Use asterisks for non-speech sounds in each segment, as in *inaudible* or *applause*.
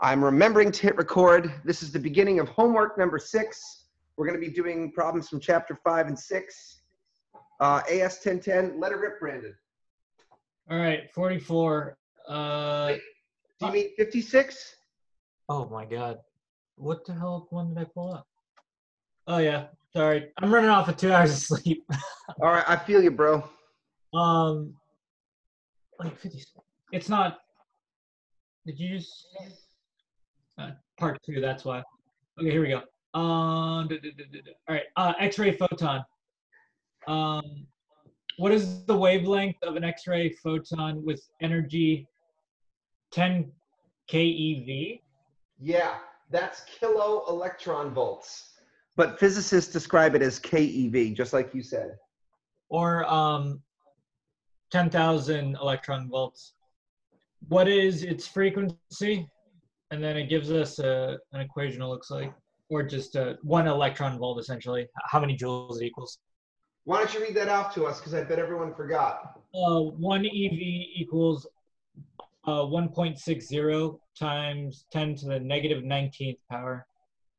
I'm remembering to hit record. This is the beginning of homework number six. We're going to be doing problems from chapter five and six. Uh, AS 1010, let it rip, Brandon. All right, 44. Uh, Do you mean 56? oh my God. What the hell one did I pull up? Oh, yeah. Sorry. I'm running off of two hours of sleep. *laughs* All right, I feel you, bro. um, like 50. It's not. Did you just. Uh, part two, that's why. Okay, here we go. Um, duh, duh, duh. all right, uh, X-ray photon. Um, what is the wavelength of an X-ray photon with energy 10 keV? Yeah, that's kilo electron volts. But physicists describe it as keV, just like you said. or um, 10,000 electron volts. What is its frequency? And then it gives us a, an equation, it looks like, or just uh one electron volt, essentially, how many joules it equals. Why don't you read that off to us? Because I bet everyone forgot. Uh, 1 EV equals uh, 1.60 times 10 to the negative 19th power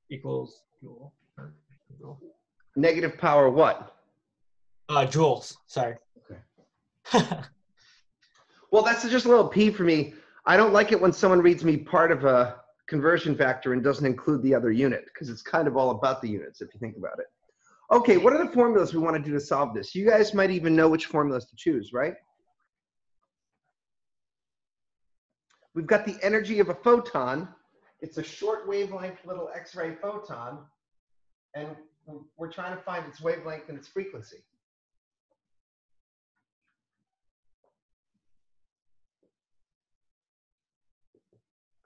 equals joule. joule. Negative power what? Uh, joules, sorry. Okay. *laughs* well, that's just a little P for me. I don't like it when someone reads me part of a conversion factor and doesn't include the other unit because it's kind of all about the units if you think about it. Okay, what are the formulas we want to do to solve this? You guys might even know which formulas to choose, right? We've got the energy of a photon. It's a short wavelength little X-ray photon, and we're trying to find its wavelength and its frequency.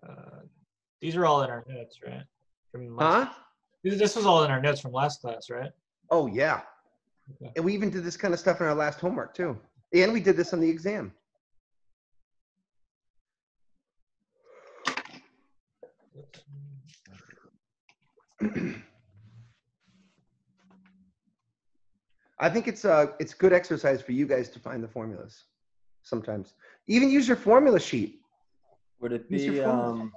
Uh, these are all in our notes, right? From last, Huh? this, was all in our notes from last class, right? Oh, yeah. Okay. And we even did this kind of stuff in our last homework, too. And we did this on the exam. *clears throat* I think it's uh it's good exercise for you guys to find the formulas sometimes. Even use your formula sheet. Would it be, phone. um,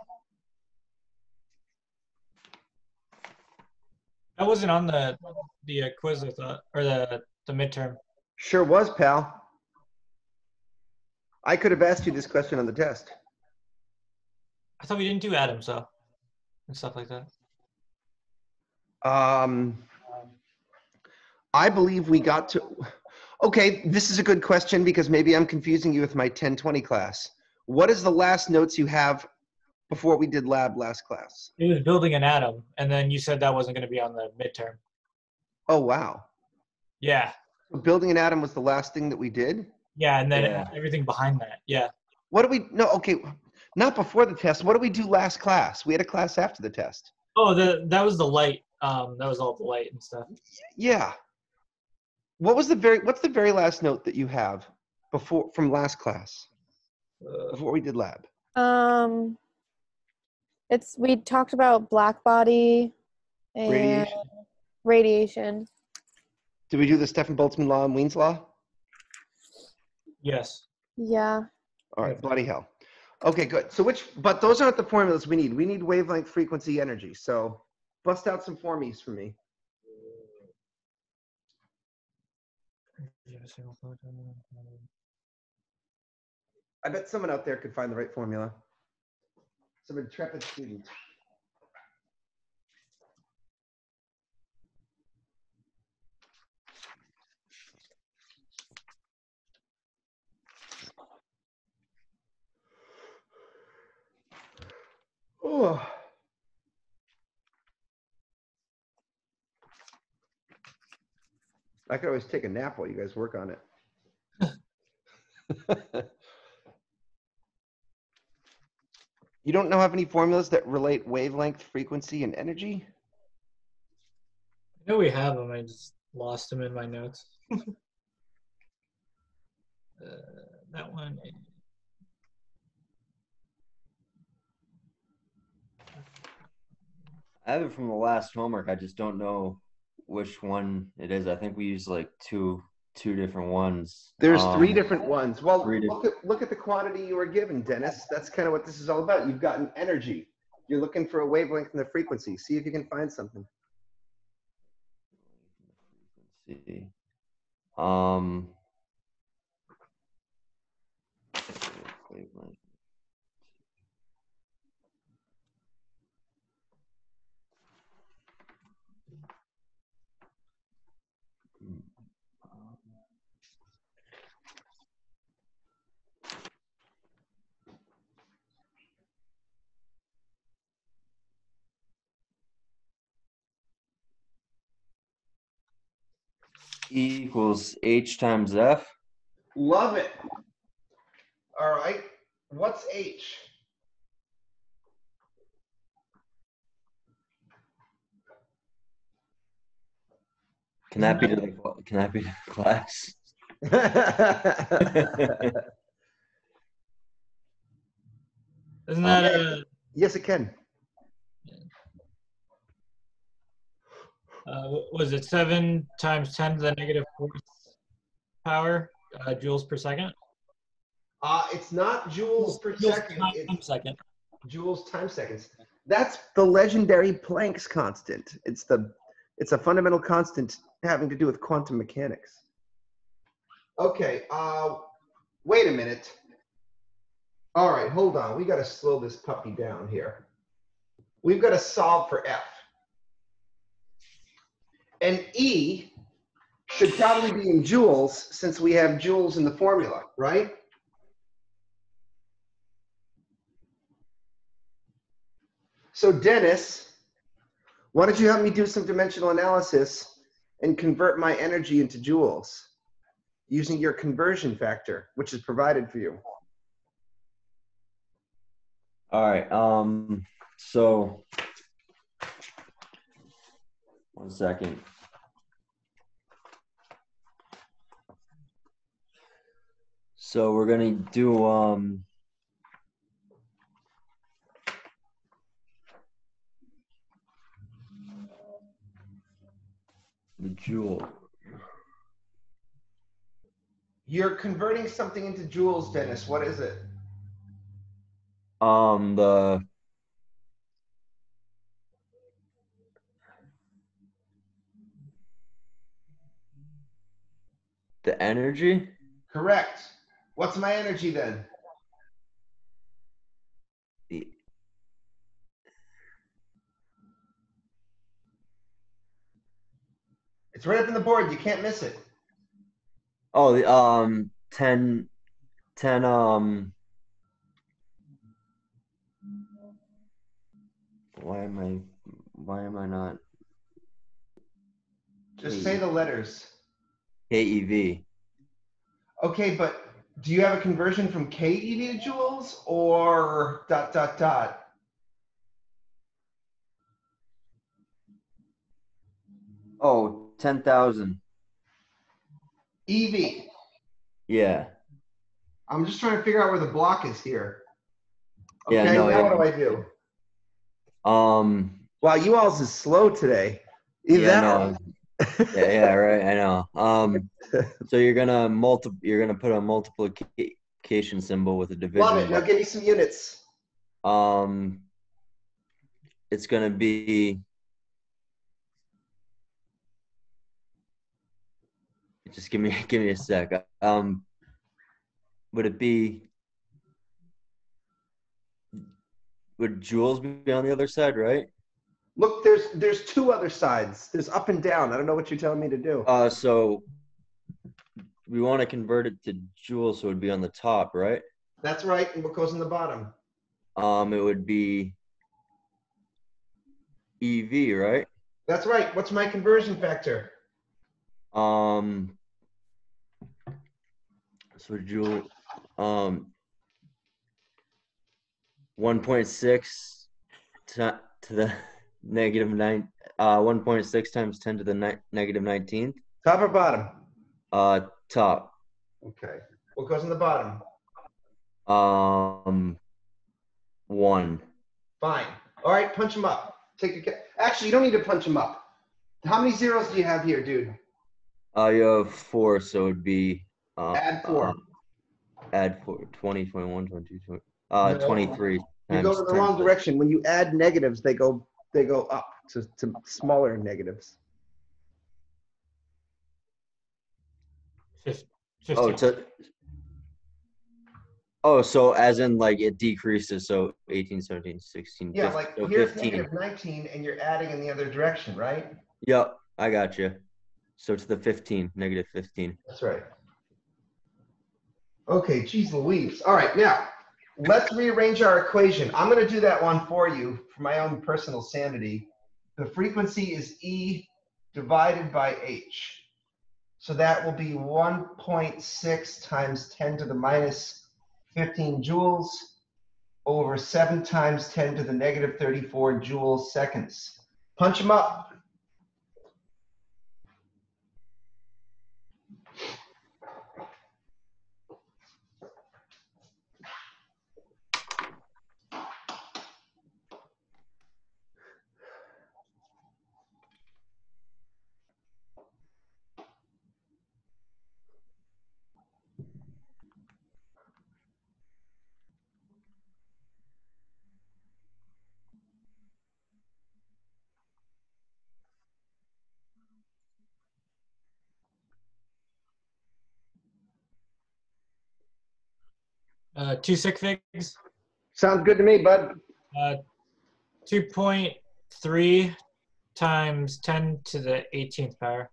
That wasn't on the the uh, quiz, I thought, or the the midterm. Sure was, pal. I could have asked you this question on the test. I thought we didn't do atoms though, and stuff like that. Um, I believe we got to. Okay, this is a good question because maybe I'm confusing you with my 1020 class. What is the last notes you have before we did lab last class? It was building an atom, and then you said that wasn't going to be on the midterm. Oh, wow. Yeah, Building an atom was the last thing that we did? yeah, and then Yeah. everything behind that. Yeah, What do we, no, okay, not before the test. What do we do last class? We had a class after the test. Oh, the that was the light. Um, that was all the light and stuff. Yeah. What was the very, what's the very last note that you have before, from last class, before we did lab? Um, it's we talked about black body and Radiation. radiation. Did we do the Stefan Boltzmann law and Wien's law? yes. Yeah. All right, bloody hell. Okay, good. So which, but those aren't the formulas we need. We need wavelength, frequency, energy. So bust out some formies for me. I bet someone out there could find the right formula. Some intrepid student. Oh. I could always take a nap while you guys work on it. *laughs* you don't know have any formulas that relate wavelength, frequency, and energy? I know we have them. I just lost them in my notes. *laughs* uh, that one. I have it from the last homework. I just don't know which one it is. I think we used like two two different ones. There's three Um, different ones. Well, three look at, look at the quantity you were given, Dennis. That's kind of what this is all about. You've gotten energy. You're looking for a wavelength and the frequency. See if you can find something. see. Um. E equals H times F. Love it. All right. What's H? Can that be to the *laughs* can that be to the class? *laughs* Isn't that um, a, yes, it can. Uh, was it seven times 10 to the negative fourth power uh, joules per second? Uh, it's not joules per Joules second. time It's second. joules time seconds. That's the legendary Planck's constant. It's the it's a fundamental constant having to do with quantum mechanics. Okay, uh wait a minute. All right, hold on. We got to slow this puppy down here. We've got to solve for F. And E should probably be in joules since we have joules in the formula, right? So Dennis, why don't you help me do some dimensional analysis and convert my energy into joules using your conversion factor, which is provided for you. All right. Um. So. One second. So we're gonna do um. The joule. You're converting something into joules, Dennis. What is it? Um. The. The energy. Correct. What's my energy then? The It's right up in the board. You can't miss it. Oh, the um 10 10 um why am I why am I not Just say the letters. KEV? Okay, but do you have a conversion from KeV to joules or dot dot dot? Oh, 10,000. EV. Yeah. I'm just trying to figure out where the block is here. Okay, Yeah, no, now yeah. what do I do? Um Wow, you all's is slow today. Either yeah, that no. *laughs* yeah, yeah, right. I know. Um so you're going to multi you're going to put a multiplication symbol with a division. Love it. Now give me some units. Um, it's gonna be. Just give me *laughs* give me a sec. Um, would it be? Would joules be on the other side, right? Look, there's there's two other sides. There's up and down. I don't know what you're telling me to do. Uh, so we want to convert it to joules, so it would be on the top, right? That's right. And what goes in the bottom? Um, it would be EV, right? That's right. What's my conversion factor? Um. So joule, um. One point six to, to the *laughs* negative nine. Uh, one point six times ten to the ni- negative nineteenth. Top or bottom? Uh, top. Okay. What goes in the bottom? Um. One. Fine. All right, punch them up. Take a. ca- Actually, you don't need to punch them up. How many zeros do you have here, dude? I have four, so it'd be. Uh, Add four. um, add four. 20, 21, 22, 20, uh, No. 23 You go in the 10 wrong direction. When you add negatives, they go they go up to, to smaller negatives. Fif- Oh, to. Oh, so as in like it decreases, so 18, 17, 16, Yeah, 15, like so here's 15. negative 19, and you're adding in the other direction, right? Yep, I got you. So to the 15, negative 15. That's right. Okay, geez Louise. All right, now let's rearrange our equation. I'm going to do that one for you for my own personal sanity. The frequency is E divided by H. So that will be 1.6 times 10 to the minus 15 joules over 7 times 10 to the negative 34 joules seconds. Punch them up. Uh, two sig figs. Sounds good to me, bud. Uh, 2.3 times 10 to the 18th power.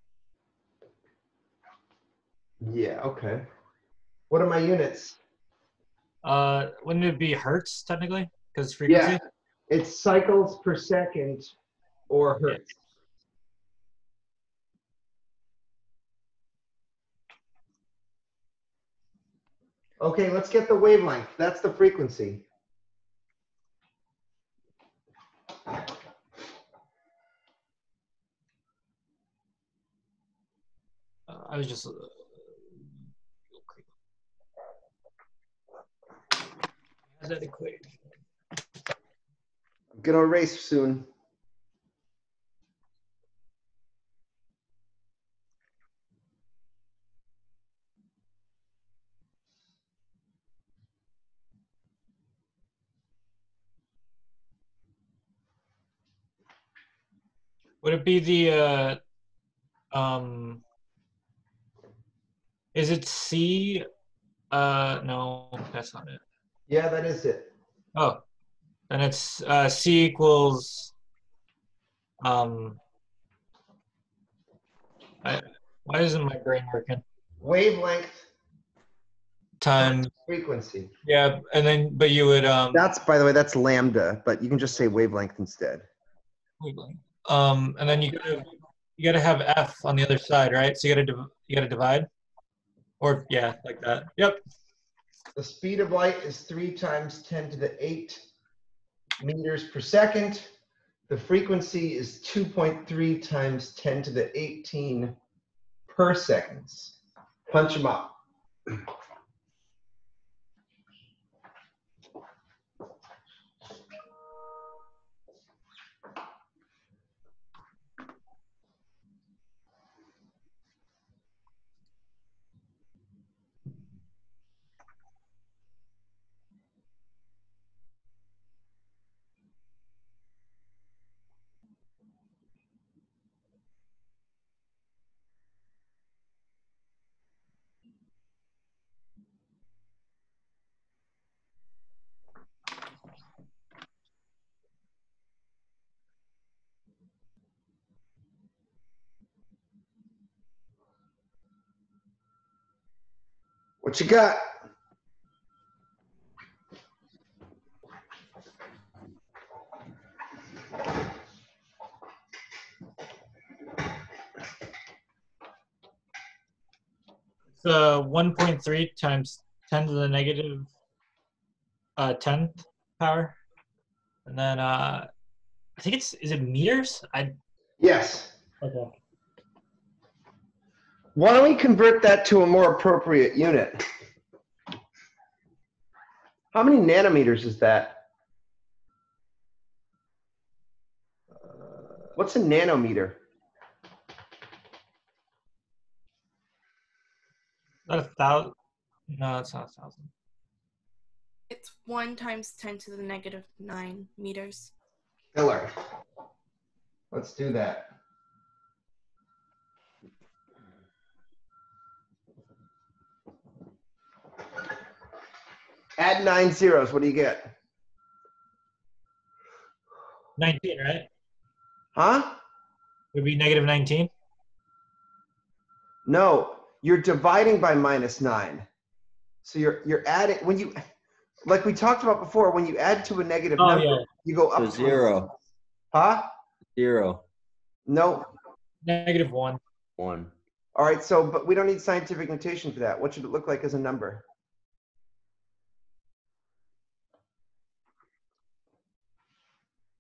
Yeah, okay. What are my units? Uh, wouldn't it be hertz technically? Because frequency. Yeah, it's cycles per second or hertz. Okay, let's get the wavelength. That's the frequency. Uh, I was just. Uh, how's that equate? I'm gonna erase soon. Would it be the uh, um? Is it C? Uh, no, that's not it. Yeah, that is it. Oh, then it's uh, C equals. Um. I, why isn't my brain working? Wavelength Time. frequency. Yeah, and then but you would um. That's, by the way, that's lambda, but you can just say wavelength instead. wiggling. Um, and then you gotta you gotta have f on the other side, right? So you gotta you gotta divide, or yeah, like that. Yep. The speed of light is three times 10 to the 8 meters per second. The frequency is 2.3 times 10 to the 18 per seconds. Punch them up. What you got? It's uh 1.3 times 10 to the negative uh 10th power, and then uh I think it's is it meters? I Yes. okay. Why don't we convert that to a more appropriate unit? How many nanometers is that? Uh, what's a nanometer? Not a thousand. No, it's not a thousand. It's 1 times 10 to the negative 9 meters. Killer. Let's do that. Add nine zeros. What do you get? 19, right? Huh? It Would be negative 19. No, you're dividing by minus nine. So you're you're adding when you like we talked about before, when you add to a negative Oh, number, yeah. you go up So to zero, Huh? zero, No. Negative 1. one. All right, so but we don't need scientific notation for that. What should it look like as a number?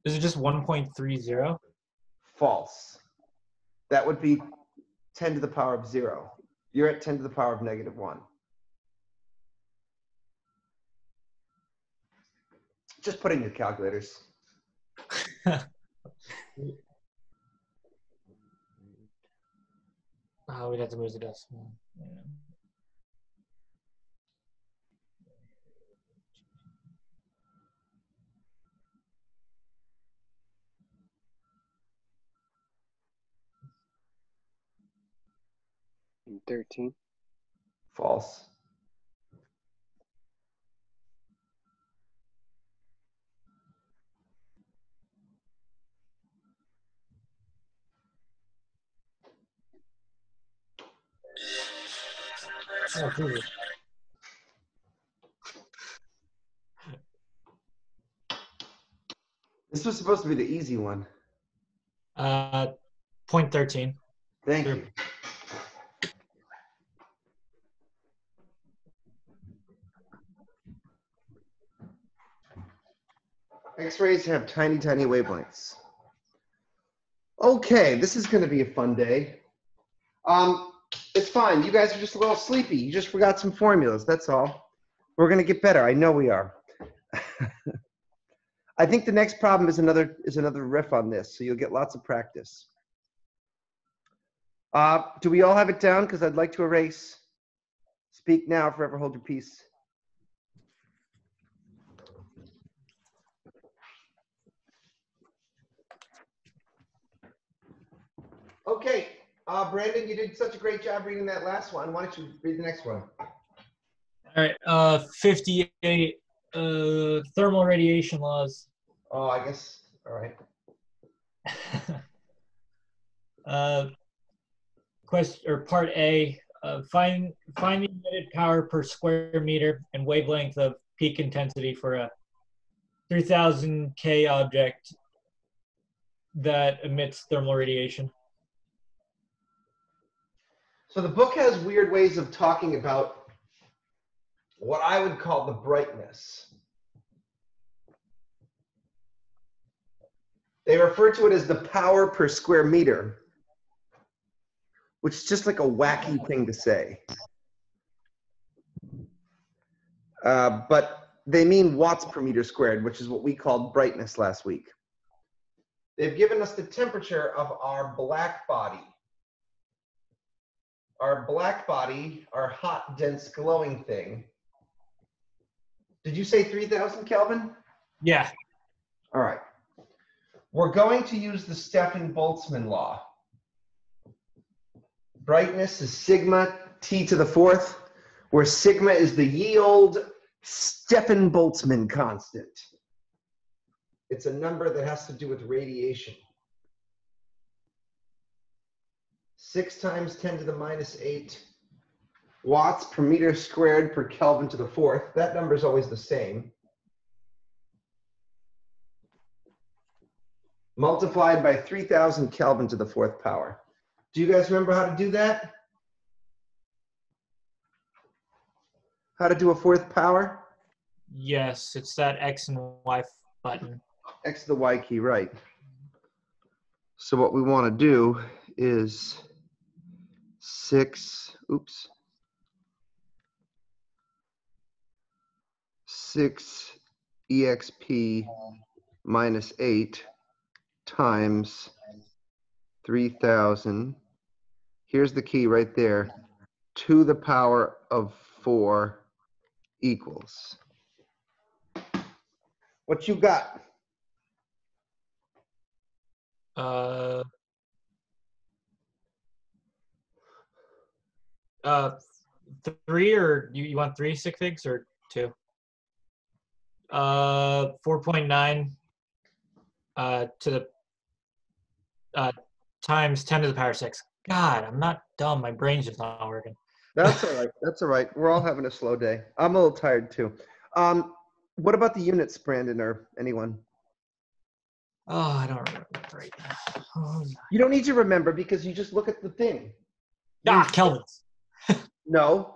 Is it just 1.30? False. That would be 10 to the power of zero. You're at 10 to the power of negative one. Just put in your calculators. Oh, *laughs* we'd have to move the decimal. Yeah. And 13. False. Oh, cool. This was supposed to be the easy one. Uh, point 13. Thank Sure. you. X-rays have tiny, tiny wavelengths. Okay, this is going to be a fun day. Um, it's fine. You guys are just a little sleepy. You just forgot some formulas. That's all. We're going to get better. I know we are. *laughs* I think the next problem is another is another riff on this, so you'll get lots of practice. Uh, do we all have it down? Because I'd like to erase. Speak now, forever hold your peace. Okay, uh, Brandon, you did such a great job reading that last one. Why don't you read the next one? All right. Uh, 58. Uh, thermal radiation laws. Oh, I guess. All right. *laughs* uh, question or part A. Uh, find find the emitted power per square meter and wavelength of peak intensity for a 3000 K object that emits thermal radiation. So the book has weird ways of talking about what I would call the brightness. They refer to it as the power per square meter, which is just like a wacky thing to say. Uh, but they mean watts per meter squared, which is what we called brightness last week. They've given us the temperature of our black body. Our black body, our hot, dense, glowing thing. Did you say 3000 Kelvin? Yeah. All right. We're going to use the Stefan Boltzmann law. Brightness is sigma t to the fourth, where sigma is the ye old Stefan Boltzmann constant. It's a number that has to do with radiation. Six times 10 to the minus eight watts per meter squared per Kelvin to the fourth. That number is always the same. multiplied by 3000 Kelvin to the fourth power. Do you guys remember how to do that? How to do a fourth power? Yes, it's that X and Y button. X to the Y key, right. So what we want to do is six, oops. Six EXP minus eight times 3000. Here's the key right there. To the power of 4 equals. What you got? Uh, uh, three or you, you want three sig figs or two? Uh, four point nine. Uh, to the uh times ten to the power six. God, I'm not dumb. My brain's just not working. That's all right. That's all right. We're all having a slow day. I'm a little tired too. Um, what about the units, Brandon, or anyone? Oh, I don't remember right now. Oh, You don't need to remember because you just look at the thing. ah, Kelvins. No,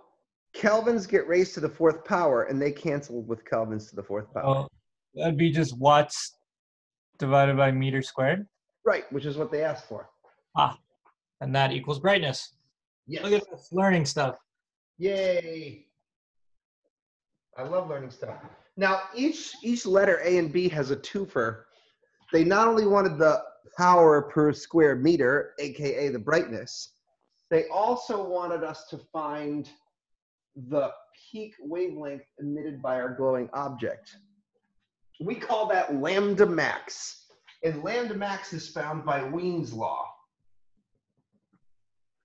kelvins get raised to the fourth power, and they cancel with kelvins to the fourth power. Oh, that'd be just watts divided by meter squared, Right, which is what they asked for. Ah, and that equals brightness. Yes. Look at this learning stuff. Yay! I love learning stuff. Now, each each letter A and B has a twofer. They not only wanted the power per square meter, aka the brightness, they also wanted us to find the peak wavelength emitted by our glowing object. We call that lambda max. And lambda max is found by Wien's law.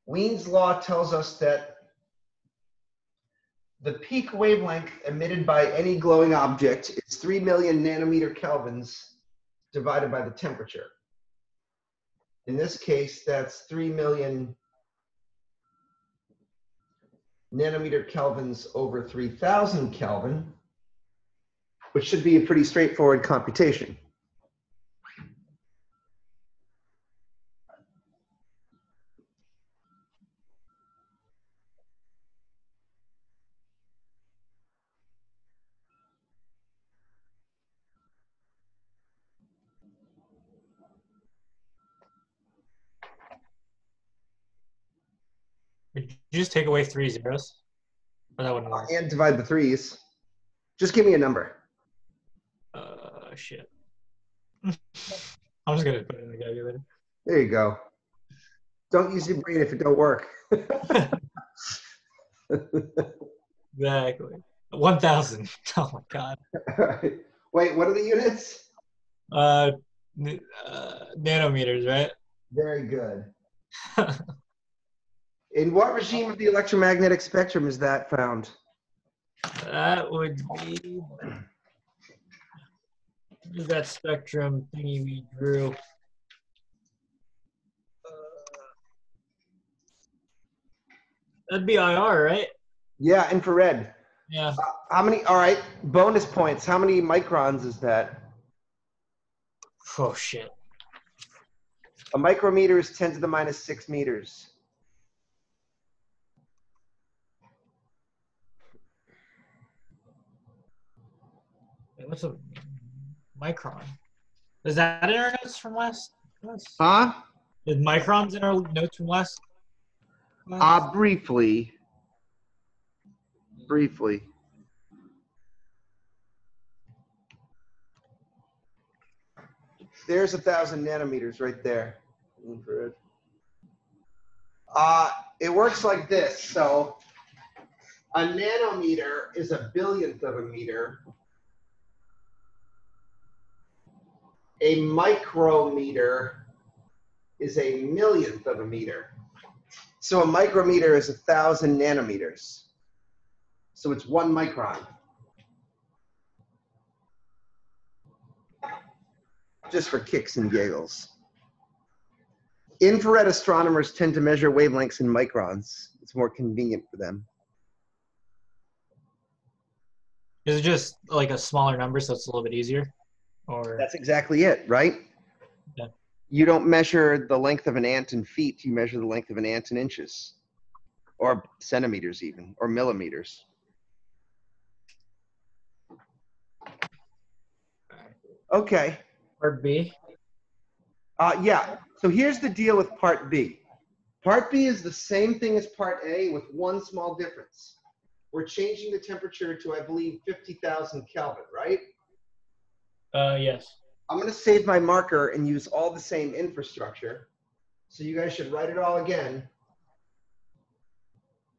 Wien's law tells us that the peak wavelength emitted by any glowing object is 3 million nanometer kelvins divided by the temperature. In this case, that's 3 million nanometer kelvins over 3000 Kelvin, which should be a pretty straightforward computation. Would you just take away three zeros? Or that wouldn't work. And divide the threes. Just give me a number. Uh, shit. *laughs* I'm just gonna put it in the calculator. There you go. Don't use your brain if it don't work. *laughs* Exactly. One thousand. *laughs* Oh my god. Wait, what are the units? Uh, uh, nanometers, right? Very good. In what regime of the electromagnetic spectrum is that found? that would be that spectrum thingy we drew. Uh, that'd be IR, right? Yeah, infrared. Yeah. How many? All right, bonus points. How many microns is that? Oh shit. A micrometer is 10 to the minus 6 meters. What's a micron? Is that in our notes from last? last- Huh? Is microns in our notes from last? Uh, briefly. Briefly. There's a thousand nanometers right there. Infrared. Uh, it works like this. So a nanometer is a billionth of a meter. A micrometer is a millionth of a meter. So a micrometer is a thousand nanometers. So it's one micron. Just for kicks and giggles. Infrared astronomers tend to measure wavelengths in microns. It's more convenient for them. Is it just like a smaller number, so it's a little bit easier? Or That's exactly it, right? Yeah. You don't measure the length of an ant in feet, you measure the length of an ant in inches, or centimeters, even, or millimeters. Okay. part B? Uh, yeah. So here's the deal with Part B. Part B is the same thing as Part A with one small difference. We're changing the temperature to, I believe, 50,000 Kelvin, right? Uh, yes. I'm going to save my marker and use all the same infrastructure. So you guys should write it all again.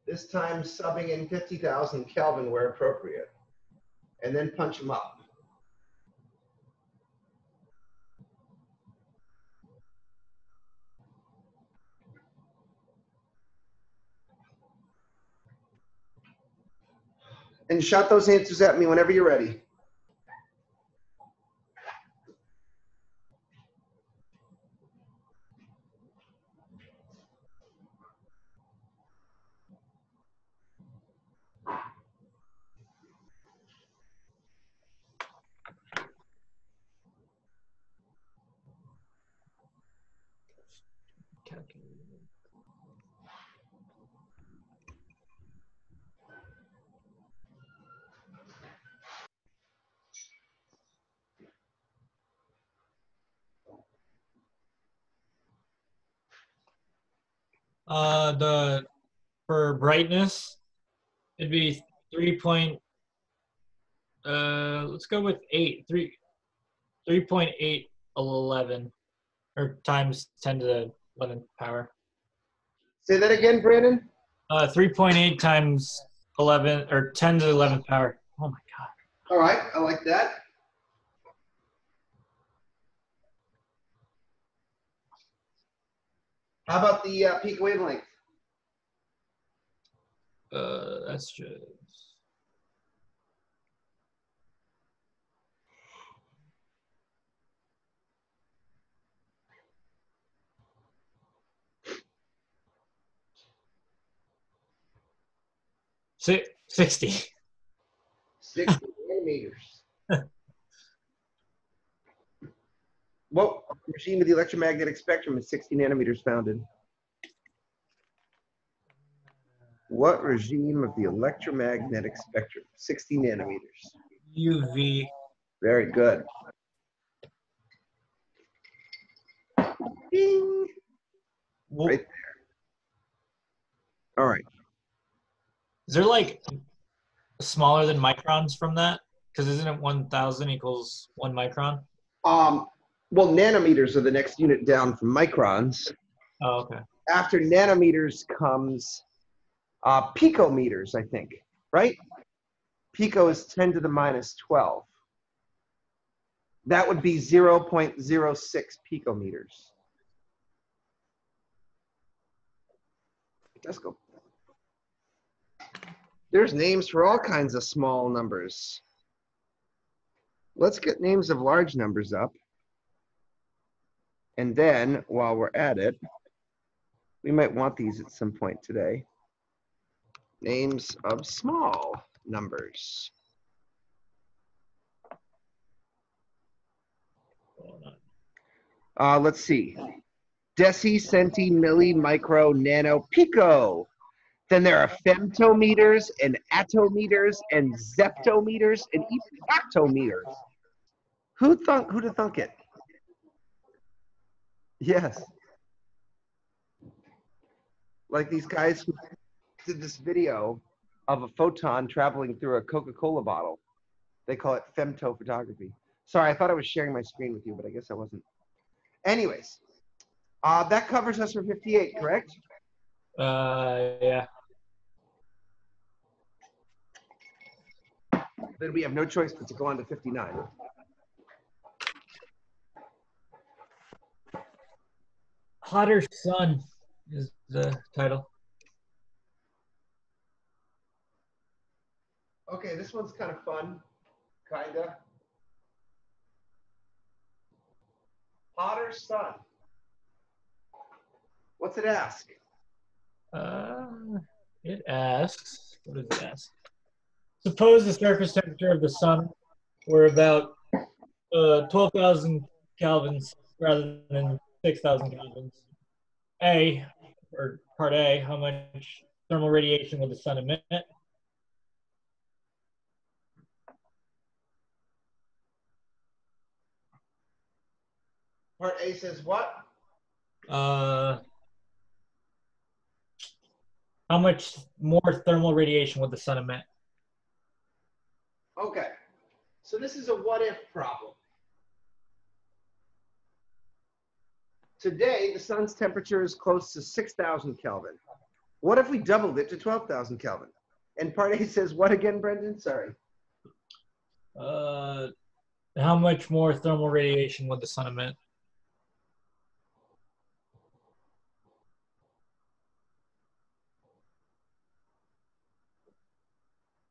This time subbing in 50,000 Kelvin where appropriate. And then punch them up. And shot those answers at me whenever you're ready. Uh, the for brightness, it'd be three point. Uh, let's go with eight three, three point eight eleven, or times ten to the eleventh power. Say that again, Brandon. Uh, three point eight times eleven or ten to the eleventh power. Oh my god. All right, I like that. How about the uh, peak wavelength? Uh, that's just. Si- 60. 60 nanometers. What regime of the electromagnetic spectrum is 60 nanometers founded? What regime of the electromagnetic spectrum? 60 nanometers. UV. Very good. Ding. Well, Right. All right. Is there like smaller than microns from that? Because isn't it 1,000 equals one micron? Um, well, nanometers are the next unit down from microns. Oh, okay. After nanometers comes uh, picometers, I think, right? Pico is 10 to the minus 12. That would be 0.06 picometers. Let's go. There's names for all kinds of small numbers. Let's get names of large numbers up. And then, while we're at it, we might want these at some point today. Names of small numbers. Uh, let's see. Deci, centi, milli, micro, nano, pico. Then there are femtometers and attometers and zeptometers and even yoctometers. Who thunk? Who'd have thunk it? Yes. Like these guys who did this video of a photon traveling through a Coca-Cola bottle. They call it femto photography. Sorry, I thought I was sharing my screen with you, but I guess I wasn't. Anyways, uh, that covers us for 58, correct? Uh, yeah. Then we have no choice but to go on to 59. Hotter Sun is the title. Okay, this one's kind of fun, kinda. Hotter sun. What's it ask? Uh, it asks, what does it ask? Suppose the surface temperature of the sun were about uh, 12,000 kelvins rather than 6,000 kelvins. A, or part A, how much thermal radiation would the sun emit? Part A says what? Uh, how much more thermal radiation would the sun emit? Okay. So this is a what if problem. Today, the sun's temperature is close to 6,000 Kelvin. What if we doubled it to 12,000 Kelvin? And part A says what again, Brendan? Sorry. Uh, how much more thermal radiation would the sun emit?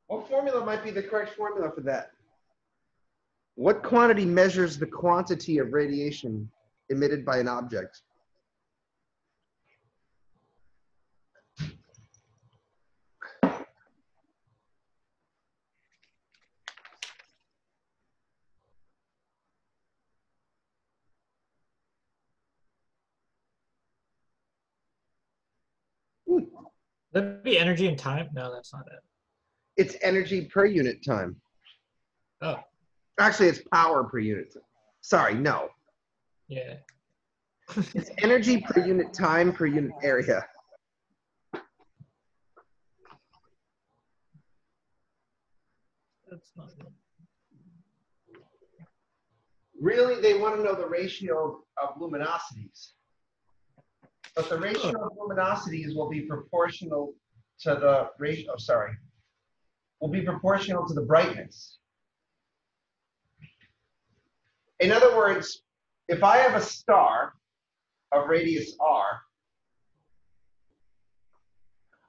What formula might be the correct formula for that? What quantity measures the quantity of radiation emitted by an object? That'd be energy and time. No, that's not it. It's energy per unit time. Oh, Actually, it's power per unit. Sorry, no. Yeah. It's energy per unit time per unit area. That's not it. Really, they want to know the ratio of luminosities. But the ratio of luminosities will be proportional to the ratio, oh, sorry, will be proportional to the brightness. In other words, if I have a star of radius r,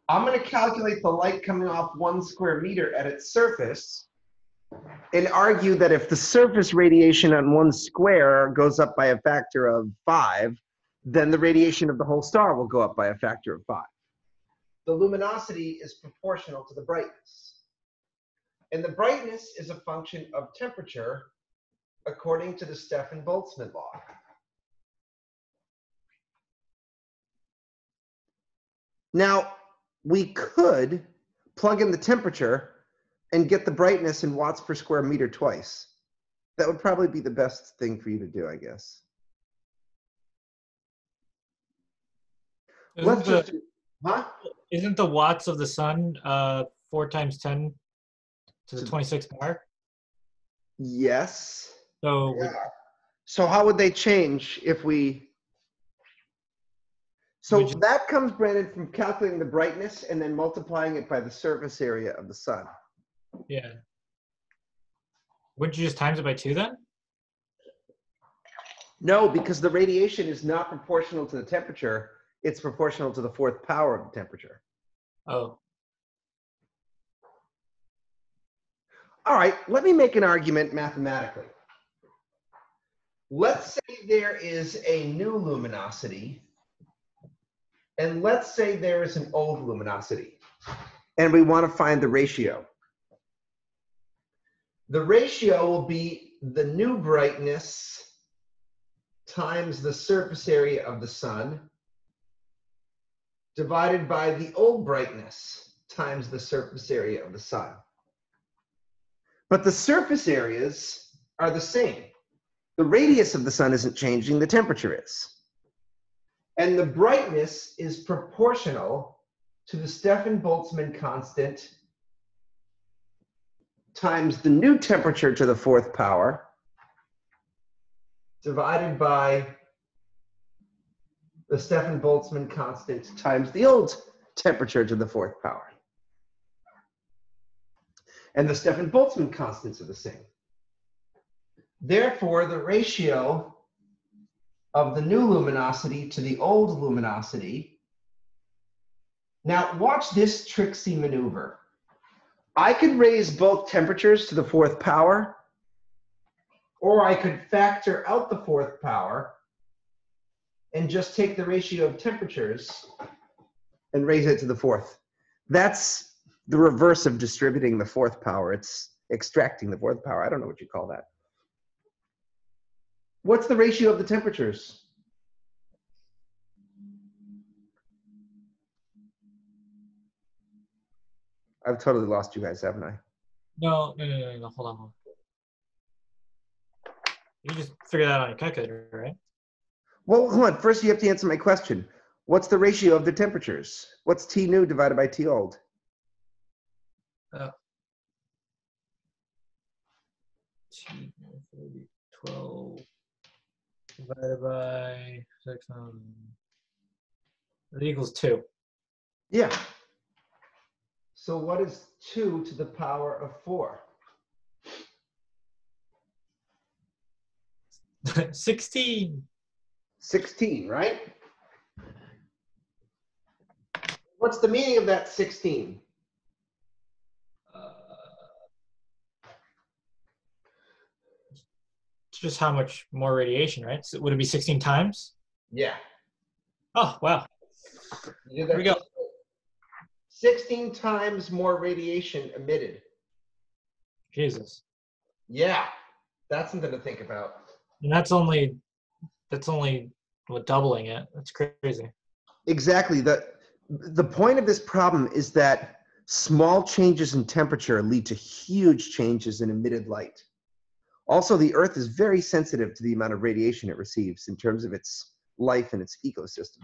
I'm going to calculate the light coming off one square meter at its surface and argue that if the surface radiation on one square goes up by a factor of five, then the radiation of the whole star will go up by a factor of five. The luminosity is proportional to the brightness. And the brightness is a function of temperature according to the Stefan-Boltzmann law. Now, we could plug in the temperature and get the brightness in watts per square meter twice. That would probably be the best thing for you to do, I guess. Let's Isn't just, the, do- huh? isn't the watts of the sun uh, 4 times 10 to the To- 26th power? Yes. So Yeah. So how would they change if we? So that comes, Brandon, from calculating the brightness and then multiplying it by the surface area of the sun. yeah. Wouldn't you just times it by 2 then? No, because the radiation is not proportional to the temperature. It's proportional to the fourth power of the temperature. Oh, All right, let me make an argument mathematically. Let's say there is a new luminosity, and let's say there is an old luminosity, and we want to find the ratio. The ratio will be the new brightness times the surface area of the sun divided by the old brightness times the surface area of the sun. But the surface areas are the same. The radius of the sun isn't changing, the temperature is. And the brightness is proportional to the Stefan Boltzmann constant times the new temperature to the fourth power divided by the Stefan Boltzmann constant times the old temperature to the fourth power. And the Stefan Boltzmann constants are the same. Therefore, the ratio of the new luminosity to the old luminosity. Now, watch this tricksy maneuver. I could raise both temperatures to the fourth power, or I could factor out the fourth power and just take the ratio of temperatures and raise it to the fourth. That's the reverse of distributing the fourth power. It's extracting the fourth power. I don't know what you call that. What's the ratio of the temperatures? I've totally lost you guys, haven't I? no, no, no, no, no, hold on. Hold on. You just figure that out on your calculator, right? Well, hold on. First, you have to answer my question. What's the ratio of the temperatures? What's T new divided by T old? Uh, T 12 divided by 6. Um, that equals 2. Yeah. So what is 2 to the power of 4? *laughs* 16. 16, right? What's the meaning of that 16? Just how much more radiation, right? So would it be 16 times? Yeah. Oh, wow. You did Here we go. 16 times more radiation emitted. Jesus. Yeah. That's something to think about. And that's only that's only what doubling it. That's crazy. Exactly. The the point of this problem is that small changes in temperature lead to huge changes in emitted light. Also, the Earth is very sensitive to the amount of radiation it receives in terms of its life and its ecosystem.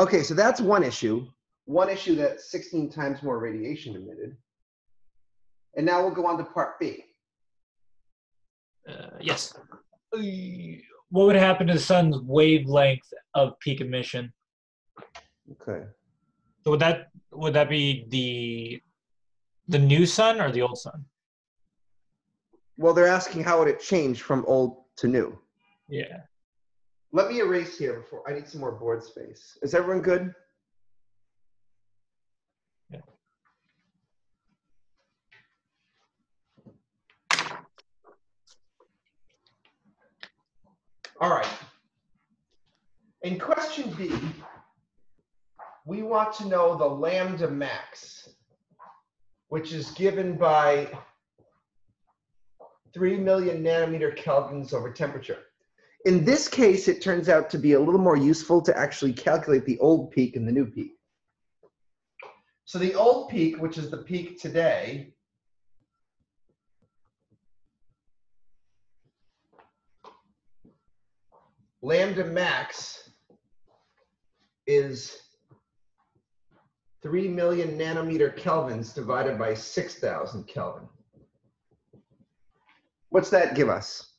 Okay, so that's one issue. One issue that 16 times more radiation emitted. And now we'll go on to part B. Uh, yes. What would happen to the sun's wavelength of peak emission? Okay. So would that would that be the the new sun or the old sun? Well, they're asking how would it change from old to new. Yeah. Let me erase here before I need some more board space. Is everyone good? Yeah. All right. In question B, we want to know the lambda max, which is given by 3 million nanometer kelvins over temperature. In this case, it turns out to be a little more useful to actually calculate the old peak and the new peak. So the old peak, which is the peak today, lambda max is 3 million nanometer kelvins divided by 6,000 Kelvin. What's that give us?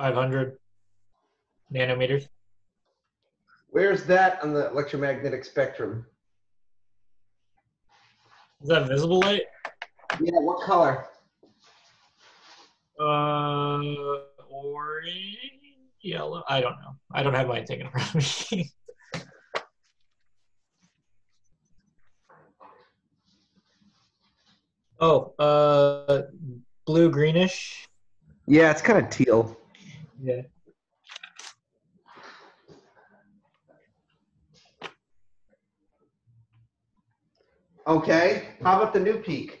Five hundred nanometers. Where's that on the electromagnetic spectrum? Is that visible light? Yeah, what color? Uh, orange, yellow. I don't know. I don't have mine taken in front of me. oh, uh, blue greenish. Yeah, it's kind of teal. Yeah. Okay, how about the new peak?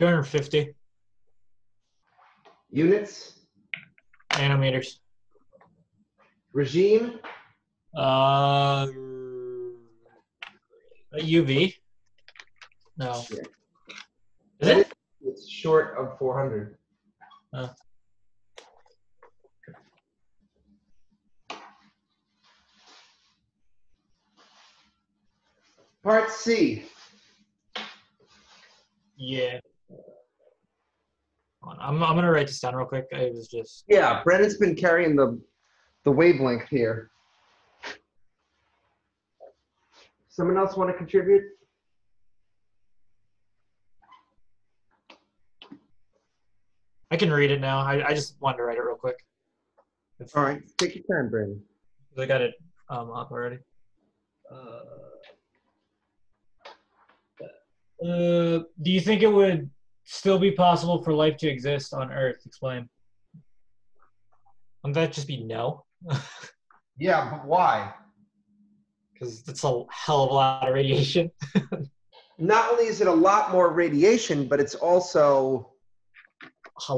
Two hundred fifty Units? nanometers. Regime? Uh, UV. No. Yeah. Is it? It's short of 400. Oh. Part C. Yeah. I'm, I'm gonna write this down real quick. I was just Yeah, Brennan's been carrying the, the wavelength here. Someone else want to contribute? I can read it now. I, I just wanted to write it real quick. If- All right, take your time, Brandon. I got it um, up already. Uh, uh, do you think it would still be possible for life to exist on Earth? Explain. Wouldn't that just be no? *laughs* Yeah, but why? Because it's a hell of a lot of radiation. *laughs* Not only is it a lot more radiation, but it's also a,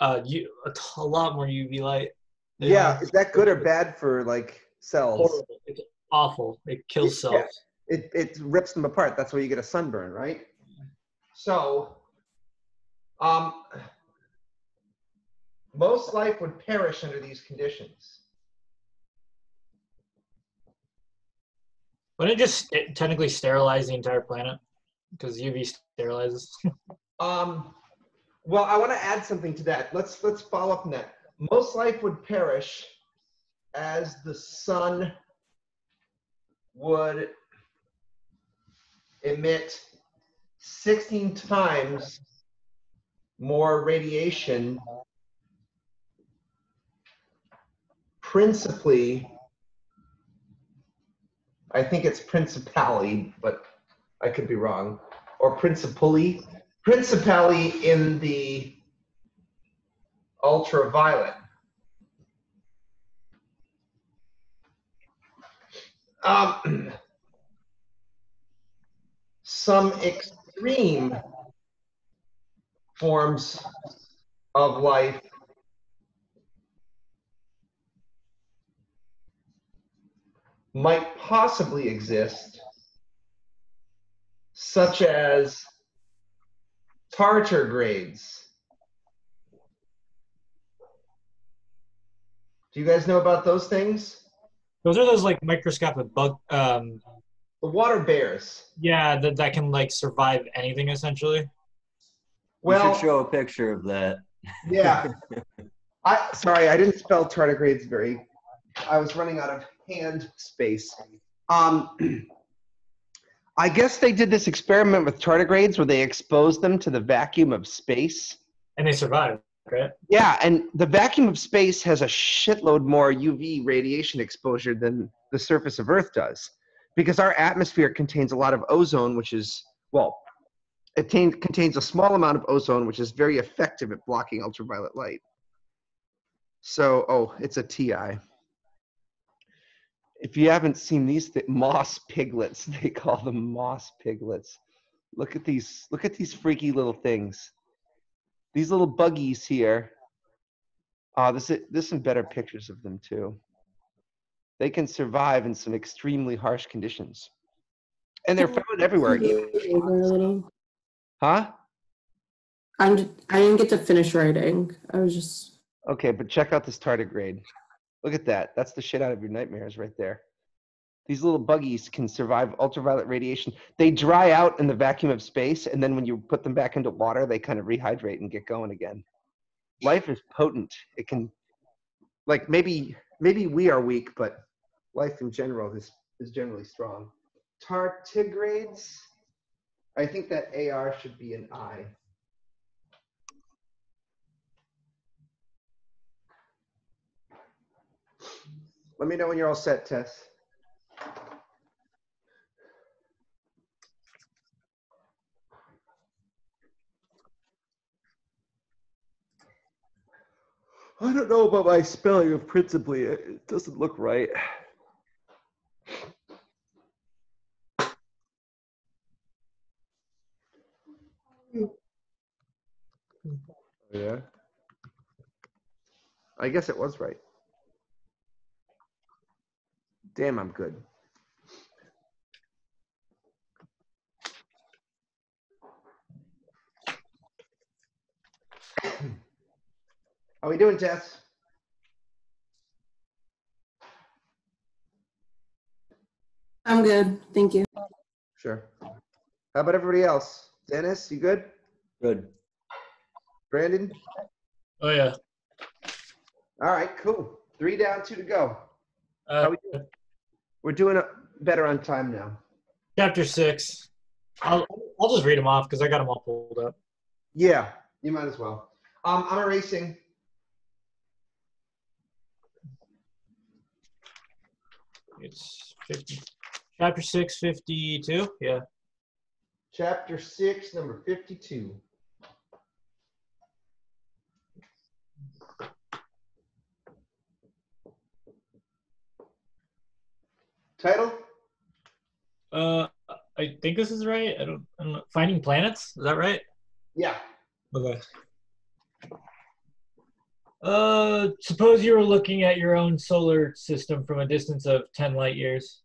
uh, you, a, t- a lot more UV light. yeah. Is that good or bad for like cells? horrible. It's awful. It kills Yeah. cells. It, it rips them apart. That's why you get a sunburn, right? So, um, most life would perish under these conditions. Wouldn't it just st- technically sterilize the entire planet? Because UV sterilizes. *laughs* Um, well, I want to add something to that. Let's let's follow up on that. Most life would perish as the sun would emit 16 times more radiation, principally. I think it's principally, but I could be wrong, or principally principally in the ultraviolet. Um, *clears throat* some extreme forms of life might possibly exist, such as tardigrades. Do you guys know about those things? Those are those like microscopic bug. Um, The water bears. yeah, that that can like survive anything essentially. We Well, should show a picture of that. yeah. *laughs* I sorry, I didn't spell tardigrades very. I was running out of hand space. Um, *clears throat* I guess they did this experiment with tardigrades where they exposed them to the vacuum of space. And they survived, right? Yeah, and the vacuum of space has a shitload more UV radiation exposure than the surface of Earth does. Because our atmosphere contains a lot of ozone, which is, well, it tain- contains a small amount of ozone, which is very effective at blocking ultraviolet light. So, oh, it's a TI. If you haven't seen these th- moss piglets, *laughs* they call them moss piglets. Look at these, look at these freaky little things these little buggies here. Uh, this is, there's some better pictures of them too. They can survive in some extremely harsh conditions, and they're found everywhere. Huh? I'm. I didn't get to finish writing. I was just. Okay, but check out this tardigrade. Look at that. That's the shit out of your nightmares right there. These little buggies can survive ultraviolet radiation. They dry out in the vacuum of space, and then when you put them back into water, they kind of rehydrate and get going again. Life is potent. It can, like maybe maybe we are weak, but life in general is is generally strong. Tardigrades. I think that AR should be an I. Let me know when you're all set, Tess. I don't know about my spelling of principally. It doesn't look right. Oh, yeah. I guess it was right. Damn, I'm good. *clears throat* How are we doing, Tess? I'm good. Thank you. Sure. How about everybody else? Dennis, you good? Good. Brandon? Oh yeah. All right, cool. Three down, two to go. Uh, How we doing? We're doing better on time now. chapter six. I'll I'll just read them off because I got them all pulled up. Yeah, you might as well. Um, I'm erasing. It's 50. Chapter six, 52. Yeah. Chapter six, number 52. Title? Uh, I think this is right. I don't. I don't know. Finding planets. Is that right? Yeah. Okay. Uh, suppose you were looking at your own solar system from a distance of 10 light years.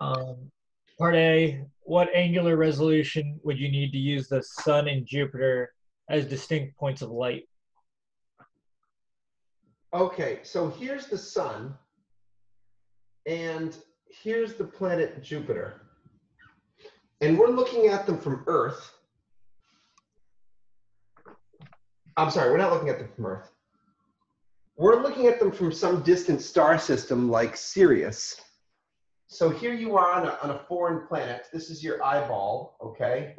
Um, Part A, what angular resolution would you need to use the sun and Jupiter as distinct points of light? Okay, so here's the sun, and here's the planet Jupiter. And we're looking at them from Earth. I'm sorry, we're not looking at them from Earth. We're looking at them from some distant star system like Sirius. So here you are on a, on a foreign planet. This is your eyeball, okay?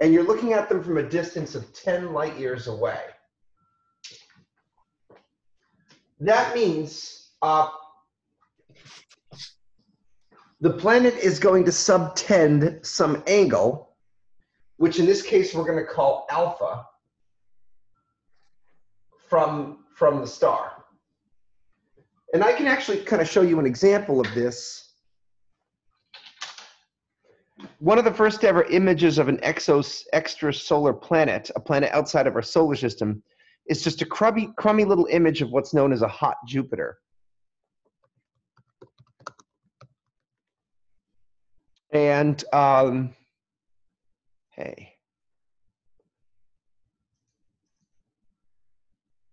And you're looking at them from a distance of 10 light years away. That means uh, the planet is going to subtend some angle, which in this case we're going to call alpha, from, from the star. And I can actually kind of show you an example of this. One of the first ever images of an exos, extrasolar planet, a planet outside of our solar system, is just a crummy, crummy little image of what's known as a hot Jupiter. And um, hey,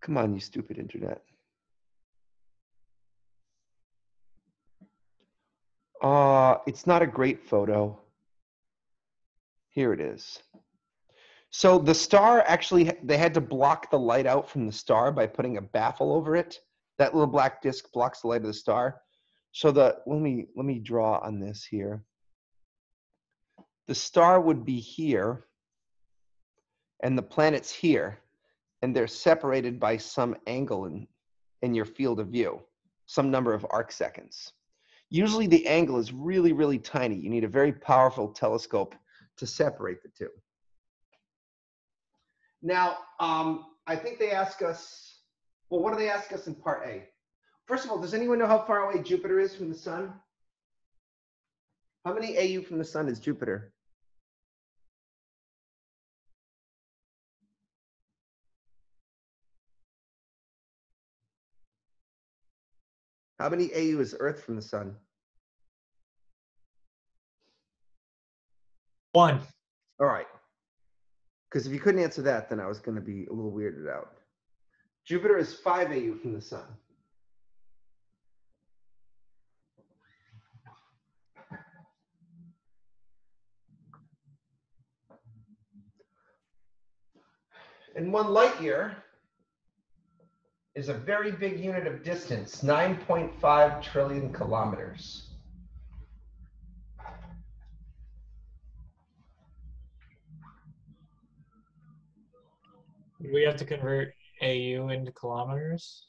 come on, you stupid internet. Uh, it's not a great photo. Here it is. So the star actually, they had to block the light out from the star by putting a baffle over it. That little black disc blocks the light of the star. So the, let me, let me draw on this here. The star would be here and the planet's here and they're separated by some angle in, in your field of view, some number of arc seconds. Usually the angle is really, really tiny. You need a very powerful telescope to separate the two. Now, um, I think they ask us, well, what do they ask us in part A? First of all, does anyone know how far away Jupiter is from the sun? How many AU from the sun is Jupiter? How many AU is Earth from the sun? One. All right. Because if you couldn't answer that, then I was going to be a little weirded out. Jupiter is 5 AU from the sun. And one light year is a very big unit of distance, 9.5 trillion kilometers. We have to convert AU into kilometers.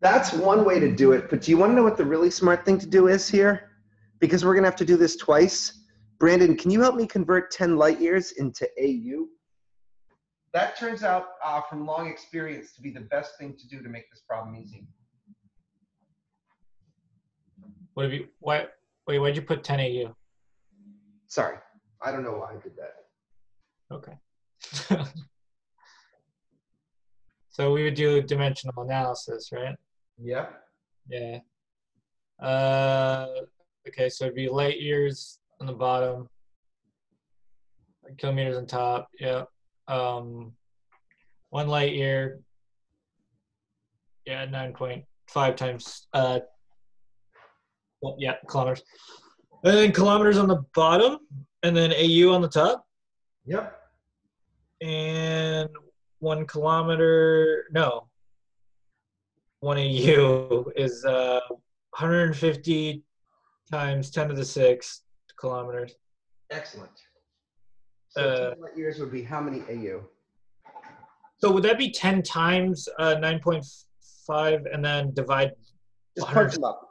That's one way to do it, but do you want to know what the really smart thing to do is here? Because we're going to have to do this twice. Brandon, can you help me convert 10 light years into AU? That turns out, uh, from long experience, to be the best thing to do to make this problem easy. What have you? Why? Wait, why'd you put 10 AU? Sorry, I don't know why I did that. Okay. *laughs* so we would do dimensional analysis, right? Yeah. Yeah. Uh, okay, so it'd be light years on the bottom, kilometers on top. Yeah. Um, one light year. Yeah, nine point five times. Uh, well, yeah, kilometers. And then kilometers on the bottom, and then AU on the top, Yep. and one kilometer. No. One AU is uh 150 times 10 to the sixth kilometers. Excellent. So Uh, 10 light years would be how many AU? So would that be 10 times uh, 9.5 and then divide? Just 100. punch them up.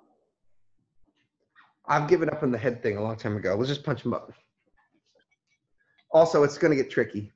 I've given up on the head thing a long time ago. Let's just punch them up. Also, it's going to get tricky.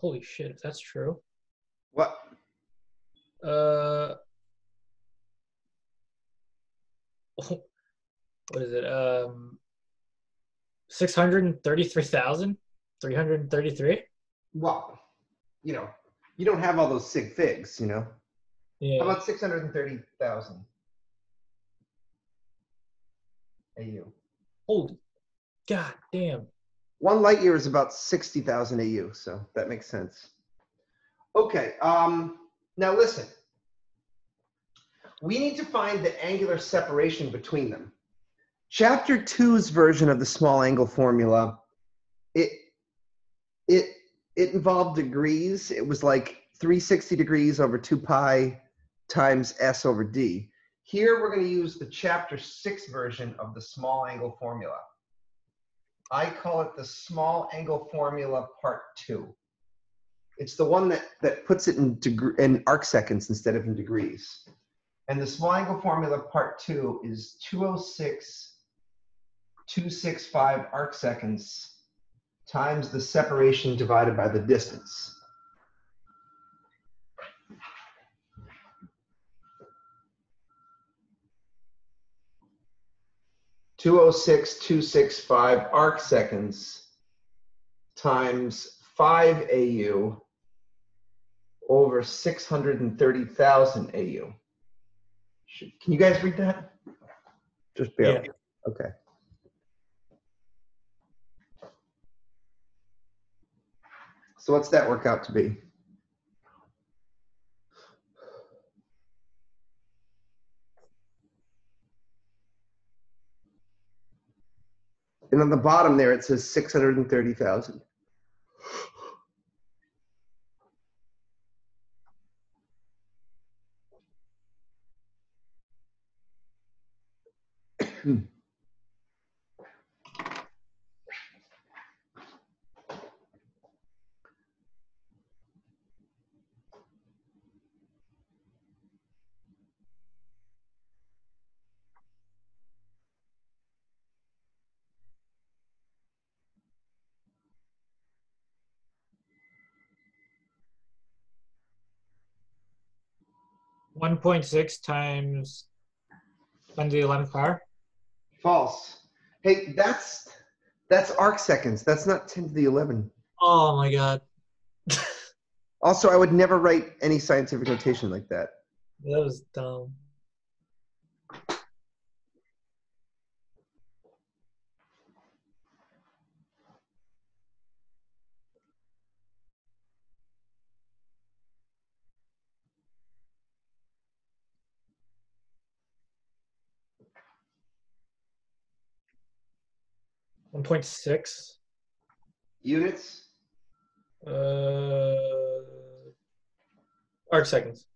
Holy shit, if that's true. What? Uh, *laughs* what is it? Um, six hundred and thirty-three thousand three hundred and thirty-three. Well, you know, you don't have all those sig figs, you know. How Yeah. about 630,000 AU? Holy, god damn. One light year is about 60,000 AU, so that makes sense. Okay, um, now listen. We need to find the angular separation between them. Chapter two's version of the small angle formula, it, it, it involved degrees. It was like 360 degrees over 2 pi times s over d. Here, we're going to use the chapter six version of the small angle formula. I call it the small angle formula part two. It's the one that, that puts it in, in arc seconds instead of in degrees. And the small angle formula part two is 206, 265 arc seconds times the separation divided by the distance. Two oh six, two six five arc seconds times five AU over six hundred and thirty thousand AU. Should- Can you guys read that? Just barely. Okay. So what's that work out to be? And on the bottom there, it says 630,000. Hmm. One point six times ten to the eleventh power. False. Hey, that's that's arc seconds. That's not 10 to the 11. Oh my god, Also, I would never write any scientific notation like that. that was dumb. Six. Units? Uh, arc seconds.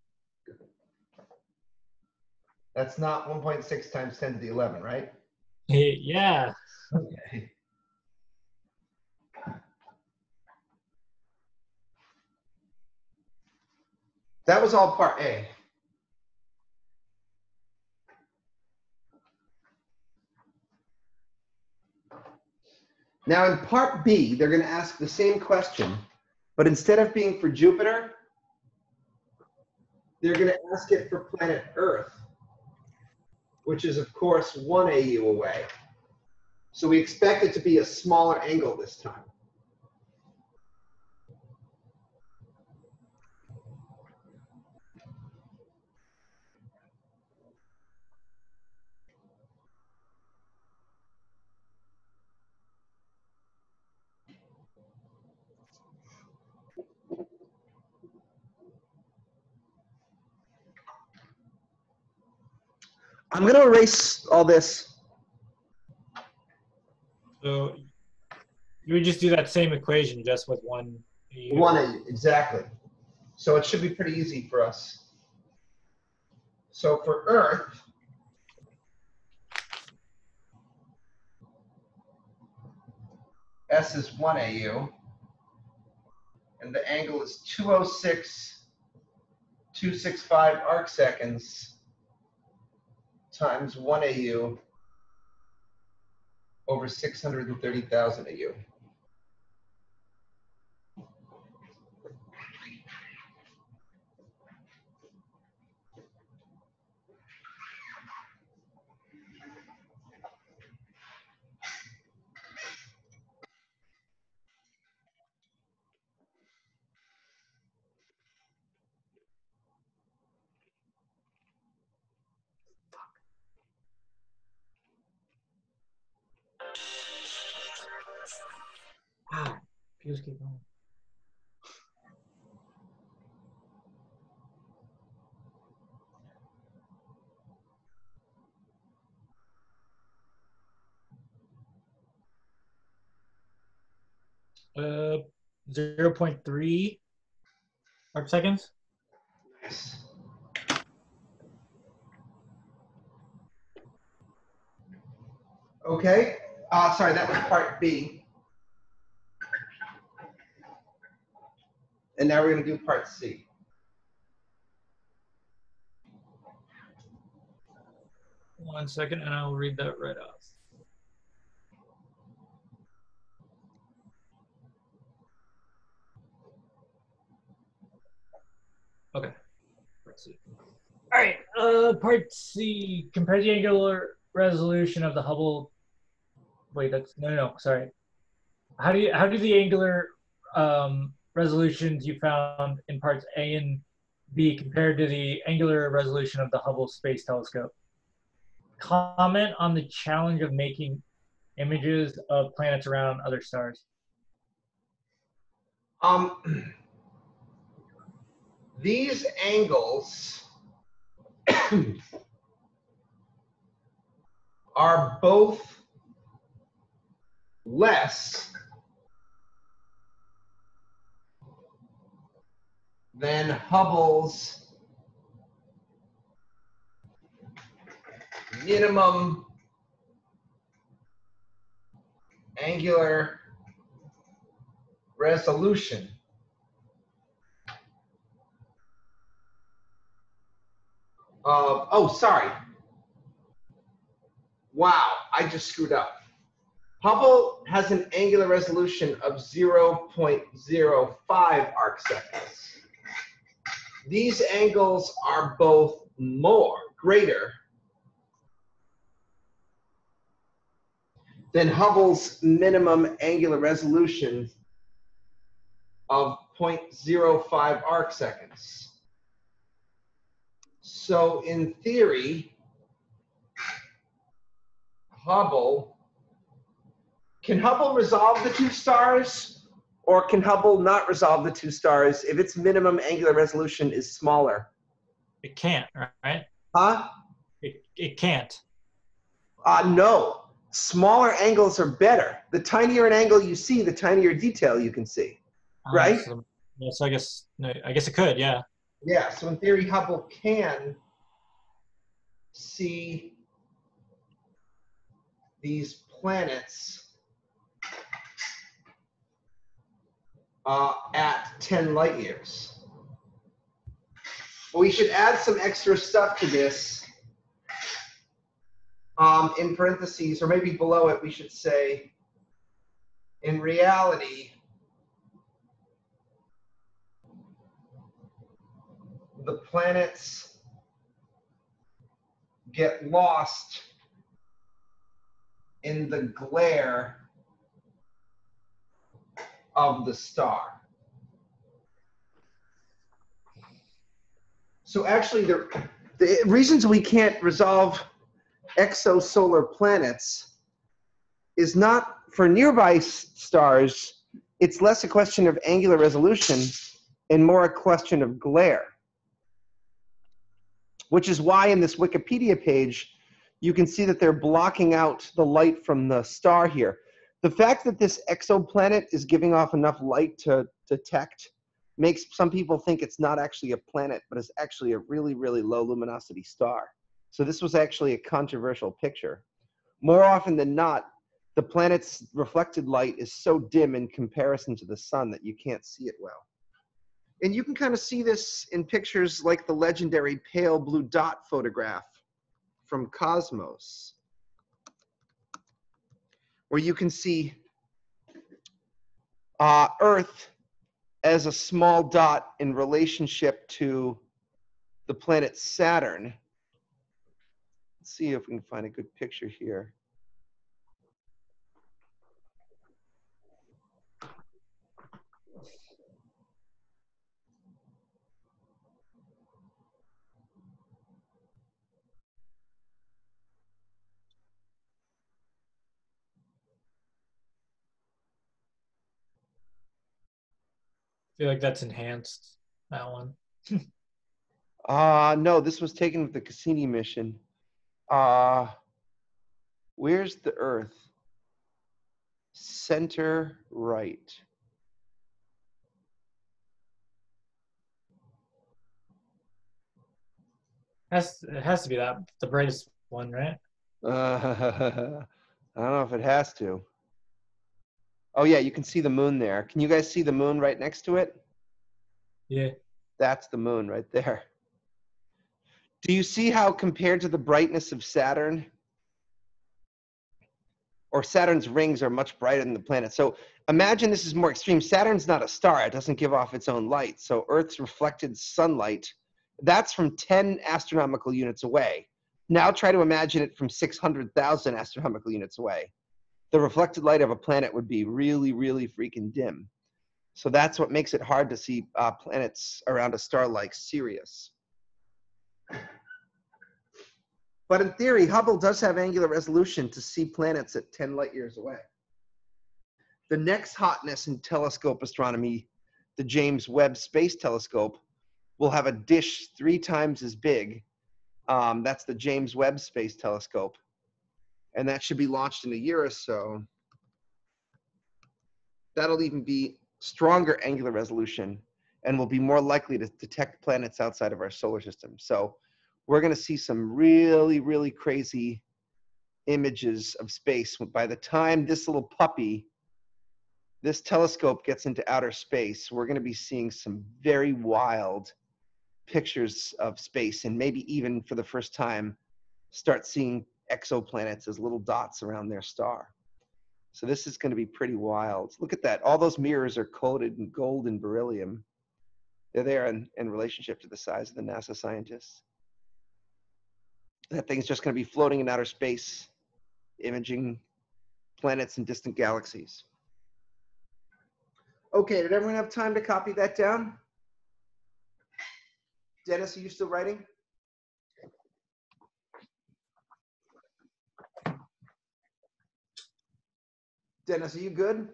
That's not 1.6 times 10 to the 11, right? Yeah. Okay. That was all part A. Now in part B, they're going to ask the same question, but instead of being for Jupiter, they're going to ask it for planet Earth, which is of course one AU away. So we expect it to be a smaller angle this time. I'm going to erase all this. So you would just do that same equation just with one. AU. One AU, exactly. So it should be pretty easy for us. So for Earth, S is 1 AU, and the angle is 206, 265 arc seconds times 1 AU over 630,000 AU. Just keep going. Uh, zero point three arc seconds. Nice. Okay, uh, sorry, that was part B. And now we're gonna do part C. One second, and I'll read that right off. Okay. Let's see. All right. Uh, part C. Compare the angular resolution of the Hubble. Wait, that's no, no, no. Sorry. How do you how do the angular um, resolutions you found in parts A and B compared to the angular resolution of the Hubble Space Telescope? comment on the challenge of making images of planets around other stars. Um, these angles *coughs* are both less than Hubble's minimum angular resolution. Uh, oh, sorry. Wow, I just screwed up. Hubble has an angular resolution of 0.05 arc seconds. These angles are both more, greater than Hubble's minimum angular resolution of 0.05 arc seconds. So in theory, Hubble, can Hubble resolve the two stars or can Hubble not resolve the two stars if its minimum angular resolution is smaller? It can't, right? Huh? It, it can't. Uh, no. Smaller angles are better. The tinier an angle you see, the tinier detail you can see. Uh, Right. So, yeah, so I guess no, I guess it could. Yeah. Yeah, so in theory, Hubble can see these planets uh, at 10 light years. We should add some extra stuff to this. Um, in parentheses, or maybe below it, we should say, in reality, the planets get lost in the glare of the star. So actually, the, the reasons we can't resolve exosolar planets is not for nearby stars, it's less a question of angular resolution and more a question of glare which is why in this Wikipedia page, you can see that they're blocking out the light from the star here. The fact that this exoplanet is giving off enough light to detect makes some people think it's not actually a planet, but it's actually a really, really low luminosity star. So this was actually a controversial picture. More often than not, the planet's reflected light is so dim in comparison to the sun that you can't see it well. And you can kind of see this in pictures like the legendary pale blue dot photograph from Cosmos, where you can see uh, Earth as a small dot in relationship to the planet Saturn. Let's see if we can find a good picture here. Feel like that's enhanced. That one. Uh no, this was taken with the Cassini mission. Uh where's the Earth? Center right. Has it has to be that the brightest one, right? Uh, *laughs* I don't know if it has to. Oh yeah, you can see the moon there. Can you guys see the moon right next to it? Yeah. That's the moon right there. Do you see how compared to the brightness of Saturn, or Saturn's rings are much brighter than the planet. So imagine this is more extreme. Saturn's not a star, it doesn't give off its own light. So Earth's reflected sunlight, that's from 10 astronomical units away. Now try to imagine it from 600,000 astronomical units away. The reflected light of a planet would be really, really freaking dim. So that's what makes it hard to see uh, planets around a star like Sirius. But in theory, Hubble does have angular resolution to see planets at 10 light years away. The next hotness in telescope astronomy, the James Webb Space Telescope, will have a dish three times as big. Um, that's the James Webb Space Telescope. And that should be launched in a year or so. That'll even be stronger angular resolution and we'll be more likely to detect planets outside of our solar system. So we're going to see some really, really crazy images of space. By the time this little puppy, this telescope gets into outer space, we're going to be seeing some very wild pictures of space and maybe even for the first time start seeing exoplanets as little dots around their star. So this is going to be pretty wild. Look at that. All those mirrors are coated in gold and beryllium. They're there in, in relationship to the size of the NASA scientists. That thing's just going to be floating in outer space, imaging planets and distant galaxies. Okay, did everyone have time to copy that down? Dennis, are you still writing? Dennis, are you good?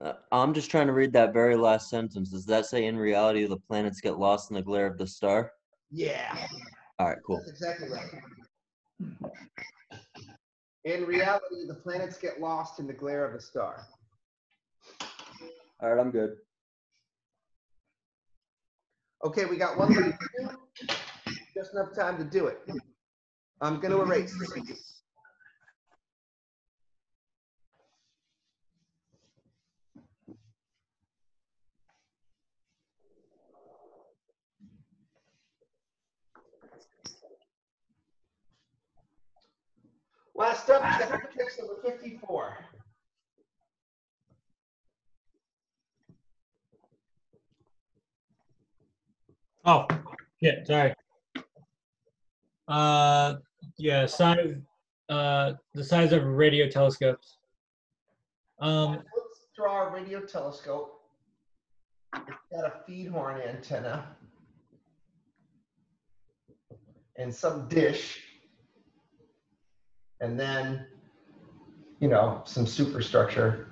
Uh, I'm just trying to read that very last sentence. Does that say in reality the planets get lost in the glare of the star? Yeah, All right, cool. that's exactly right. In reality, the planets get lost in the glare of a star. All right, I'm good. Okay, we got one thing to do. Just enough time to do it. I'm gonna erase. Last up, text number 54. Oh, yeah, sorry. Uh, yeah, size, uh, the size of radio telescopes. Um, Let's draw a radio telescope. It's got a feed horn antenna. And some dish. And then, you know, some superstructure.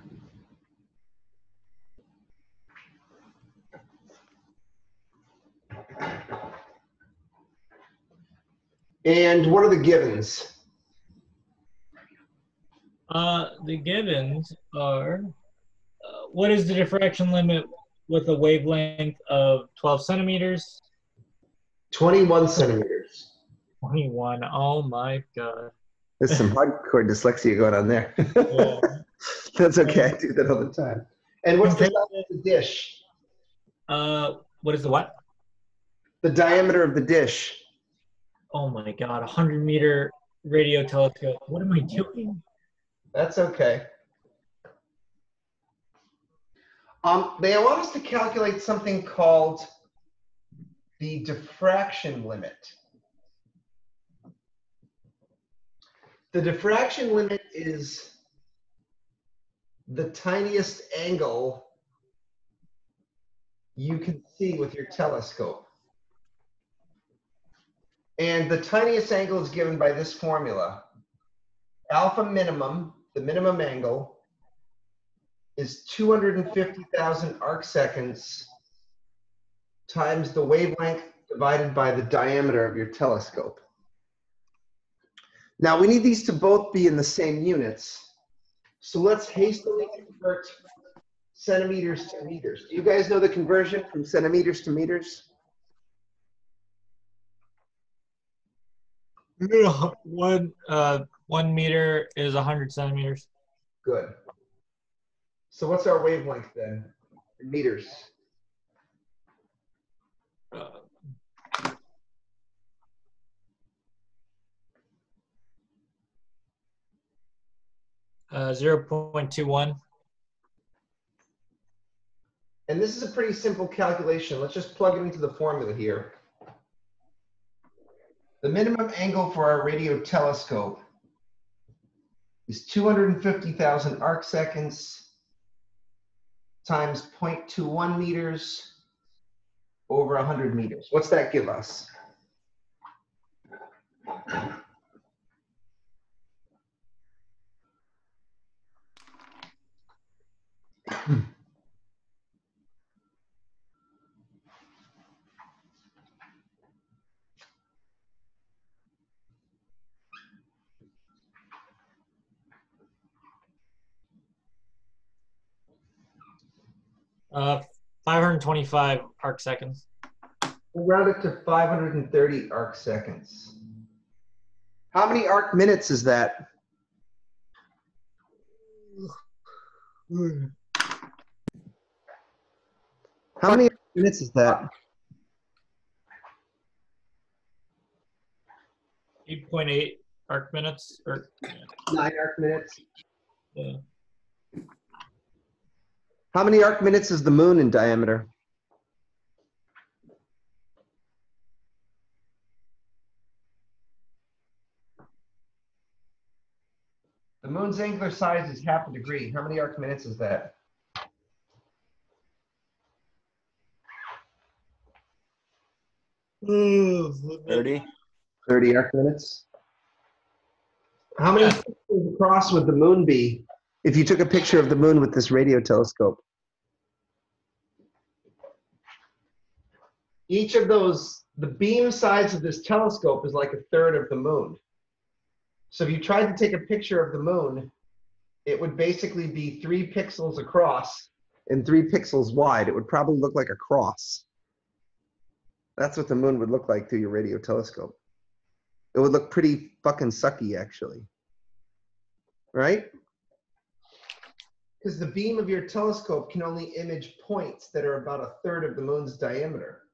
And what are the givens? uh, the givens are, uh, what is the diffraction limit with a wavelength of 12 centimeters? 21 centimeters. 21. Oh my god. There's some hardcore dyslexia going on there. Yeah. *laughs* That's okay. I do that all the time. And what's the size of the dish? Uh, what is the what? The diameter of the dish. Oh my god, 100 meter radio telescope. What am I doing? That's okay. Um, they want us to calculate something called the diffraction limit. The diffraction limit is the tiniest angle you can see with your telescope. And the tiniest angle is given by this formula. Alpha minimum, the minimum angle, is 250,000 arc seconds times the wavelength divided by the diameter of your telescope. Now we need these to both be in the same units. So let's hastily convert centimeters to meters. Do you guys know the conversion from centimeters to meters? *laughs* One uh one meter is hundred centimeters. Good. So what's our wavelength then? In meters. Uh, Uh, zero point two one. And this is a pretty simple calculation. Let's just plug it into the formula here. The minimum angle for our radio telescope is 250,000 arc seconds times 0.21 meters over 100 meters. What's that give us? Uh, five hundred twenty-five arc seconds. Round it to 530 arc seconds. How many arc minutes is that? How many arc minutes is that? Eight point eight arc minutes or Nine arc minutes. yeah. How many arc minutes is the moon in diameter? The moon's angular size is half a degree. How many arc minutes is that? Thirty. 30 arc minutes. How many pixels across would the moon be if you took a picture of the moon with this radio telescope? Each of those, the beam size of this telescope is like a third of the moon. So if you tried to take a picture of the moon, it would basically be three pixels across and three pixels wide. It would probably look like a cross. That's what the moon would look like through your radio telescope. It would look pretty fucking sucky, actually. Right? Because the beam of your telescope can only image points that are about a third of the moon's diameter.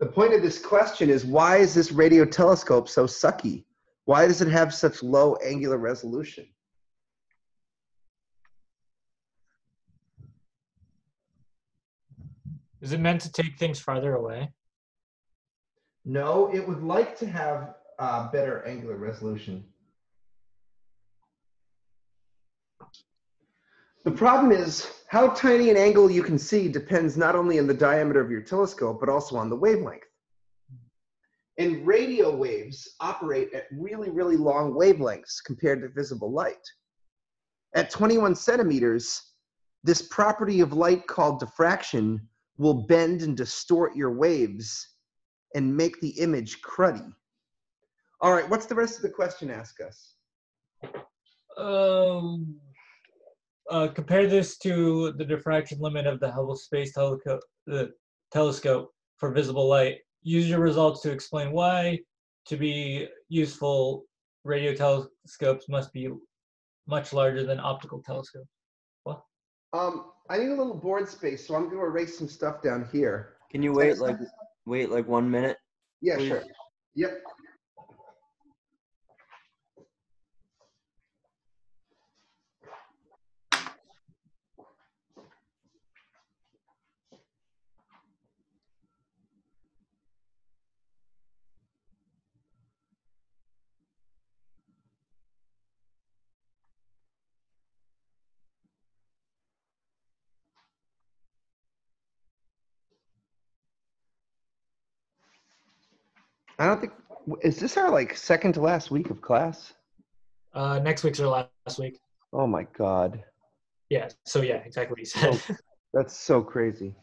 The point of this question is why is this radio telescope so sucky? Why does it have such low angular resolution? Is it meant to take things farther away? No, it would like to have uh, better angular resolution. The problem is how tiny an angle you can see depends not only on the diameter of your telescope, but also on the wavelength. And radio waves operate at really, really long wavelengths compared to visible light. At 21 centimeters, this property of light called diffraction will bend and distort your waves and make the image cruddy. All right, what's the rest of the question ask us? Um, uh, compare this to the diffraction limit of the Hubble Space Teleco- the telescope for visible light. Use your results to explain why, to be useful, radio telescopes must be much larger than optical telescopes. Um, I need a little board space, so I'm going to erase some stuff down here. Can you wait like wait like one minute? Yeah, Please. sure. Yep. I don't think is this our like second to last week of class? Uh, next week's our last week. Oh my god. Yeah. So yeah, exactly what you said. That's so crazy.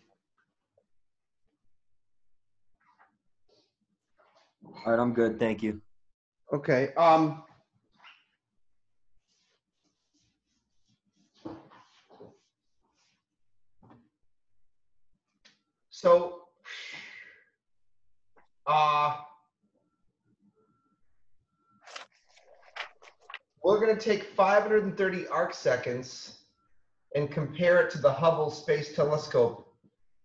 All right, I'm good. Thank you. Okay. Um. So, uh, we're going to take 530 arc seconds and compare it to the Hubble Space Telescope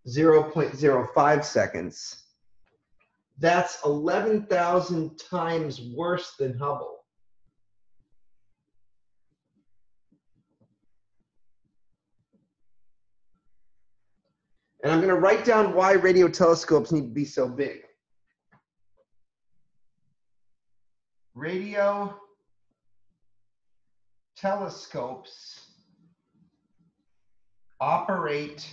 0.05 seconds that's 11,000 times worse than Hubble. And I'm going to write down why radio telescopes need to be so big. Radio telescopes operate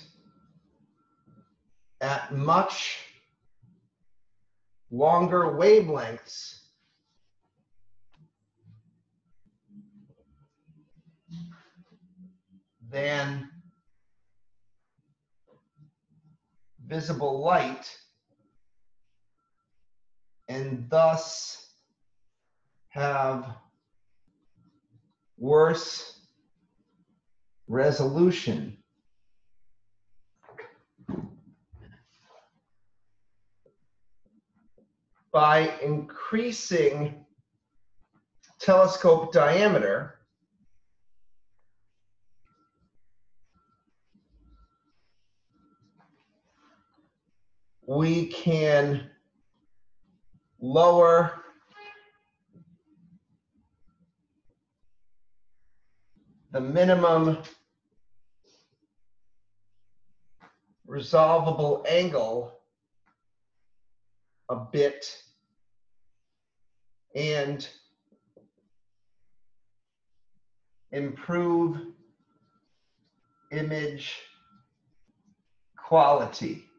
at much longer wavelengths than visible light and thus have worse resolution. by increasing telescope diameter, we can lower the minimum resolvable angle a bit and improve image quality.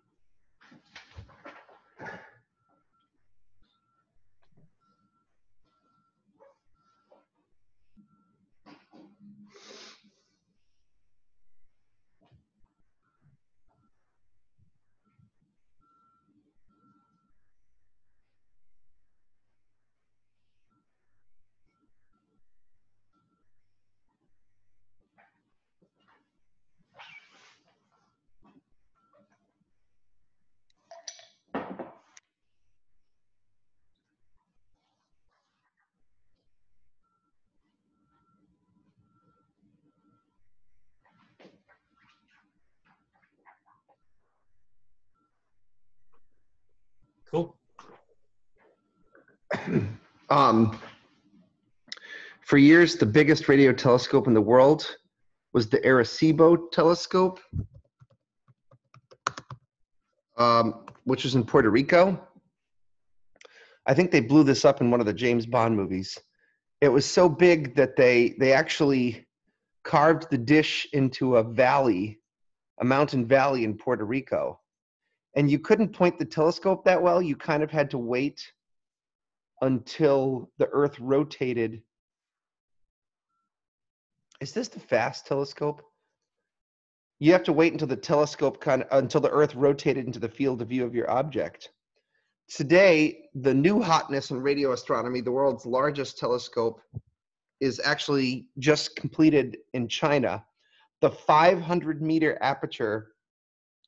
Cool. *clears throat* um, for years, the biggest radio telescope in the world was the Arecibo telescope, um, which was in Puerto Rico. I think they blew this up in one of the James Bond movies. It was so big that they they actually carved the dish into a valley, a mountain valley in Puerto Rico and you couldn't point the telescope that well. You kind of had to wait until the Earth rotated. Is this the FAST telescope? You have to wait until the telescope kind of until the Earth rotated into the field of view of your object. Today, the new hotness in radio astronomy, the world's largest telescope, is actually just completed in China. The 500 meter aperture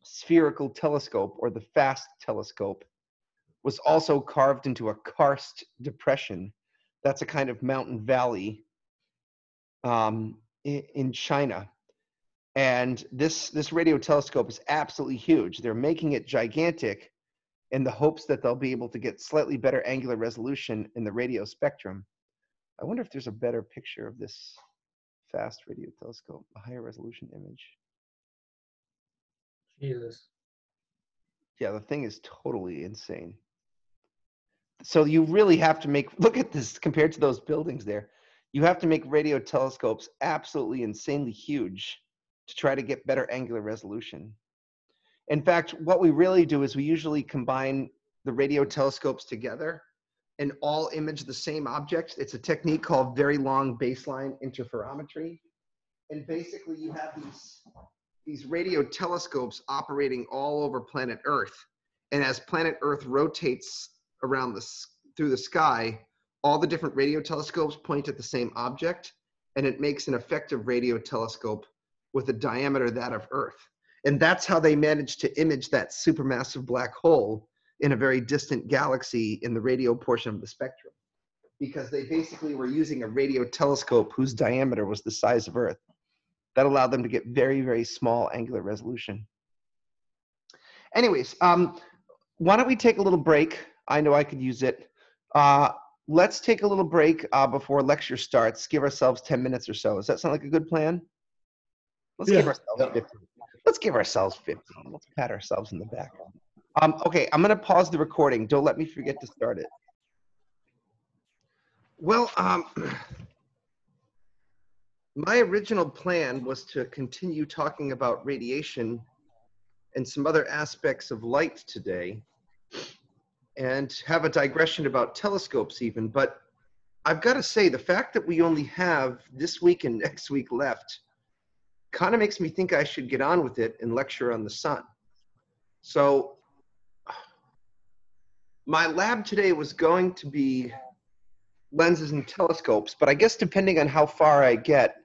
spherical telescope or the FAST telescope was also carved into a karst depression. That's a kind of mountain valley um, in, in China. And this, this radio telescope is absolutely huge. They're making it gigantic in the hopes that they'll be able to get slightly better angular resolution in the radio spectrum. I wonder if there's a better picture of this FAST radio telescope, a higher resolution image. Jesus. Yeah, the thing is totally insane. So you really have to make *laughs* look at this compared to those buildings there. You have to make radio telescopes absolutely insanely huge to try to get better angular resolution. In fact, what we really do is we usually combine the radio telescopes together and all image the same object. It's a technique called very long baseline interferometry. and basically you have these these radio telescopes operating all over planet Earth. And as planet Earth rotates around the through the sky, all the different radio telescopes point at the same object, and it makes an effective radio telescope with a diameter that of Earth. And that's how they managed to image that supermassive black hole in a very distant galaxy in the radio portion of the spectrum. Because they basically were using a radio telescope whose diameter was the size of Earth. That allowed them to get very, very small angular resolution. Anyways, um, why don't we take a little break? I know I could use it. Uh, let's take a little break uh, before lecture starts. Give ourselves 10 minutes or so. Does that sound like a good plan? Let's give Yeah. ourselves 15. Let's give ourselves 15. Let's pat ourselves in the back. Um, okay, I'm going to pause the recording. Don't let me forget to start it. Well, um, *clears throat* my original plan was to continue talking about radiation and some other aspects of light today and have a digression about telescopes even but i've got to say the fact that we only have this week and *laughs* next week left kind of makes me think i should get on with it and lecture on the sun. So my lab today was going to be lenses and telescopes but i guess depending on how far i get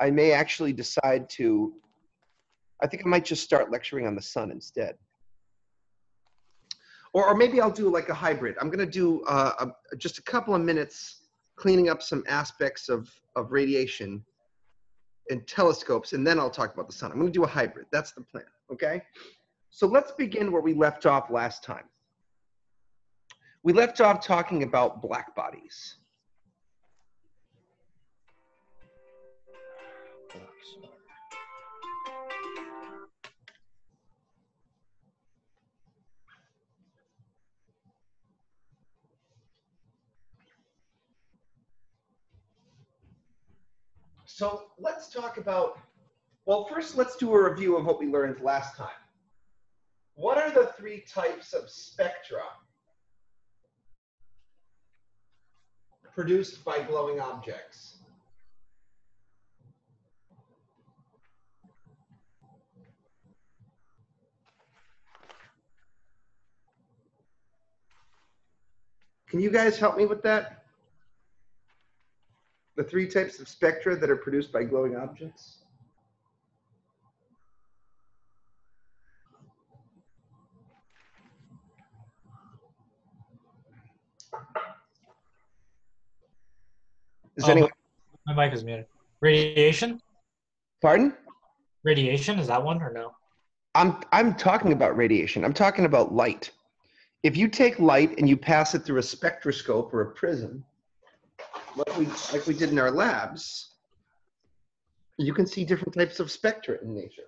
i may actually decide to i think i might just start lecturing on the sun instead or, or maybe I'll do like a hybrid. I'm going to do uh, a, just a couple of minutes cleaning up some aspects of, of radiation and telescopes, and then I'll talk about the sun. I'm going to do a hybrid. That's the plan. Okay. So let's begin where we left off last time. We left off talking about black bodies. So let's talk about, well, first let's do a review of what we learned last time. What are the three types of spectra produced by glowing objects? Can you guys help me with that? The three types of spectra that are produced by glowing objects? Is Oh, anyone, My mic is muted. Radiation? pardon? Radiation is that one or no? I'm I'm talking about radiation. I'm talking about light. If you take light and you pass it through a spectroscope or a prism, like we like we did in our labs, you can see different types of spectra in nature.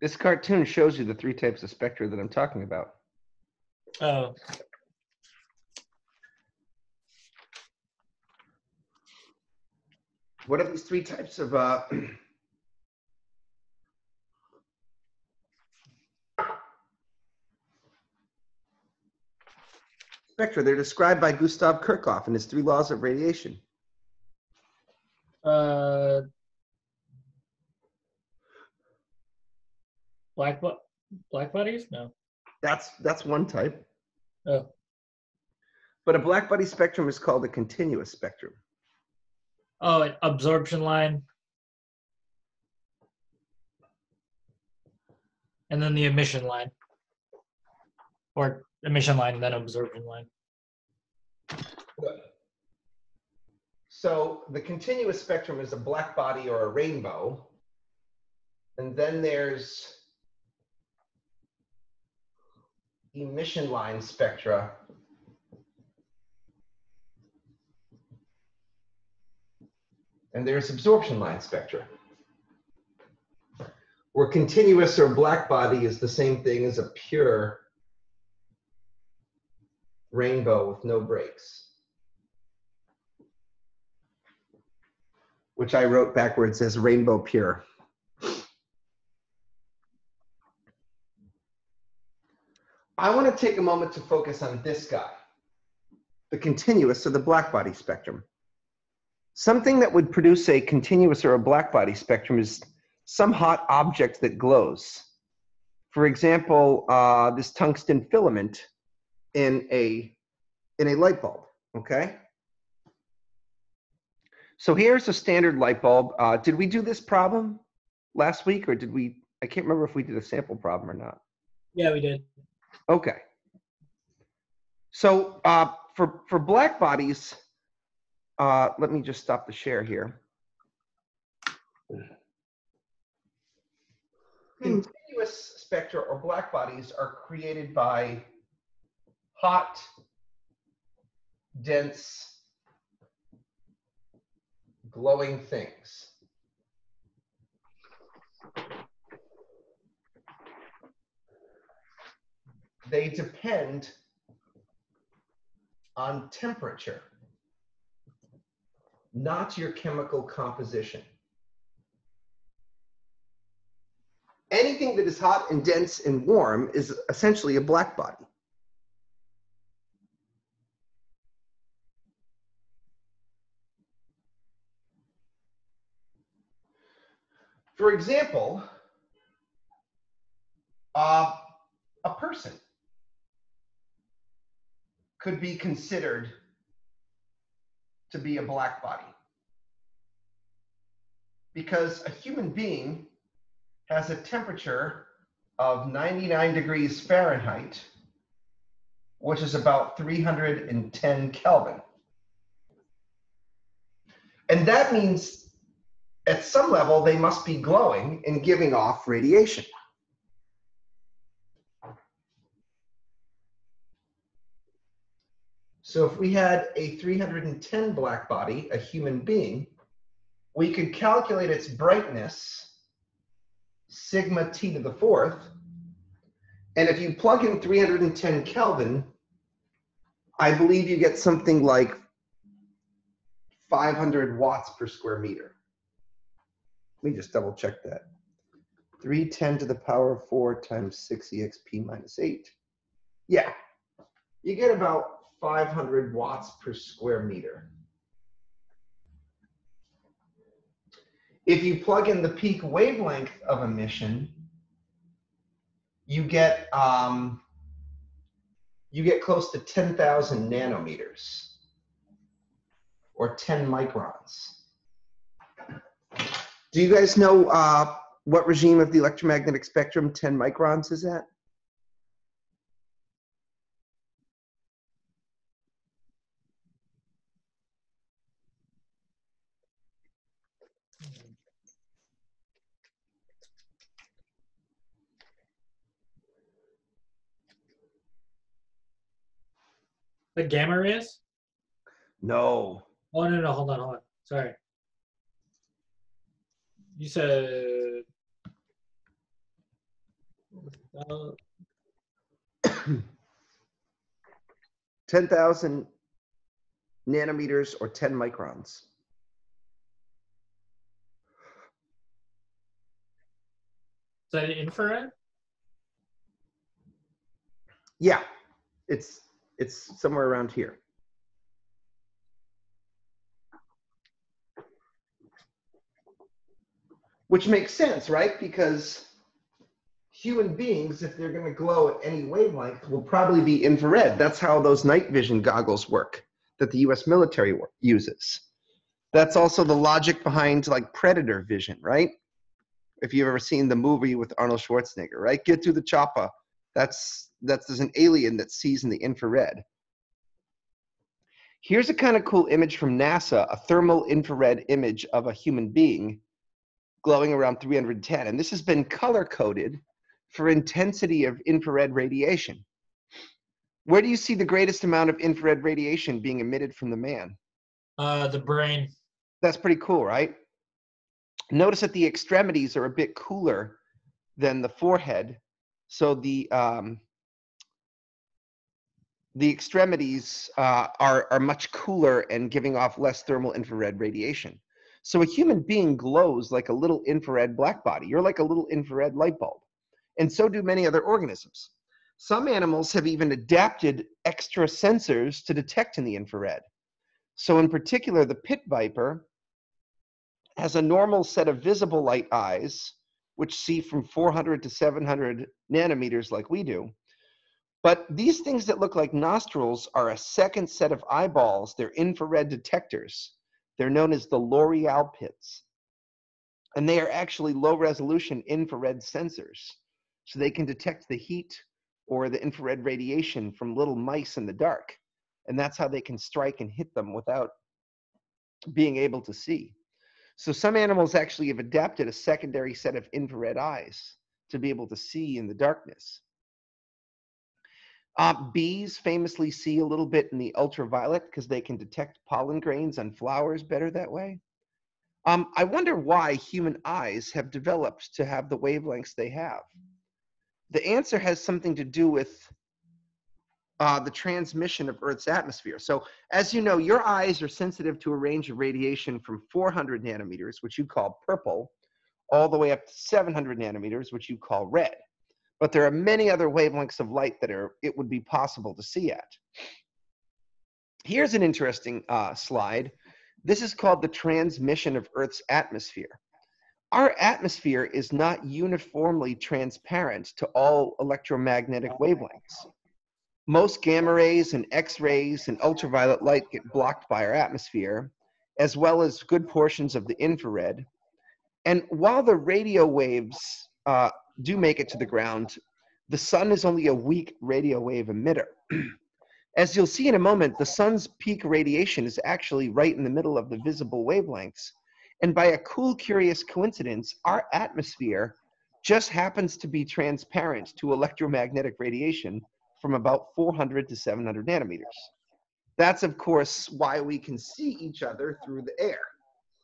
This cartoon shows you the three types of spectra that I'm talking about. Oh, What are these three types of uh, *clears throat* spectra? They're described by Gustav Kirchhoff in his three laws of radiation. uh, black black bodies? No. That's that's one type. Oh, But a black body spectrum is called a continuous spectrum. Oh, absorption line. And then the emission line. Or emission line then absorption line. So the continuous spectrum is a black body or a rainbow. And then there's emission line spectra. and there's absorption line spectra. Where continuous or black body is the same thing as a pure rainbow with no breaks. Which I wrote backwards as rainbow pure. I want to take a moment to focus on this guy, the continuous of the black body spectrum. Something that would produce a continuous or a black body spectrum is some hot object that glows. For example, uh, this tungsten filament in a, in a light bulb, okay? So here's a standard light bulb. Uh, did we do this problem last week or did we, I can't remember if we did a sample problem or not. Yeah, we did. Okay. So uh, for for black bodies, uh, let me just stop the share here. Continuous spectra or black bodies are created by hot, dense, glowing things. they depend on temperature, not your chemical composition. Anything that is hot and dense and warm is essentially a black body. For example, uh, a person could be considered to be a black body. Because a human being has a temperature of 99 degrees Fahrenheit, which is about 310 Kelvin. And that means at some level they must be glowing and giving off radiation. So if we had a 310 black body, a human being, we could calculate its brightness, sigma t to the fourth. And if you plug in 310 Kelvin, I believe you get something like 500 watts per square meter. Let me just double check that. 310 to the power of 4 times 6 exp minus 8. Yeah, you get about 500 watts per square meter. If you plug in the peak wavelength of emission, you get um, you get close to 10,000 nanometers or 10 microns. Do you guys know uh, what regime of the electromagnetic spectrum 10 microns is at? The gamma rays? No. Oh no no hold on hold on. Sorry. You said *coughs* uh, 10,000 nanometers or 10 microns. is that infrared? Yeah, it's it's somewhere around here. Which makes sense, right? Because human beings, if they're going to glow at any wavelength, will probably be infrared. That's how those night vision goggles work that the US military uses. That's also the logic behind like predator vision, right? If you've ever seen the movie with Arnold Schwarzenegger, right? Get to the chopper. That's that's there's an alien that sees in the infrared. Here's a kind of cool image from NASA, a thermal infrared image of a human being glowing around 310. And this has been color coded for intensity of infrared radiation. Where do you see the greatest amount of infrared radiation being emitted from the man? Uh the brain. That's pretty cool, right? Notice that the extremities are a bit cooler than the forehead. So the um, the extremities uh, are are much cooler and giving off less thermal infrared radiation. So a human being glows like a little infrared black body. You're like a little infrared light bulb, and so do many other organisms. Some animals have even adapted extra sensors to detect in the infrared. So, in particular, the pit viper has a normal set of visible light eyes, which see from 400 to 700 nanometers, like we do. But these things that look like nostrils are a second set of eyeballs. They're infrared detectors. They're known as the loreal pits. And they are actually low resolution infrared sensors. So they can detect the heat or the infrared radiation from little mice in the dark. And that's how they can strike and hit them without being able to see. So some animals actually have adapted a secondary set of infrared eyes to be able to see in the darkness. Uh, bees famously see a little bit in the ultraviolet because they can detect pollen grains on flowers better that way. Um, I wonder why human eyes have developed to have the wavelengths they have. The answer has something to do with uh, the transmission of Earth's atmosphere. So, as you know, your eyes are sensitive to a range of radiation from 400 nanometers, which you call purple, all the way up to 700 nanometers, which you call red. But there are many other wavelengths of light that are it would be possible to see at. Here's an interesting uh, slide. This is called the transmission of Earth's atmosphere. Our atmosphere is not uniformly transparent to all electromagnetic wavelengths. Most gamma rays and X rays and ultraviolet light get blocked by our atmosphere, as well as good portions of the infrared. And while the radio waves uh, do make it to the ground, the sun is only a weak radio wave emitter. *clears throat* As you'll see in a moment, the sun's peak radiation is actually right in the middle of the visible wavelengths. And by a cool, curious coincidence, our atmosphere just happens to be transparent to electromagnetic radiation from about 400 to 700 nanometers. That's, of course, why we can see each other through the air.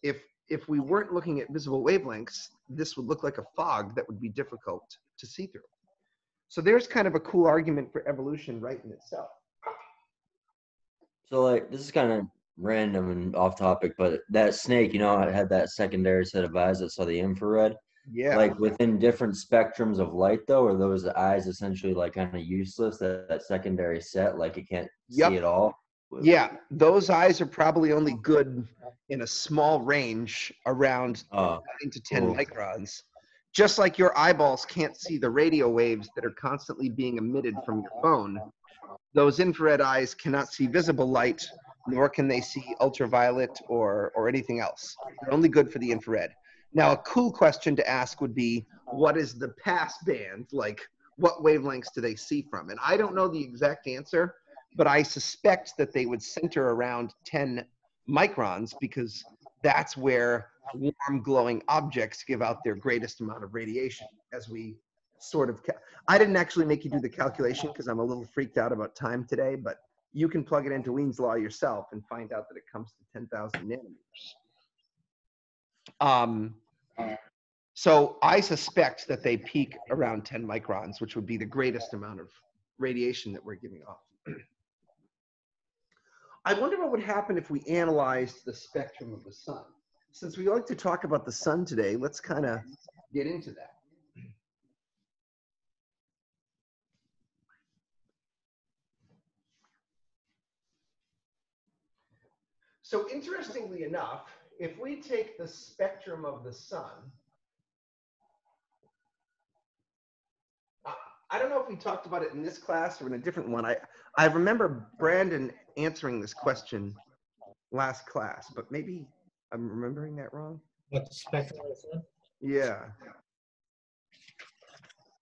If, if we weren't looking at visible wavelengths, this would look like a fog that would be difficult to see through. So there's kind of a cool argument for evolution right in itself. So like this is kind of random and off topic, but that snake, you know, it had that secondary set of eyes that saw the infrared. Yeah. Like within different spectrums of light, though, are those eyes essentially like kind of useless? That, that secondary set, like it can't Yep. see at all. Yeah, those eyes are probably only good in a small range around Oh, 9 to 10 Cool. microns. Just like your eyeballs can't see the radio waves that are constantly being emitted from your phone, those infrared eyes cannot see visible light, nor can they see ultraviolet or, or anything else. They're only good for the infrared. Now, a cool question to ask would be what is the pass band? Like, what wavelengths do they see from? And I don't know the exact answer, but I suspect that they would center around 10 microns because that's where warm glowing objects give out their greatest amount of radiation as we sort of i didn't actually make you do the calculation because i'm a little freaked out about time today but you can plug it into Wien's law yourself and find out that it comes to 10,000 nanometers. Um, so I suspect that they peak around 10 microns, which would be the greatest amount of radiation that we're giving off. I wonder what would happen if we analyzed the spectrum of the sun. Since we like to talk about the sun today, let's kind of get into that. So interestingly enough, if we take the spectrum of the sun, I- don't know if we talked about it in this class or in a different one. I, I remember Brandon answering this question last class, but maybe I'm remembering that wrong. What the spectrum of the sun? Yeah.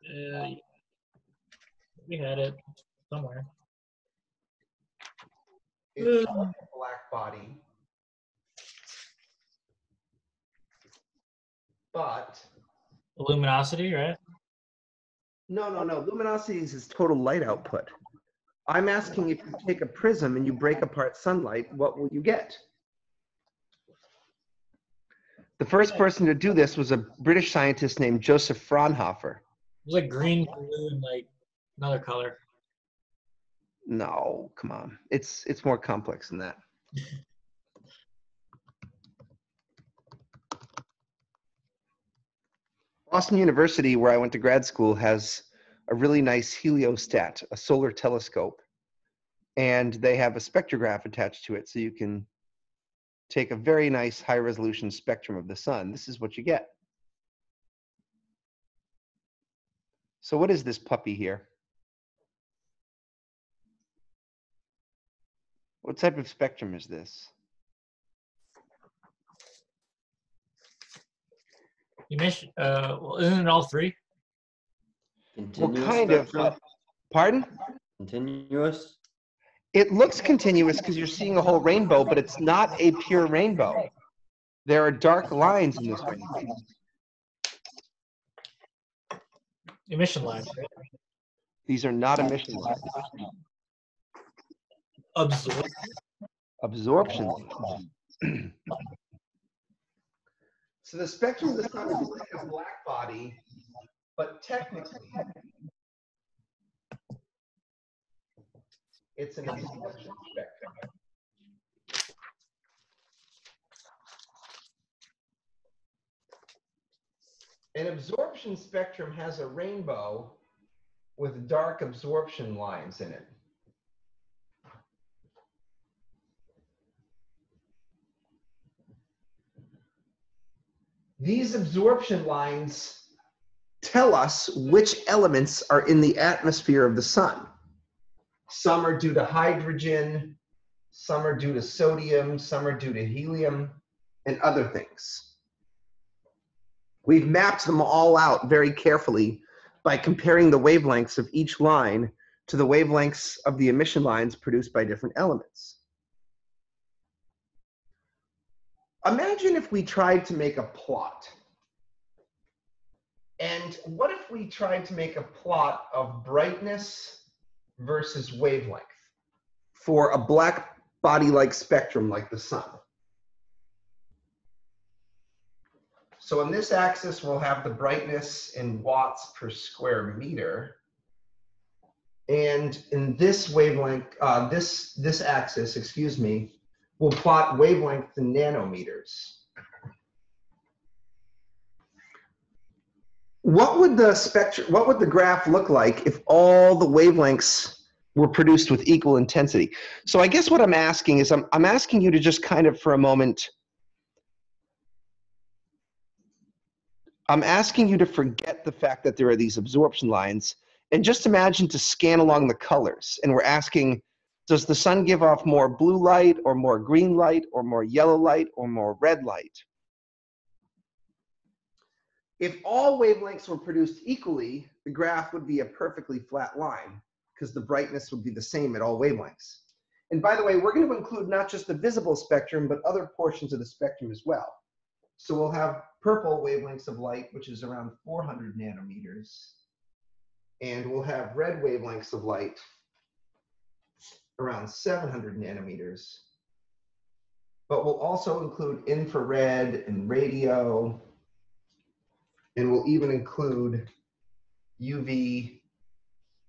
Uh, we had it somewhere. It's Uh. a black body. But Luminosity, right? no, no, no. Luminosity is his total light output. I'm asking if you take a prism and you break apart sunlight, what will you get? The first person to do this was a British scientist named Joseph Fraunhofer. It was like green, blue, and like another color. No, come on. It's it's more complex than that. *laughs* Boston University, where I went to grad school, has a really nice heliostat, a solar telescope, and they have a spectrograph attached to it so you can take a very nice high resolution spectrum of the sun. This is what you get. So what is this puppy here? What type of spectrum is this? Emission. Uh, well, isn't it all three? Well, Continuous kind of. spectrum? uh, Pardon? Continuous? It looks continuous because you're seeing a whole rainbow, but it's not a pure rainbow. There are dark lines in this rainbow. Emission lines. Right? These are not emission lines, Absorb. absorption. lines. *clears throat* So the spectrum of the sun is like a black body, but technically it's an absorption spectrum. An absorption spectrum has a rainbow with dark absorption lines in it. These absorption lines tell us which elements are in the atmosphere of the sun. Some are due to hydrogen, some are due to sodium, some are due to helium, and other things. We've mapped them all out very carefully by comparing the wavelengths of each line to the wavelengths of the emission lines produced by different elements. Imagine if we tried to make a plot. And what if we tried to make a plot of brightness versus wavelength for a black body-like spectrum like the sun? So on this axis, we'll have the brightness in watts per square meter. And in this wavelength, uh, this, this axis, excuse me, we'll plot wavelength in nanometers. What would the spectrum, what would the graph look like if all the wavelengths were produced with equal intensity? So I guess what I'm asking is I'm, I'm asking you to just kind of for a moment, I'm asking you to forget the fact that there are these absorption lines and just imagine to scan along the colors. And we're asking, does the sun give off more blue light or more green light or more yellow light or more red light? If all wavelengths were produced equally, the graph would be a perfectly flat line because the brightness would be the same at all wavelengths. And by the way, we're going to include not just the visible spectrum, but other portions of the spectrum as well. So we'll have purple wavelengths of light, which is around 400 nanometers. And we'll have red wavelengths of light, around 700 nanometers. But we'll also include infrared and radio. And we'll even include UV,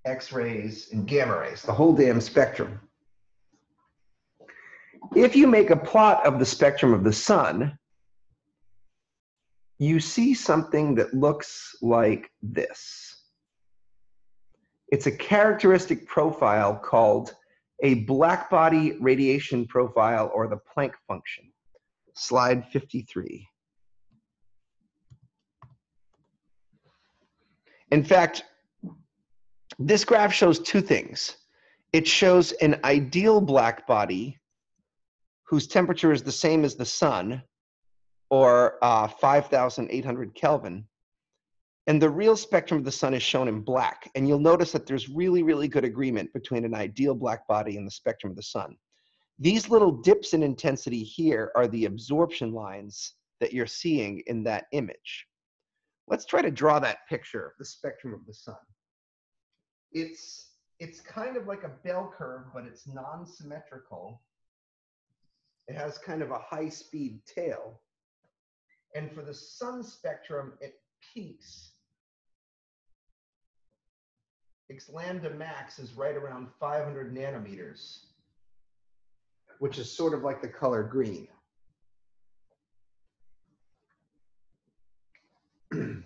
X-rays, and gamma rays, the whole damn spectrum. If you make a plot of the spectrum of the sun, you see something that looks like this. It's a characteristic profile called a blackbody radiation profile or the Planck function. Slide 53. In fact, this graph shows two things. It shows an ideal black body whose temperature is the same as the sun, or uh, 5,800 Kelvin. And the real spectrum of the sun is shown in black. And you'll notice that there's really, really good agreement between an ideal black body and the spectrum of the sun. These little dips in intensity here are the absorption lines that you're seeing in that image. Let's try to draw that picture of the spectrum of the sun. It's, it's kind of like a bell curve, but it's non-symmetrical. It has kind of a high-speed tail. And for the sun spectrum, it peaks. Its lambda max is right around 500 nanometers, which is sort of like the color green. *clears throat*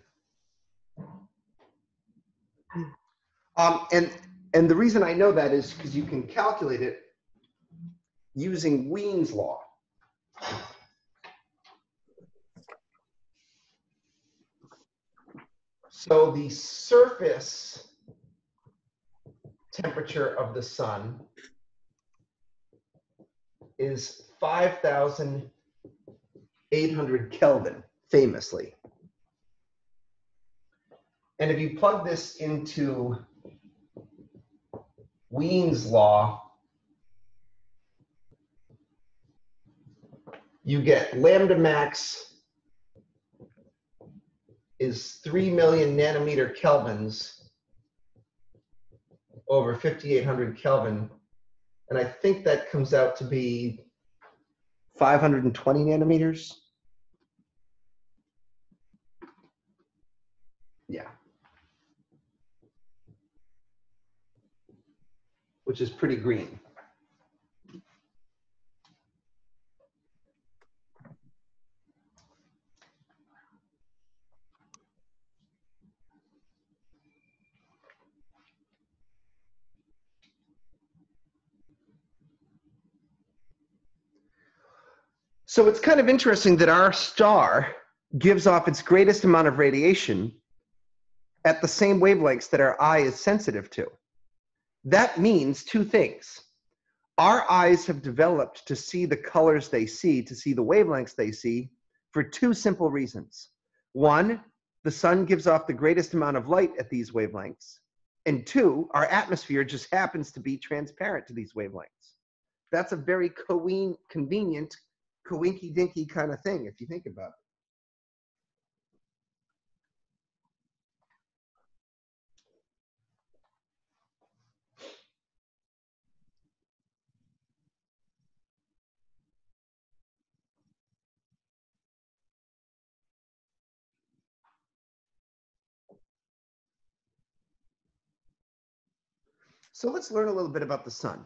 Um, and, and the reason I know that is because you can calculate it using Wien's law. So the surface temperature of the sun is 5,800 Kelvin, famously. And if you plug this into Wien's law, you get lambda max is 3 million nanometer kelvins over 5800 Kelvin. And I think that comes out to be 520 nanometers. Yeah. Which is pretty green. So it's kind of interesting that our star gives off its greatest amount of radiation at the same wavelengths that our eye is sensitive to. That means two things. Our eyes have developed to see the colors they see, to see the wavelengths they see, for two simple reasons. One, the sun gives off the greatest amount of light at these wavelengths. And two, our atmosphere just happens to be transparent to these wavelengths. That's a very co- convenient coinky dinky kind of thing if you think about it. So let's learn a little bit about the sun.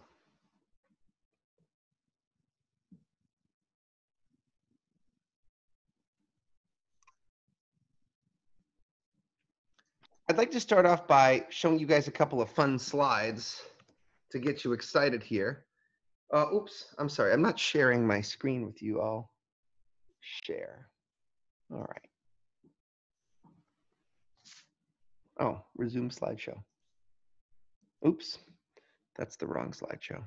I'd like to start off by showing you guys a couple of fun slides to get you excited here. Uh, oops, I'm sorry. I'm not sharing my screen with you all. Share. All right. Oh, resume slideshow. Oops, that's the wrong slideshow.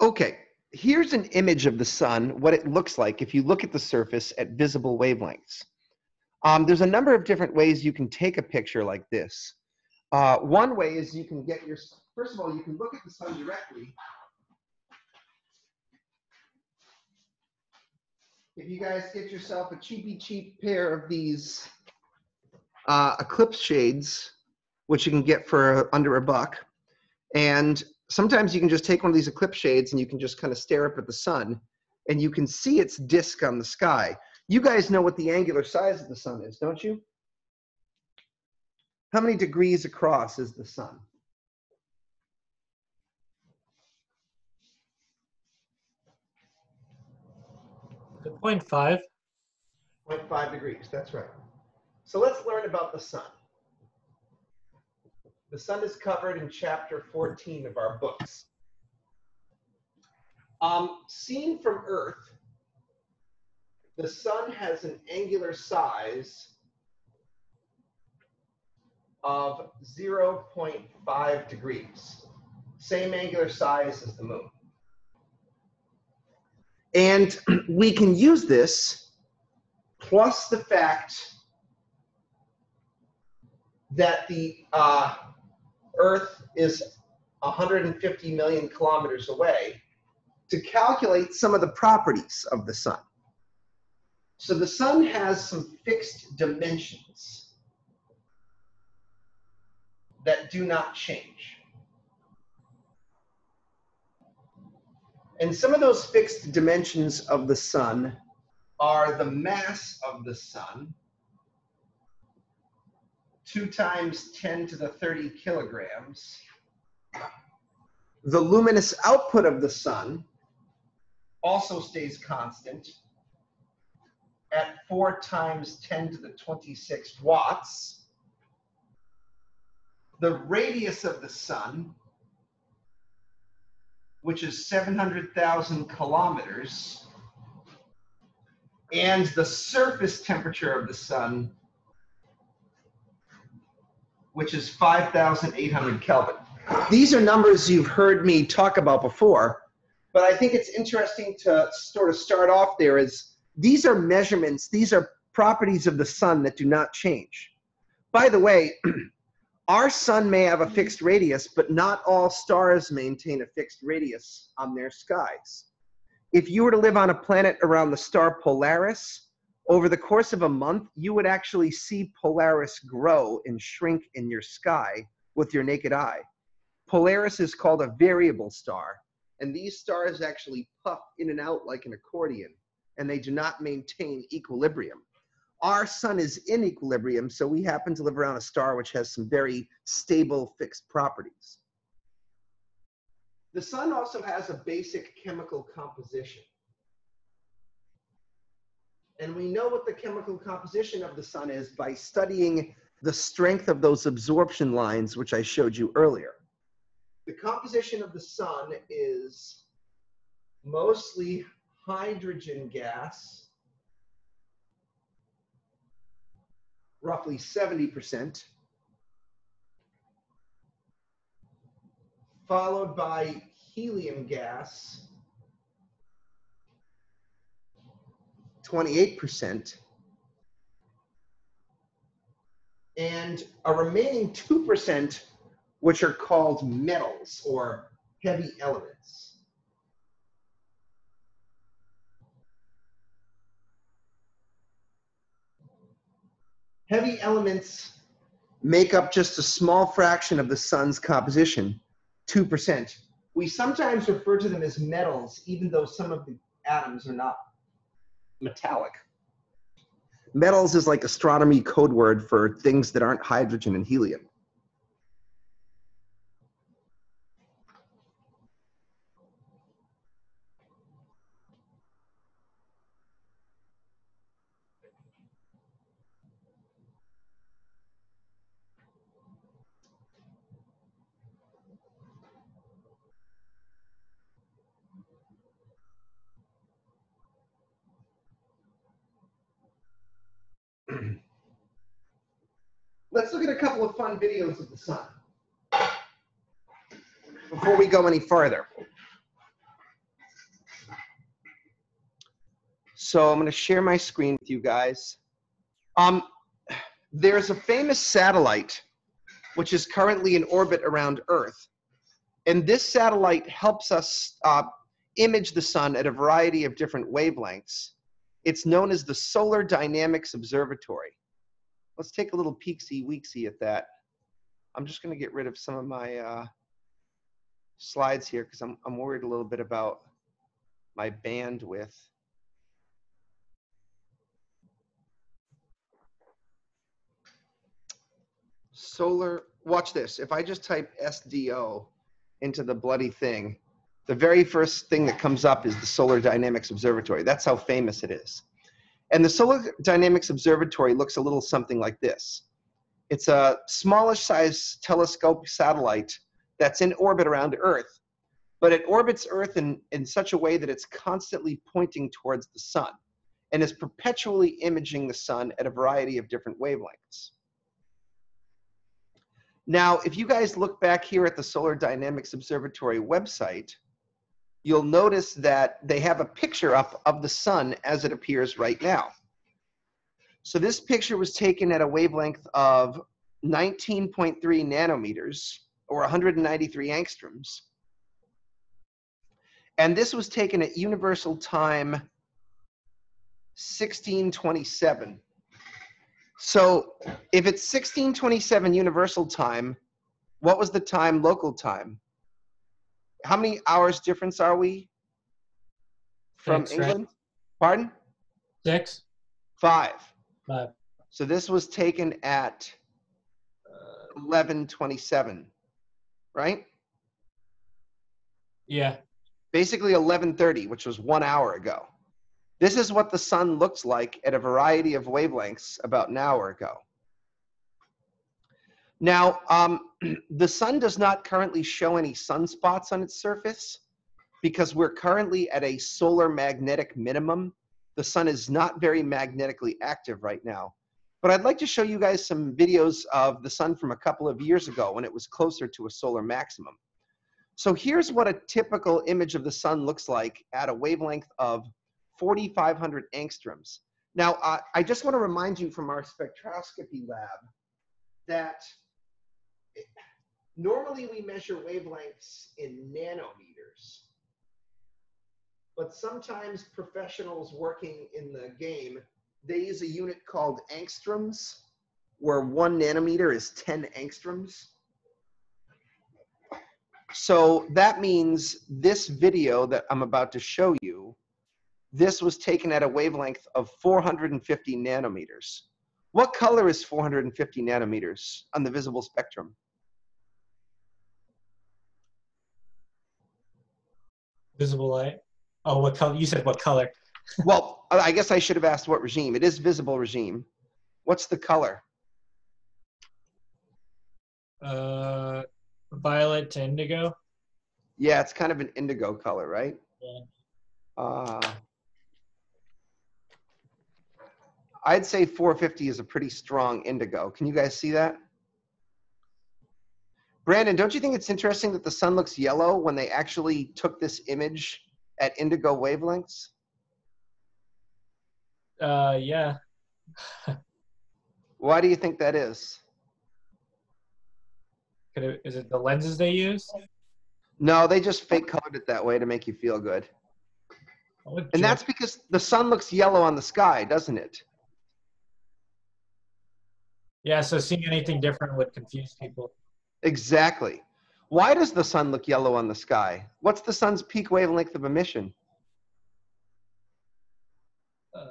Okay, here's an image of the sun, what it looks like if you look at the surface at visible wavelengths. Um, there's a number of different ways you can take a picture like this. Uh, one way is you can get your, first of all, you can look at the sun directly. If you guys get yourself a cheapy cheap pair of these uh, eclipse shades, which you can get for under a buck, and sometimes you can just take one of these eclipse shades and you can just kind of stare up at the sun and you can see its disk on the sky. You guys know what the angular size of the sun is, don't you? How many degrees across is the sun? The point five. 0.5 degrees, that's right. So let's learn about the sun. The sun is covered in chapter 14 of our books. Um, seen from Earth, the sun has an angular size of 0.5 degrees, same angular size as the moon. And *clears throat* we can use this plus the fact that the uh, Earth is 150 million kilometers away to calculate some of the properties of the sun. So the sun has some fixed dimensions that do not change. And some of those fixed dimensions of the sun are the mass of the sun, 2 times 10 to the 30 kilograms. The luminous output of the sun also stays constant, at 4 times 10 to the 26 watts. The radius of the sun, which is 700,000 kilometers, and the surface temperature of the sun, which is 5,800 Kelvin. These are numbers you've heard me talk about before, but I think it's interesting to sort of start off there is these are measurements, these are properties of the sun that do not change. By the way, *clears throat* our sun may have a fixed radius, but not all stars maintain a fixed radius on their skies. If you were to live on a planet around the star Polaris, over the course of a month, you would actually see Polaris grow and shrink in your sky with your naked eye. Polaris is called a variable star, and these stars actually puff in and out like an accordion, and they do not maintain equilibrium. Our sun is in equilibrium, so we happen to live around a star which has some very stable fixed properties. The sun also has a basic chemical composition. And we know what the chemical composition of the sun is by studying the strength of those absorption lines, which I showed you earlier. The composition of the sun is mostly hydrogen gas, roughly 70%, followed by helium gas, 28%, and a remaining 2%, which are called metals or heavy elements. Heavy elements make up just a small fraction of the sun's composition, 2%. We sometimes refer to them as metals, even though some of the atoms are not metallic. Metals is like astronomy code word for things that aren't hydrogen and helium. Let's look at a couple of videos of the sun before we go any further. So I'm going to share my screen with you guys. Um, there's a famous satellite which is currently in orbit around Earth. And this satellite helps us uh, image the sun at a variety of different wavelengths. It's known as the Solar Dynamics Observatory let's take a little peeksy weeksy at that. I'm just going to get rid of some of my uh, slides here because I'm, I'm worried a little bit about my bandwidth. Solar, watch this. If I just type SDO into the bloody thing, the very first thing that comes up is the Solar Dynamics Observatory. That's how famous it is. And the Solar Dynamics Observatory looks a little something like this. It's a smallish size telescope satellite that's in orbit around Earth, but it orbits Earth in, in such a way that it's constantly pointing towards the sun and is perpetually imaging the sun at a variety of different wavelengths. Now, if you guys look back here at the Solar Dynamics Observatory website, you'll notice that they have a picture up of the sun as it appears right now. So this picture was taken at a wavelength of 19.3 nanometers or 193 angstroms. And this was taken at universal time 1627. So if it's 1627 universal time, what was the time local time? how many hours difference are we from Six, right? England? Pardon? Six, Five. So this was taken at uh, 11:27, right? Yeah. Basically 11:30, which was one hour ago. This is what the sun looks like at a variety of wavelengths about an hour ago. Now, um, *clears throat* the sun does not currently show any sunspots on its surface because we're currently at a solar magnetic minimum. The sun is not very magnetically active right now. But I'd like to show you guys some videos of the sun from a couple of years ago when it was closer to a solar maximum. So here's what a typical image of the sun looks like at a wavelength of 4,500 angstroms. Now, uh, I just want to remind you from our spectroscopy lab that normally we measure wavelengths in nanometers. But sometimes professionals working in the game, they use a unit called angstroms, where one nanometer is 10 angstroms. So that means this video that I'm about to show you, this was taken at a wavelength of 450 nanometers. What color is 450 nanometers on the visible spectrum? Visible light. Oh, what color? You said what color? *laughs* Well, I guess I should have asked what regime. It is visible regime. What's the color? Uh, violet to indigo. Yeah, it's kind of an indigo color, right? Yeah. Uh, I'd say 450 is a pretty strong indigo. Can you guys see that? Brandon, don't you think it's interesting that the sun looks yellow when they actually took this image at indigo wavelengths? Uh, yeah. *laughs* Why do you think that is? Could it, is it the lenses they use? No, they just fake colored it that way to make you feel good. And that's because the sun looks yellow on the sky, doesn't it? yeah. So seeing anything different would confuse people. Exactly. Why does the sun look yellow on the sky? What's the sun's peak wavelength of emission? Uh,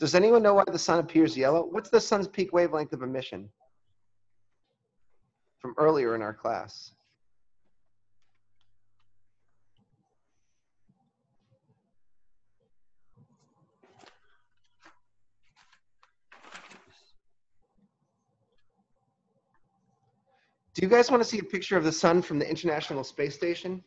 Does anyone know why the sun appears yellow? What's the sun's peak wavelength of emission? From earlier in our class. Do you guys want to see a picture of the sun from the International Space Station?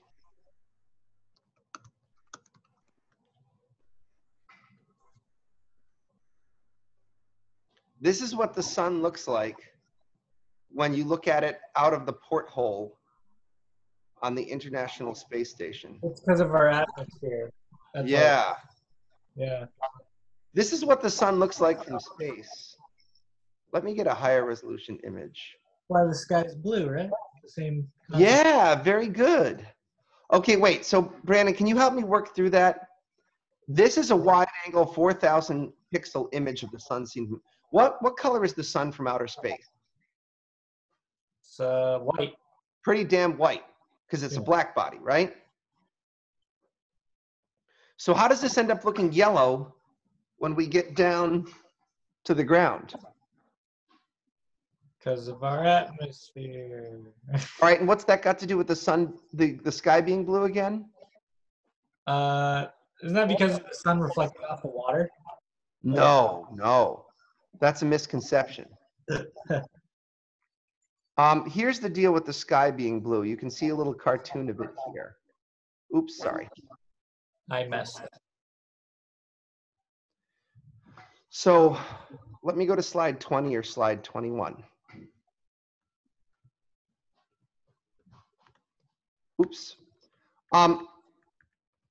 This is what the sun looks like when you look at it out of the porthole on the International Space Station. it's because of our atmosphere. That's all. Yeah. Yeah. This is what the sun looks like from space. Let me get a higher resolution image. Why the sky's blue, right? The same. Yeah, very good. Okay, wait. So, Brandon, can you help me work through that? This is a wide angle 4,000 pixel image of the sun seen. What, what color is the sun from outer space? It's uh, white. Pretty damn white because it's a black body, right? So, how does this end up looking yellow when we get down to the ground? Because of our atmosphere. *laughs* All right, and what's that got to do with the sun, the, the sky being blue again? uh, isn't that because the sun reflects off the water? No, no. That's a misconception. *laughs* um, here's the deal with the sky being blue. You can see a little cartoon of it here. Oops, sorry. I messed. It. So let me go to slide 20 or slide 21. Oops. Um,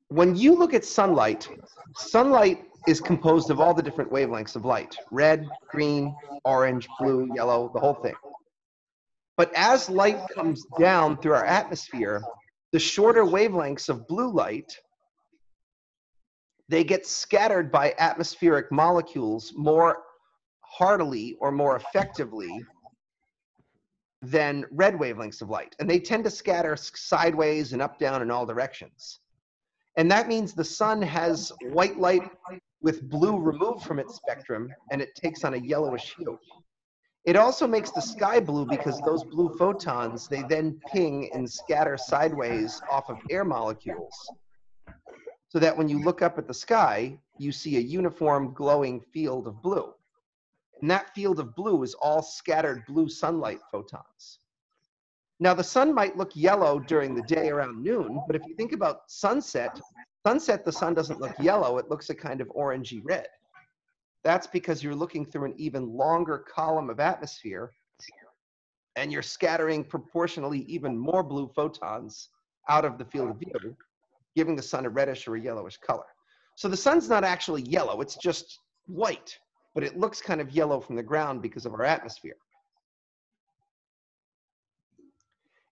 when you look at sunlight, sunlight is composed of all the different wavelengths of light red, green, orange, blue, yellow, the whole thing. But as light comes down through our atmosphere, the shorter wavelengths of blue light they get scattered by atmospheric molecules more heartily or more effectively than red wavelengths of light. And they tend to scatter sideways and up, down, in all directions. And that means the sun has white light with blue removed from its spectrum and it takes on a yellowish hue. It also makes the sky blue because those blue photons, they then ping and scatter sideways off of air molecules so that when you look up at the sky, you see a uniform glowing field of blue. And that field of blue is all scattered blue sunlight photons. Now, the sun might look yellow during the day around noon, but if you think about sunset, sunset, the sun doesn't look yellow, it looks a kind of orangey red. That's because you're looking through an even longer column of atmosphere and you're scattering proportionally even more blue photons out of the field of view, giving the sun a reddish or a yellowish color. So the sun's not actually yellow, it's just white, but it looks kind of yellow from the ground because of our atmosphere.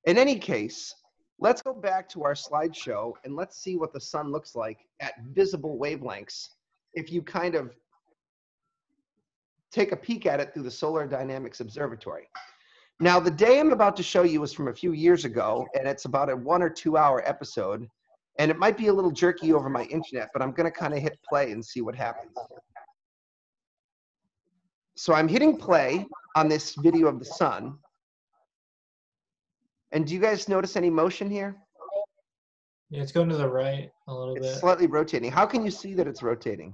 In any case, let's go back to our slideshow and let's see what the sun looks like at visible wavelengths if you kind of take a peek at it through the Solar Dynamics Observatory. Now, the day I'm about to show you is from a few years ago, and it's about a one or two hour episode. And it might be a little jerky over my internet, but I'm going to kind of hit play and see what happens. So I'm hitting play on this video of the sun. And do you guys notice any motion here? Yeah, it's going to the right a little It's bit slightly rotating. How can you see that it's rotating?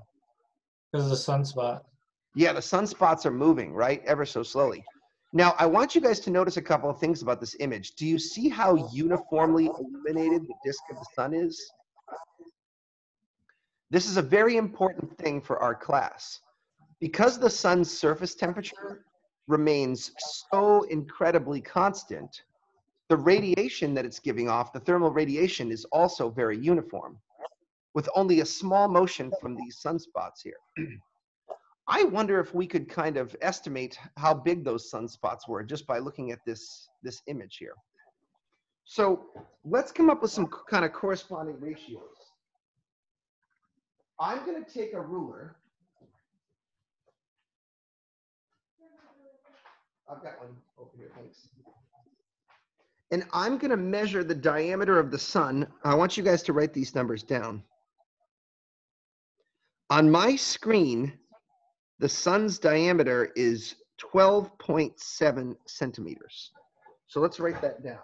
because of the sunspot. Yeah, the sunspots are moving, right? Ever so slowly. Now, I want you guys to notice a couple of things about this image. Do you see how uniformly illuminated the disk of the sun is? This is a very important thing for our class. Because the sun's surface temperature remains so incredibly constant, the radiation that it's giving off, the thermal radiation, is also very uniform, with only a small motion from these sunspots here. *clears throat* I wonder if we could kind of estimate how big those sunspots were just by looking at this, this image here. So let's come up with some kind of corresponding ratios. I'm going to take a ruler. I've got one over here, thanks. And I'm going to measure the diameter of the sun. I want you guys to write these numbers down. On my screen, the sun's diameter is 12.7 centimeters. So let's write that down.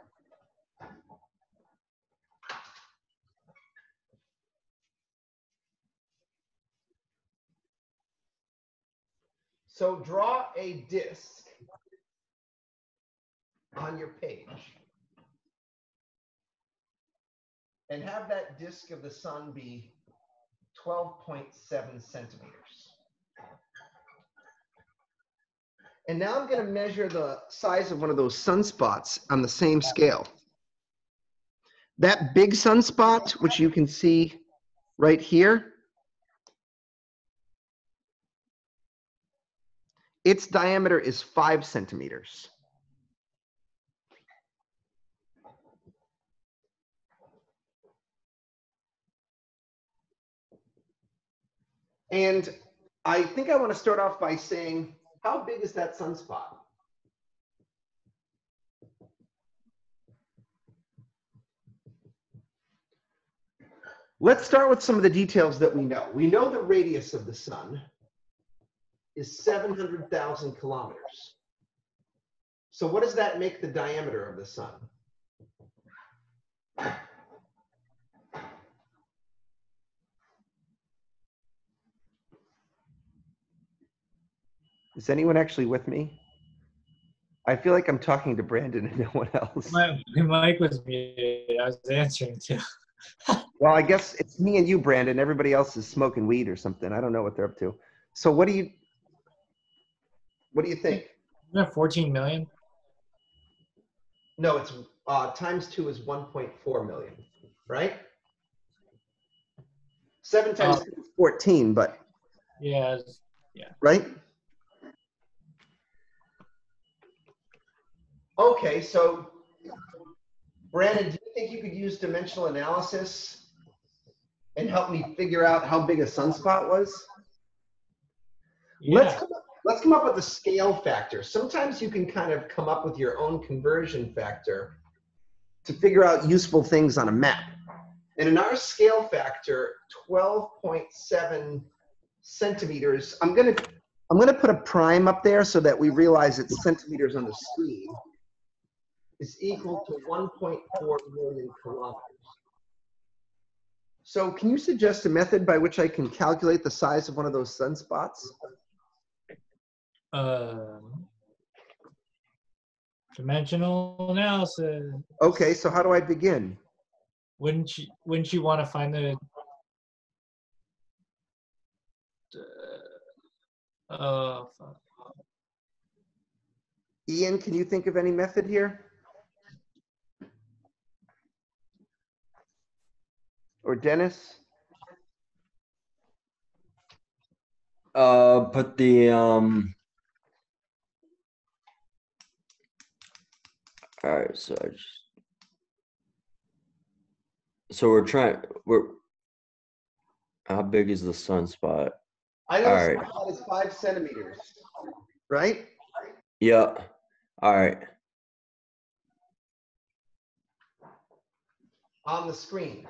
So draw a disk on your page and have that disk of the sun be 12.7 centimeters. And now I'm going to measure the size of one of those sunspots on the same scale. That big sunspot, which you can see right here, its diameter is five centimeters. And I think I want to start off by saying, how big is that sunspot? Let's start with some of the details that we know. We know the radius of the sun is 700,000 kilometers. So what does that make the diameter of the sun? Is anyone actually with me? I feel like I'm talking to Brandon and no one else. My, my mic was muted. I was answering too. *laughs* Well, I guess it's me and you, Brandon. Everybody else is smoking weed or something. I don't know what they're up to. So what do you what do you think? We have 14 million. No, it's uh, times two is 1.4 million, right? Seven times two is 14, but Yeah. it's- right? Okay, so Brandon, do you think you could use dimensional analysis and help me figure out how big a sunspot was? Let's come up, let's come up with a scale factor. Sometimes you can kind of come up with your own conversion factor to figure out useful things on a map. And in our scale factor, 12.7 centimeters, I'm gonna I'm gonna put a prime up there so that we realize it's centimeters on the screen, is equal to 1.4 million kilometers. So can you suggest a method by which I can calculate the size of one of those sunspots? Um, dimensional analysis. Okay, so how do I begin? Wouldn't you wouldn't you want to find the uh, fuck. Ian, can you think of any method here? Or Dennis? Uh, put the um. All right, so I just. So we're trying. We're. How big is the sunspot? I know All right. sunspot is five centimeters, right? Yeah. All right. On the screen.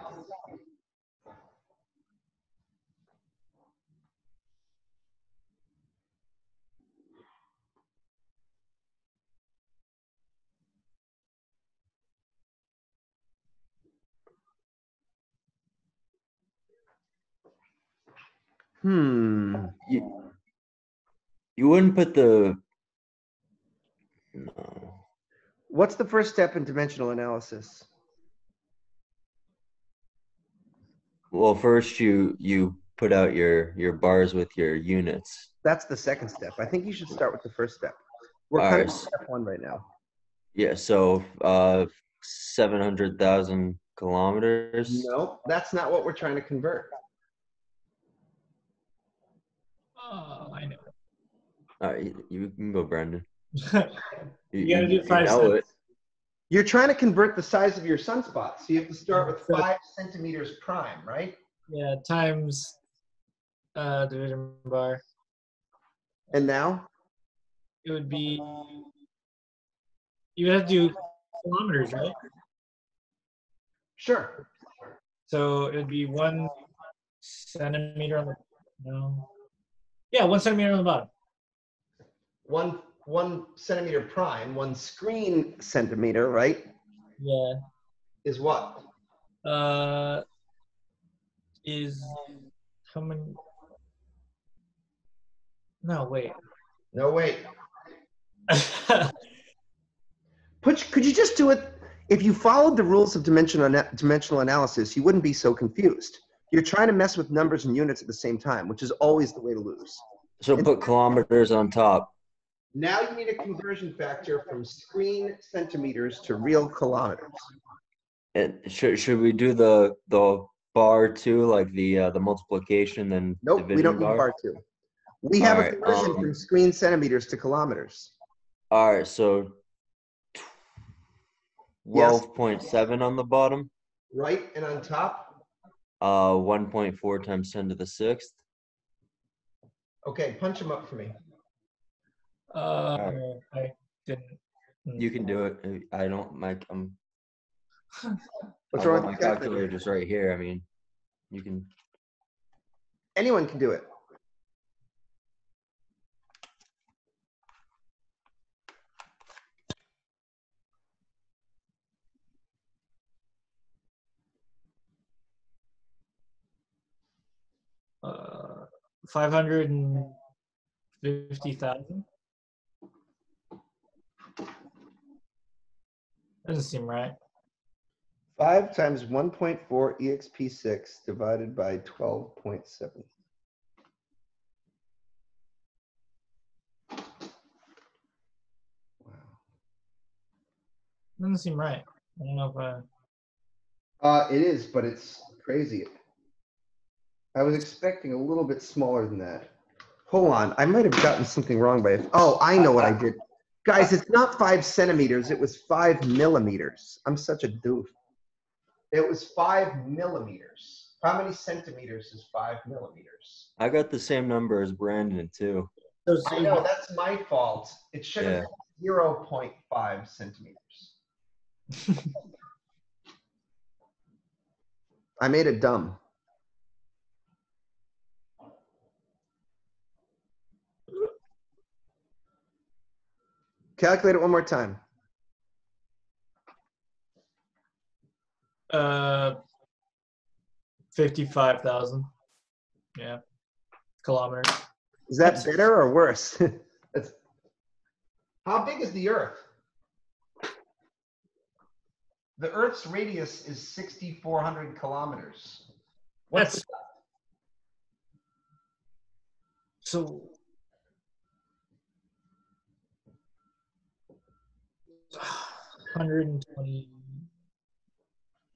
Hmm. You. You wouldn't put the. No. What's the first step in dimensional analysis? Well, first you you put out your your bars with your units. That's the second step. I think you should start with the first step. We're All kind right. of step one right now. Yeah. So uh, seven hundred thousand kilometers. No, that's not what we're trying to convert. Oh, I know. All right, you, you can go, Brandon. *laughs* You gotta do five know cents. it. You're trying to convert the size of your sunspot. So you have to start with five centimeters prime, right? yeah, times uh division bar. And now? It would be you would have to do kilometers, right? Sure. So it would be one centimeter on the no. Yeah, one centimeter on the bottom. One one centimeter prime, one screen centimeter, right? Yeah. Is what? Uh is how many No, wait. No, wait. *laughs* Put, could you just do it? If you followed the rules of dimensional, ana- dimensional analysis, you wouldn't be so confused. You're trying to mess with numbers and units at the same time, which is always the way to lose. So put kilometers on top. Now you need a conversion factor from screen centimeters to real kilometers. And should should we do the the bar two, like the uh, the multiplication then Nope, we don't need bar? bar two. We have a conversion um, from screen centimeters to kilometers. All right, so twelve point seven on the bottom. Right and on top? Uh, one point four times ten to the sixth. Okay, punch them up for me. Uh I didn't You can do it. I don't. My I'm. *laughs* What's I've wrong with my calculator? calculator just right here. I mean, you can. Anyone can do it. uh five hundred and fifty thousand. Doesn't seem right. Five times one point four EXP six divided by twelve point seven. Doesn't seem right. I don't know if I Uh, it is, but it's crazy. I was expecting a little bit smaller than that. Hold on, I might have gotten something wrong by, oh, I know what I did. Guys, it's not five centimeters, it was five millimeters. I'm such a doof. It was five millimeters. How many centimeters is five millimeters? I got the same number as Brandon too. so, I know, that's my fault. It should have Yeah. been zero point five centimeters. *laughs* I made it dumb. Calculate it one more time. uh fifty-five thousand. Yeah, kilometers. Is that better or worse? *laughs* How big is the Earth? The Earth's radius is 6,400 kilometers. What's That's so. Hundred and twenty.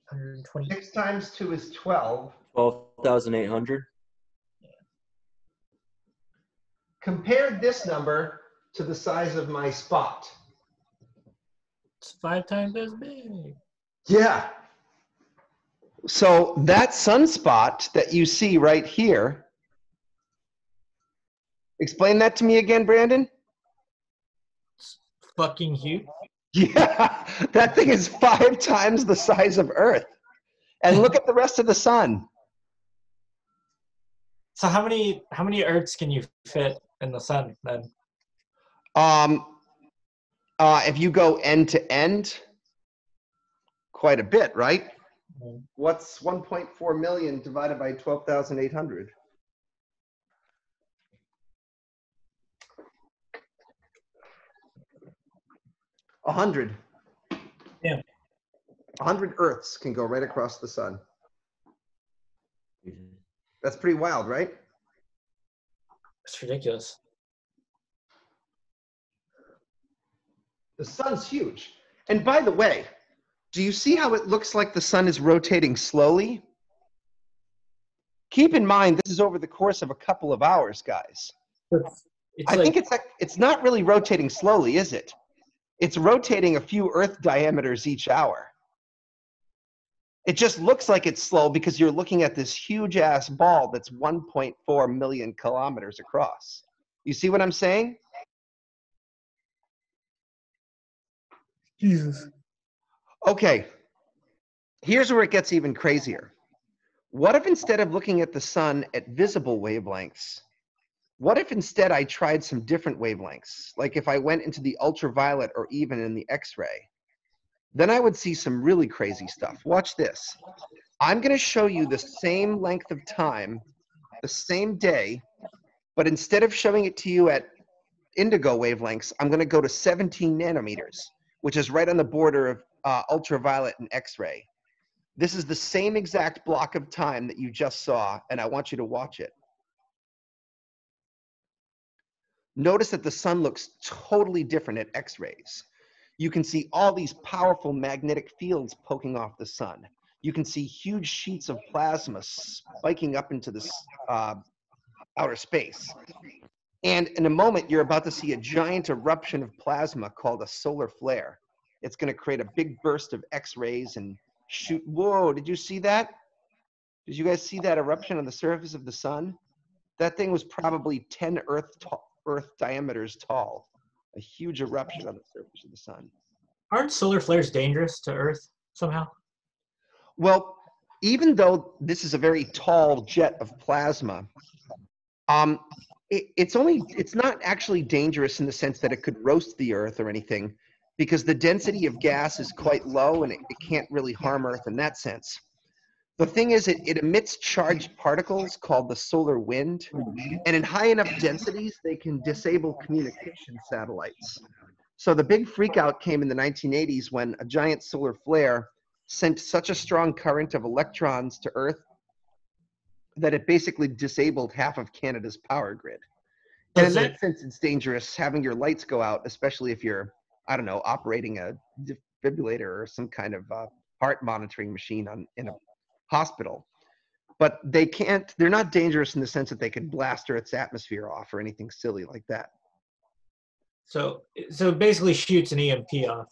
Hundred and twenty. six times two is 12. Twelve thousand eight hundred. Compare this number to the size of my spot. It's five times as big. Yeah. So that sunspot that you see right here, explain that to me again, Brandon. It's Fucking huge. Yeah, *laughs* that thing is five times the size of Earth. And look at the rest of the sun. So how many how many Earths can you fit in the sun then? Um, uh, if you go end to end, quite a bit, right? Mm. What's 1.4 million divided by 12,800? A hundred. Yeah. A hundred Earths can go right across the sun. Mm-hmm. That's pretty wild, right? It's ridiculous. The sun's huge. And by the way, do you see how it looks like the sun is rotating slowly? Keep in mind, this is over the course of a couple of hours, guys. It's, it's I like think it's like, it's not really rotating slowly, is it? It's rotating a few Earth diameters each hour. It just looks like it's slow because you're looking at this huge ass ball that's 1.4 million kilometers across. You see what I'm saying? Jesus. Okay, here's where it gets even crazier. What if instead of looking at the sun at visible wavelengths, what if instead I tried some different wavelengths? Like if I went into the ultraviolet or even in the X ray, then I would see some really crazy stuff. Watch this. I'm going to show you the same length of time, the same day, but instead of showing it to you at indigo wavelengths, I'm going to go to 17 nanometers, which is right on the border of uh, ultraviolet and X ray. This is the same exact block of time that you just saw, and I want you to watch it. Notice that the sun looks totally different at X rays. You can see all these powerful magnetic fields poking off the sun. You can see huge sheets of plasma spiking up into this uh, outer space. And in a moment, you're about to see a giant eruption of plasma called a solar flare. It's going to create a big burst of X rays and shoot. Whoa, did you see that? Did you guys see that eruption on the surface of the sun? That thing was probably 10 Earth, Earth diameters tall. A huge eruption on the surface of the sun. Aren't solar flares dangerous to Earth somehow? Well, even though this is a very tall jet of plasma, um, it, it's only it's not actually dangerous in the sense that it could roast the Earth or anything, because the density of gas is quite low and it, it can't really harm Earth in that sense. The thing is, it, it emits charged particles called the solar wind, and in high enough densities, they can disable communication satellites. So the big freakout came in the 1980s when a giant solar flare sent such a strong current of electrons to Earth that it basically disabled half of Canada's power grid. And in that it- sense, it's dangerous having your lights go out, especially if you're, I don't know, operating a defibrillator or some kind of uh, heart monitoring machine on in a hospital. But they can't, they're not dangerous in the sense that they can blast Earth's atmosphere off or anything silly like that. So so it basically shoots an EMP off.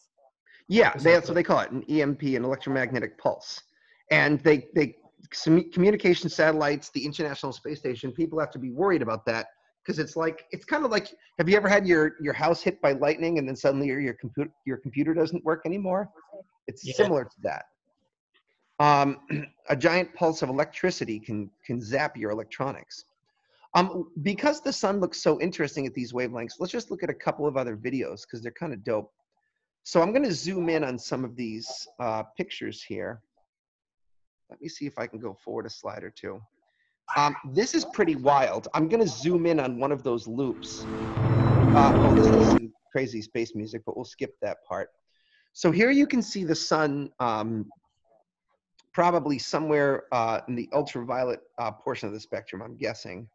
Yeah, they, that's what they call it, an EMP, an electromagnetic pulse. And they, they, commu- communication satellites, the International Space Station, people have to be worried about that because it's like, it's kind of like, have you ever had your, your house hit by lightning and then suddenly your, your computer, your computer doesn't work anymore? It's Yeah. similar to that. Um, *clears throat* a giant pulse of electricity can, can zap your electronics. Um, because the sun looks so interesting at these wavelengths, let's just look at a couple of other videos because they're kind of dope. So I'm going to zoom in on some of these uh, pictures here. let me see if I can go forward a slide or two. Um, this is pretty wild. I'm going to zoom in on one of those loops. Uh, oh, this is crazy space music, but we'll skip that part. So here you can see the sun um, probably somewhere uh, in the ultraviolet uh, portion of the spectrum, I'm guessing.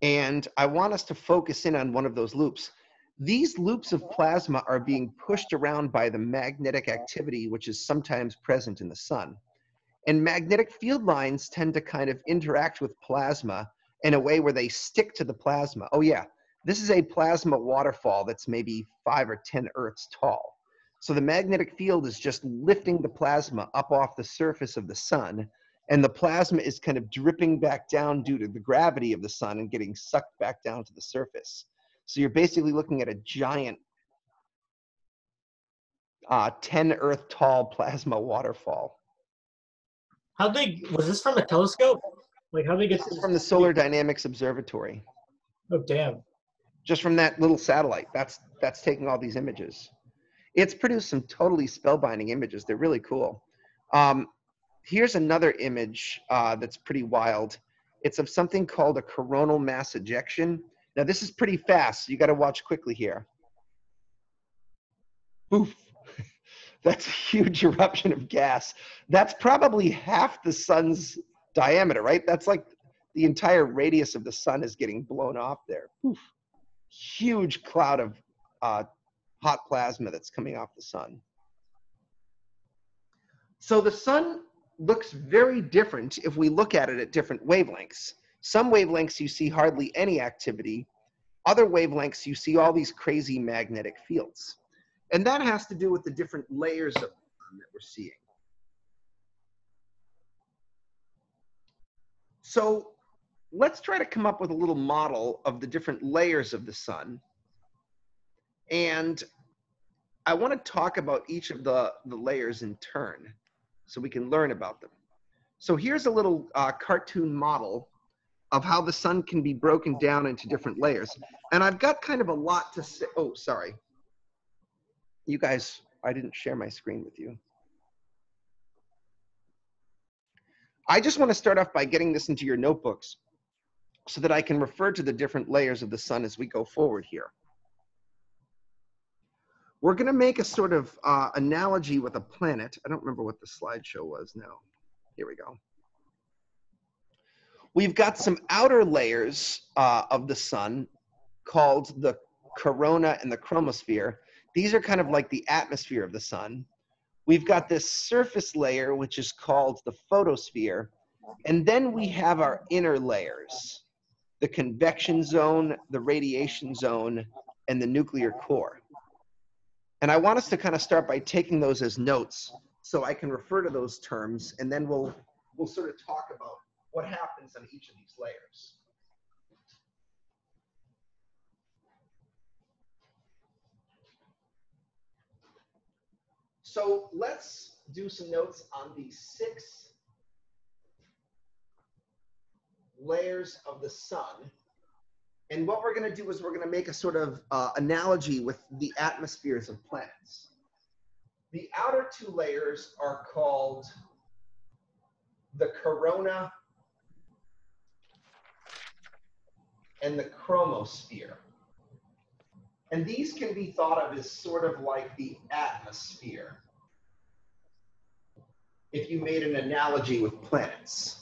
And I want us to focus in on one of those loops. These loops of plasma are being pushed around by the magnetic activity, which is sometimes present in the sun. And magnetic field lines tend to kind of interact with plasma in a way where they stick to the plasma. Oh, yeah, this is a plasma waterfall that's maybe five or 10 Earths tall. So the magnetic field is just lifting the plasma up off the surface of the sun, and the plasma is kind of dripping back down due to the gravity of the sun and getting sucked back down to the surface. So you're basically looking at a giant uh, 10 Earth tall plasma waterfall. How big was this from a telescope? Like how big is This from the Solar Dynamics Observatory, Oh damn. just from that little satellite. That's that's taking all these images. It's produced some totally spellbinding images. They're really cool. Um, here's another image uh, that's pretty wild. It's of something called a coronal mass ejection. Now this is pretty fast. So you got to watch quickly here. Oof. *laughs* That's a huge eruption of gas. That's probably half the sun's diameter, right? That's like the entire radius of the sun is getting blown off there. Oof. Huge cloud of uh, hot plasma that's coming off the sun. So the sun looks very different if we look at it at different wavelengths. Some wavelengths you see hardly any activity. Other wavelengths you see all these crazy magnetic fields. And that has to do with the different layers of that we're seeing. So let's try to come up with a little model of the different layers of the sun. And I want to talk about each of the, the layers in turn so we can learn about them. So here's a little uh, cartoon model of how the sun can be broken down into different layers. And I've got kind of a lot to say. Oh, sorry. You guys, I didn't share my screen with you. I just want to start off by getting this into your notebooks so that I can refer to the different layers of the sun as we go forward here. We're going to make a sort of uh, analogy with a planet. I don't remember what the slideshow was now. Here we go. We've got some outer layers uh, of the sun called the corona and the chromosphere. These are kind of like the atmosphere of the sun. We've got this surface layer, which is called the photosphere. And then we have our inner layers, the convection zone, the radiation zone, and the nuclear core. And I want us to kind of start by taking those as notes so I can refer to those terms and then we'll, we'll sort of talk about what happens on each of these layers. So let's do some notes on the six layers of the sun. And what we're going to do is we're going to make a sort of uh, analogy with the atmospheres of planets. The outer two layers are called the corona and the chromosphere. And these can be thought of as sort of like the atmosphere. If you made an analogy with planets.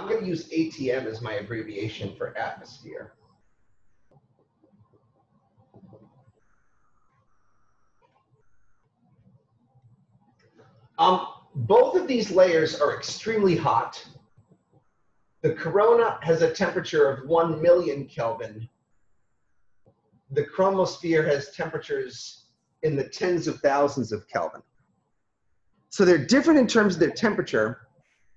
I'm going to use ATM as my abbreviation for atmosphere. Um, both of these layers are extremely hot. The corona has a temperature of 1 million Kelvin. The chromosphere has temperatures in the tens of thousands of Kelvin. So they're different in terms of their temperature,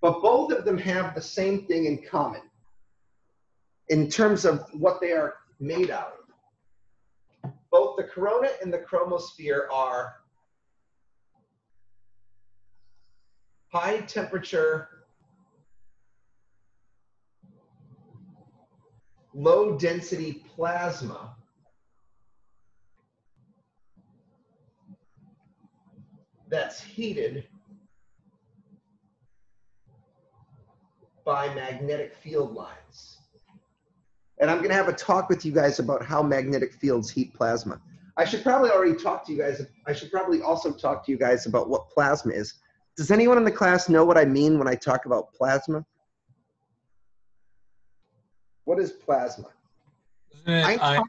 but both of them have the same thing in common in terms of what they are made out of. Both the corona and the chromosphere are high temperature, low density plasma that's heated by magnetic field lines. And I'm going to have a talk with you guys about how magnetic fields heat plasma. I should probably already talk to you guys. I should probably also talk to you guys about what plasma is. Does anyone in the class know what I mean when I talk about plasma? What is plasma? Isn't it, I I, talk-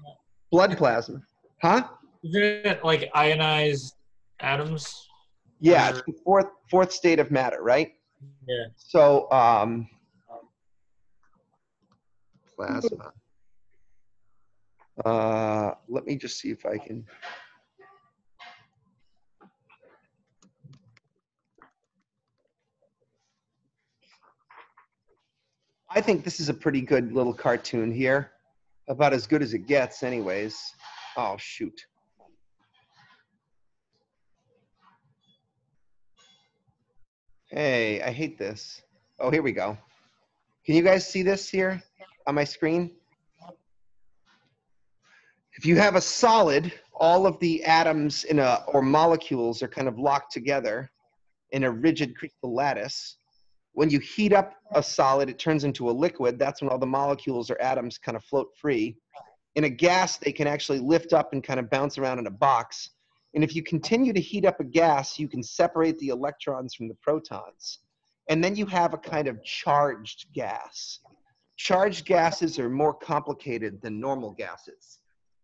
Blood plasma. Huh? isn't it like ionized atoms? Yeah, it's the fourth fourth state of matter, right? Yeah. So, um, plasma. Uh, let me just see if I can. I think this is a pretty good little cartoon here. About as good as it gets, anyways. Oh, shoot. Hey, I hate this. Oh, here we go. Can you guys see this here on my screen? If you have a solid, all of the atoms in a or molecules are kind of locked together in a rigid crystal lattice. When you heat up a solid, it turns into a liquid. That's when all the molecules or atoms kind of float free. In a gas, they can actually lift up and kind of bounce around in a box. And if you continue to heat up a gas, you can separate the electrons from the protons. And then you have a kind of charged gas. Charged gases are more complicated than normal gases.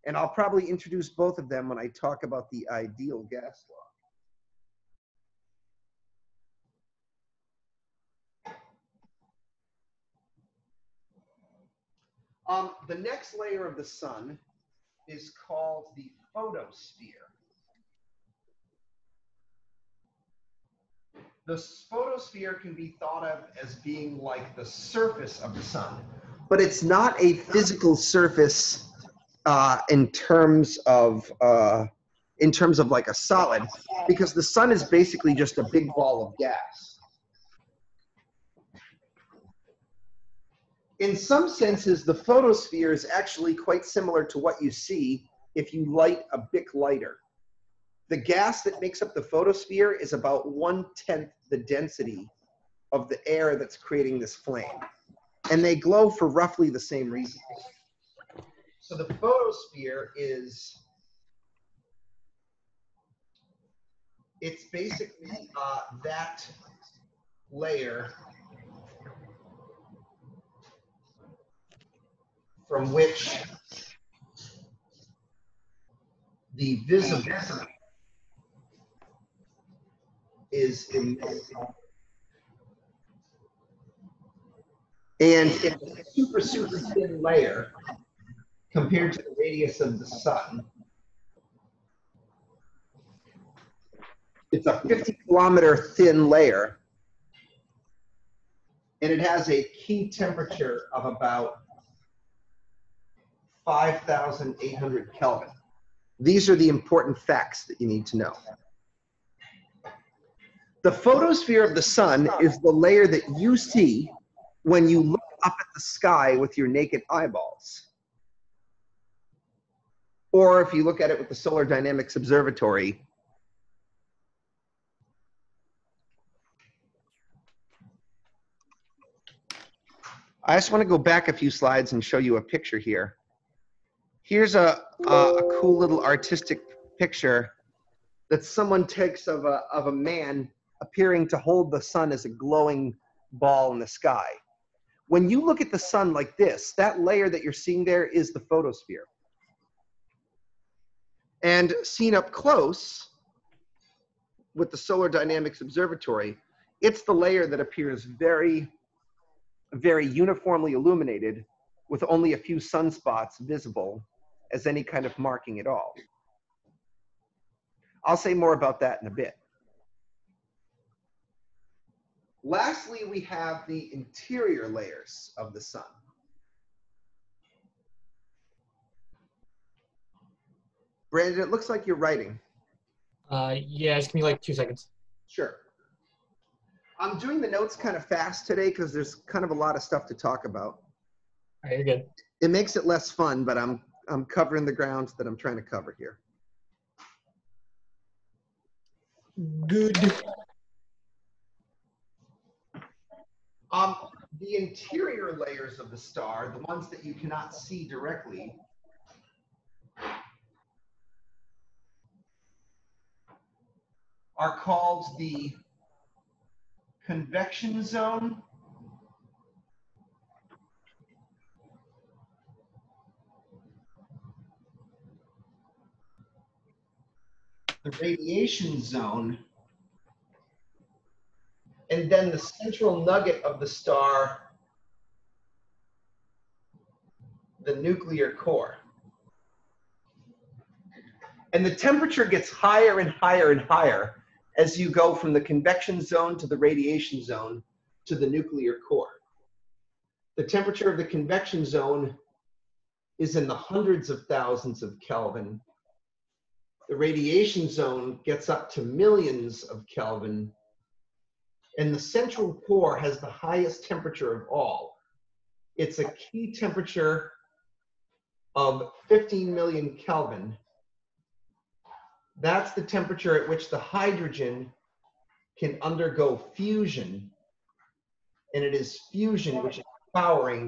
And I'll probably introduce both of them when I talk about the ideal gas law. Um, the next layer of the sun is called the photosphere. The photosphere can be thought of as being like the surface of the sun, but it's not a physical surface uh, in terms of uh, in terms of like a solid, because the sun is basically just a big ball of gas. In some senses, the photosphere is actually quite similar to what you see if you light a Bic lighter. The gas that makes up the photosphere is about one tenth the density of the air that's creating this flame. And they glow for roughly the same reason. So the photosphere is, it's basically uh, that layer from which the visible is emitted. And it's a super, super thin layer compared to the radius of the sun. It's a 50 kilometer thin layer. And it has a key temperature of about 5,800 Kelvin. These are the important facts that you need to know. The photosphere of the sun is the layer that you see when you look up at the sky with your naked eyeballs. Or if you look at it with the Solar Dynamics Observatory, I just want to go back a few slides and show you a picture here. Here's a, a, a cool little artistic picture that someone takes of a, of a man appearing to hold the sun as a glowing ball in the sky. When you look at the sun like this, that layer that you're seeing there is the photosphere. And seen up close with the Solar Dynamics Observatory, it's the layer that appears very, very uniformly illuminated with only a few sunspots visible as any kind of marking at all. I'll say more about that in a bit. Lastly, we have the interior layers of the sun. Brandon, it looks like you're writing. Uh, yeah, just give me like two seconds. Sure. I'm doing the notes kind of fast today because there's kind of a lot of stuff to talk about. All right, you're good. It makes it less fun, but I'm I'm covering the ground that I'm trying to cover here. Good. Um, the interior layers of the star, the ones that you cannot see directly, are called the convection zone. The radiation zone and then the central nugget of the star, the nuclear core. And the temperature gets higher and higher and higher as you go from the convection zone to the radiation zone to the nuclear core. The temperature of the convection zone is in the hundreds of thousands of Kelvin. The radiation zone gets up to millions of Kelvin and the central core has the highest temperature of all. It's a key temperature of 15 million Kelvin. That's the temperature at which the hydrogen can undergo fusion. And it is fusion which is powering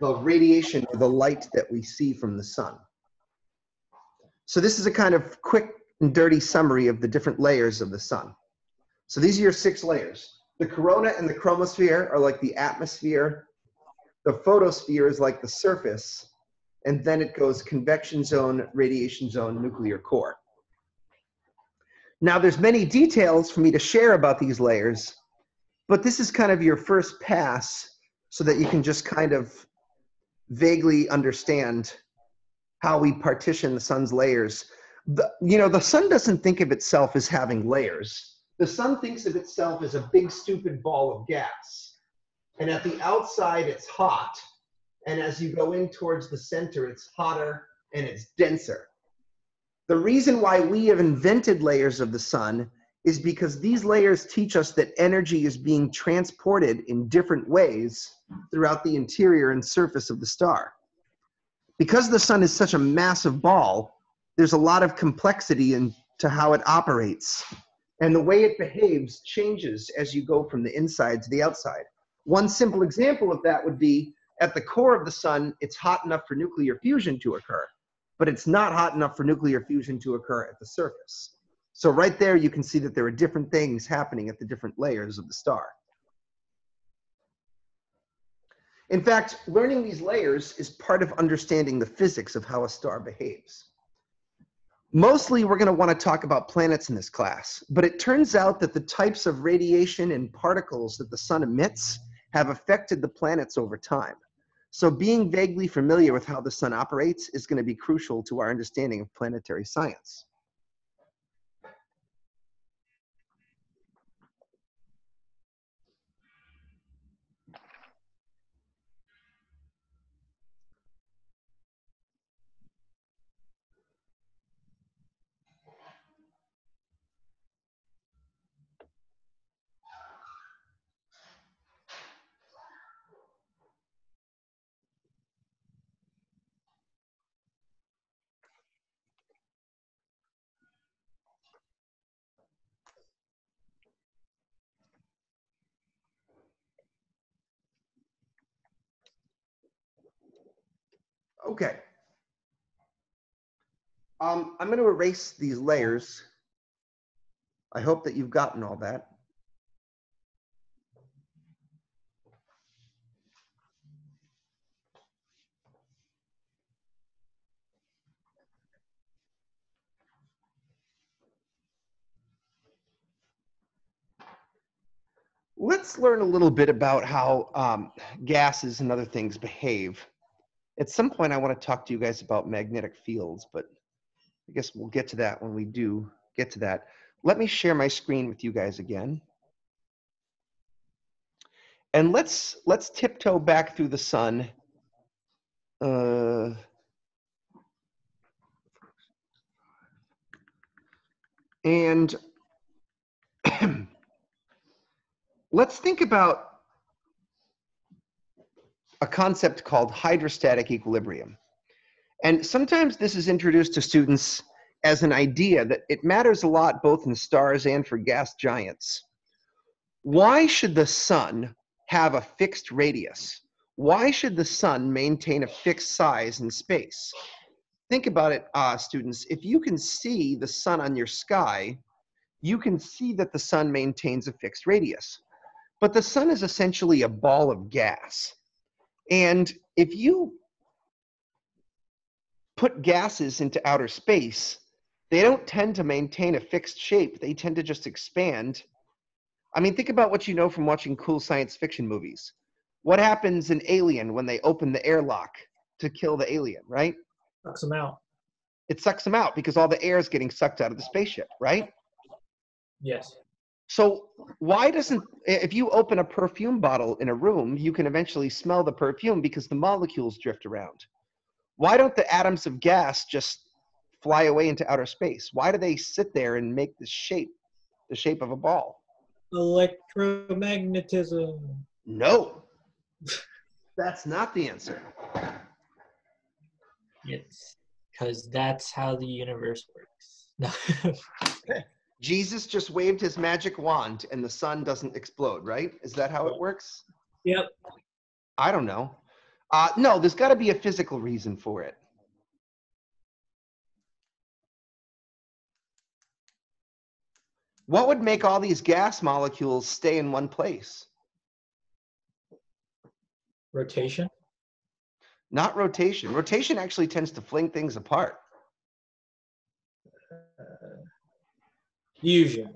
the radiation the light that we see from the sun. So this is a kind of quick and dirty summary of the different layers of the sun. So these are your six layers. The corona and the chromosphere are like the atmosphere. The photosphere is like the surface. And then it goes convection zone, radiation zone, nuclear core. Now there's many details for me to share about these layers, but this is kind of your first pass so that you can just kind of vaguely understand how we partition the sun's layers. The, you know, the sun doesn't think of itself as having layers the sun thinks of itself as a big stupid ball of gas. And at the outside, it's hot. And as you go in towards the center, it's hotter and it's denser. The reason why we have invented layers of the sun is because these layers teach us that energy is being transported in different ways throughout the interior and surface of the star. Because the sun is such a massive ball, there's a lot of complexity into how it operates. And the way it behaves changes as you go from the inside to the outside. One simple example of that would be at the core of the sun, it's hot enough for nuclear fusion to occur, but it's not hot enough for nuclear fusion to occur at the surface. So right there, you can see that there are different things happening at the different layers of the star. In fact, learning these layers is part of understanding the physics of how a star behaves. Mostly, we're going to want to talk about planets in this class, but it turns out that the types of radiation and particles that the sun emits have affected the planets over time. So being vaguely familiar with how the sun operates is going to be crucial to our understanding of planetary science. Okay. Um, I'm going to erase these layers. I hope that you've gotten all that. Let's learn a little bit about how um, gases and other things behave at some point I want to talk to you guys about magnetic fields, but I guess we'll get to that when we do get to that. Let me share my screen with you guys again. And let's let's tiptoe back through the sun. Uh, and *clears throat* let's think about a concept called hydrostatic equilibrium. And sometimes this is introduced to students as an idea that it matters a lot both in stars and for gas giants. Why should the sun have a fixed radius? Why should the sun maintain a fixed size in space? Think about it, uh, students. If you can see the sun on your sky, you can see that the sun maintains a fixed radius. But the sun is essentially a ball of gas. And if you put gases into outer space, they don't tend to maintain a fixed shape. They tend to just expand. I mean, think about what you know from watching cool science fiction movies. What happens in Alien when they open the airlock to kill the alien, right? Sucks them out. It sucks them out because all the air is getting sucked out of the spaceship, right? Yes. So why doesn't if you open a perfume bottle in a room, you can eventually smell the perfume because the molecules drift around. Why don't the atoms of gas just fly away into outer space? Why do they sit there and make the shape, the shape of a ball? Electromagnetism. No. *laughs* That's not the answer. Yes. Because that's how the universe works. No. *laughs* *laughs* Jesus just waved his magic wand and the sun doesn't explode, right? Is that how it works? yep. I don't know. Uh, no, there's got to be a physical reason for it. What would make all these gas molecules stay in one place? Rotation. Not rotation. Rotation actually tends to fling things apart. Fusion.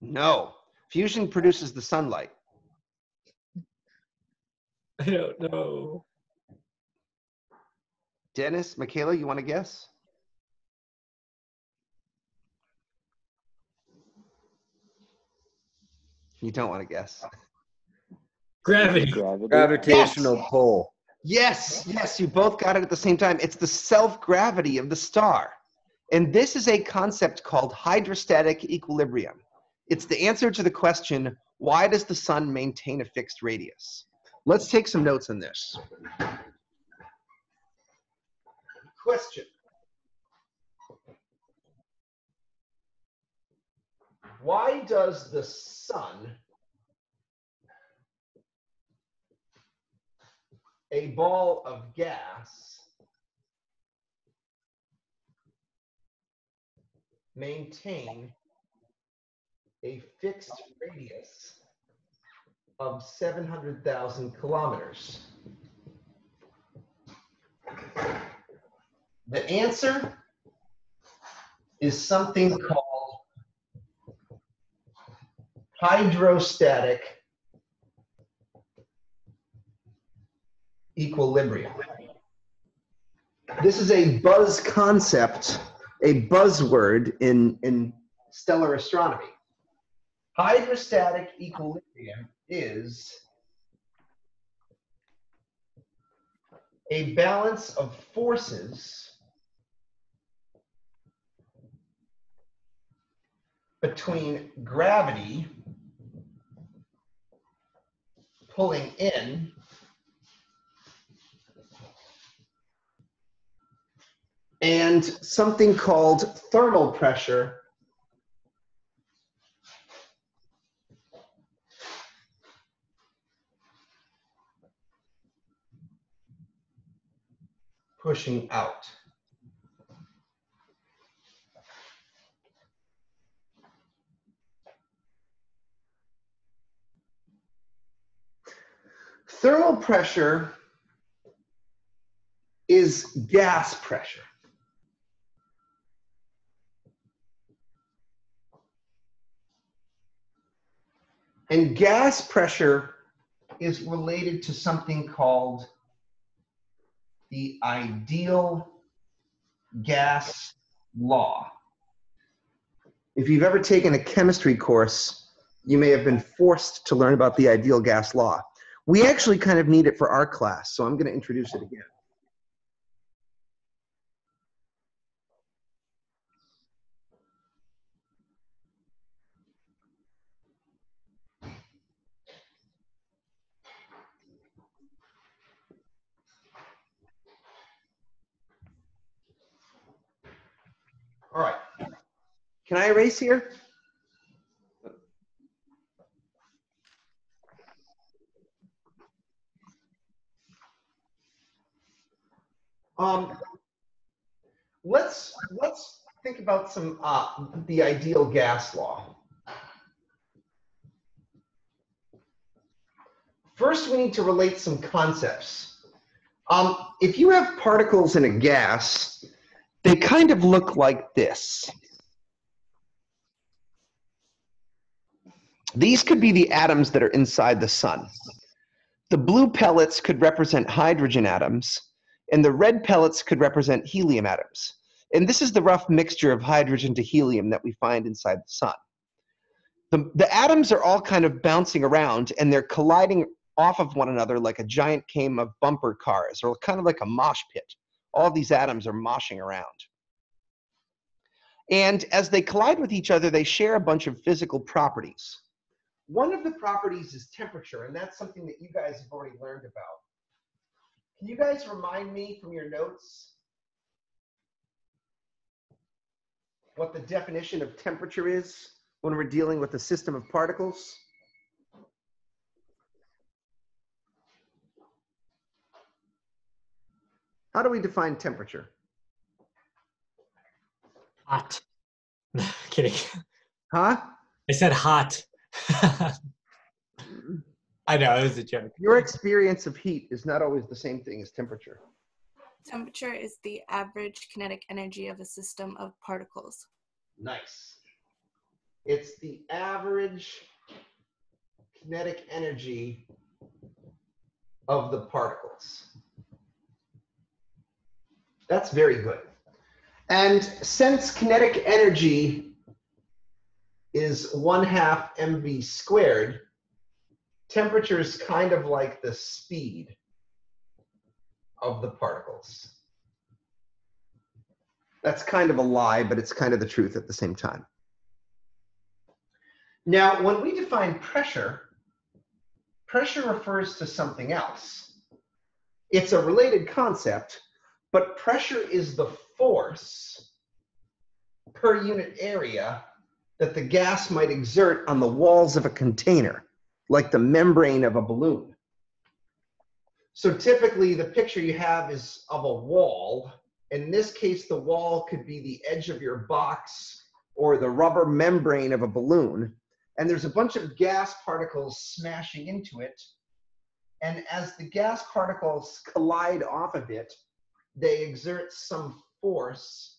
No. Fusion produces the sunlight. *laughs* I don't know. Dennis, Michaela, you want to guess? You don't want to guess. Gravity. Gravitational pull. Yes, yes, you both got it at the same time. It's the self gravity of the star. And this is a concept called hydrostatic equilibrium. It's the answer to the question why does the sun maintain a fixed radius? Let's take some notes on this. Question Why does the sun, a ball of gas, maintain a fixed radius of 700,000 kilometers? The answer is something called hydrostatic equilibrium. This is a buzz concept, a buzzword in, in stellar astronomy. Hydrostatic equilibrium is a balance of forces between gravity pulling in and something called thermal pressure pushing out. Thermal pressure is gas pressure. And gas pressure is related to something called the ideal gas law. If you've ever taken a chemistry course, you may have been forced to learn about the ideal gas law. We actually kind of need it for our class, so I'm going to introduce it again. Can I erase here? Um, let's let's think about some uh, the ideal gas law. First, we need to relate some concepts. Um, if you have particles in a gas, they kind of look like this. These could be the atoms that are inside the sun. The blue pellets could represent hydrogen atoms, and the red pellets could represent helium atoms. And this is the rough mixture of hydrogen to helium that we find inside the sun. The, the atoms are all kind of bouncing around and they're colliding off of one another like a giant game of bumper cars or kind of like a mosh pit. All these atoms are moshing around. And as they collide with each other, they share a bunch of physical properties. One of the properties is temperature, and that's something that you guys have already learned about. Can you guys remind me from your notes what the definition of temperature is when we're dealing with a system of particles? How do we define temperature? Hot. *laughs* Kidding. Huh? I said hot. *laughs* I know it was a joke. Your experience of heat is not always the same thing as temperature. Temperature is the average kinetic energy of a system of particles. Nice. It's the average kinetic energy of the particles. That's very good. And since kinetic energy is one half mv squared, temperature is kind of like the speed of the particles. That's kind of a lie, but it's kind of the truth at the same time. Now, when we define pressure, pressure refers to something else. It's a related concept, but pressure is the force per unit area that the gas might exert on the walls of a container, like the membrane of a balloon. So typically the picture you have is of a wall. In this case, the wall could be the edge of your box or the rubber membrane of a balloon. And there's a bunch of gas particles smashing into it. And as the gas particles collide off of it, they exert some force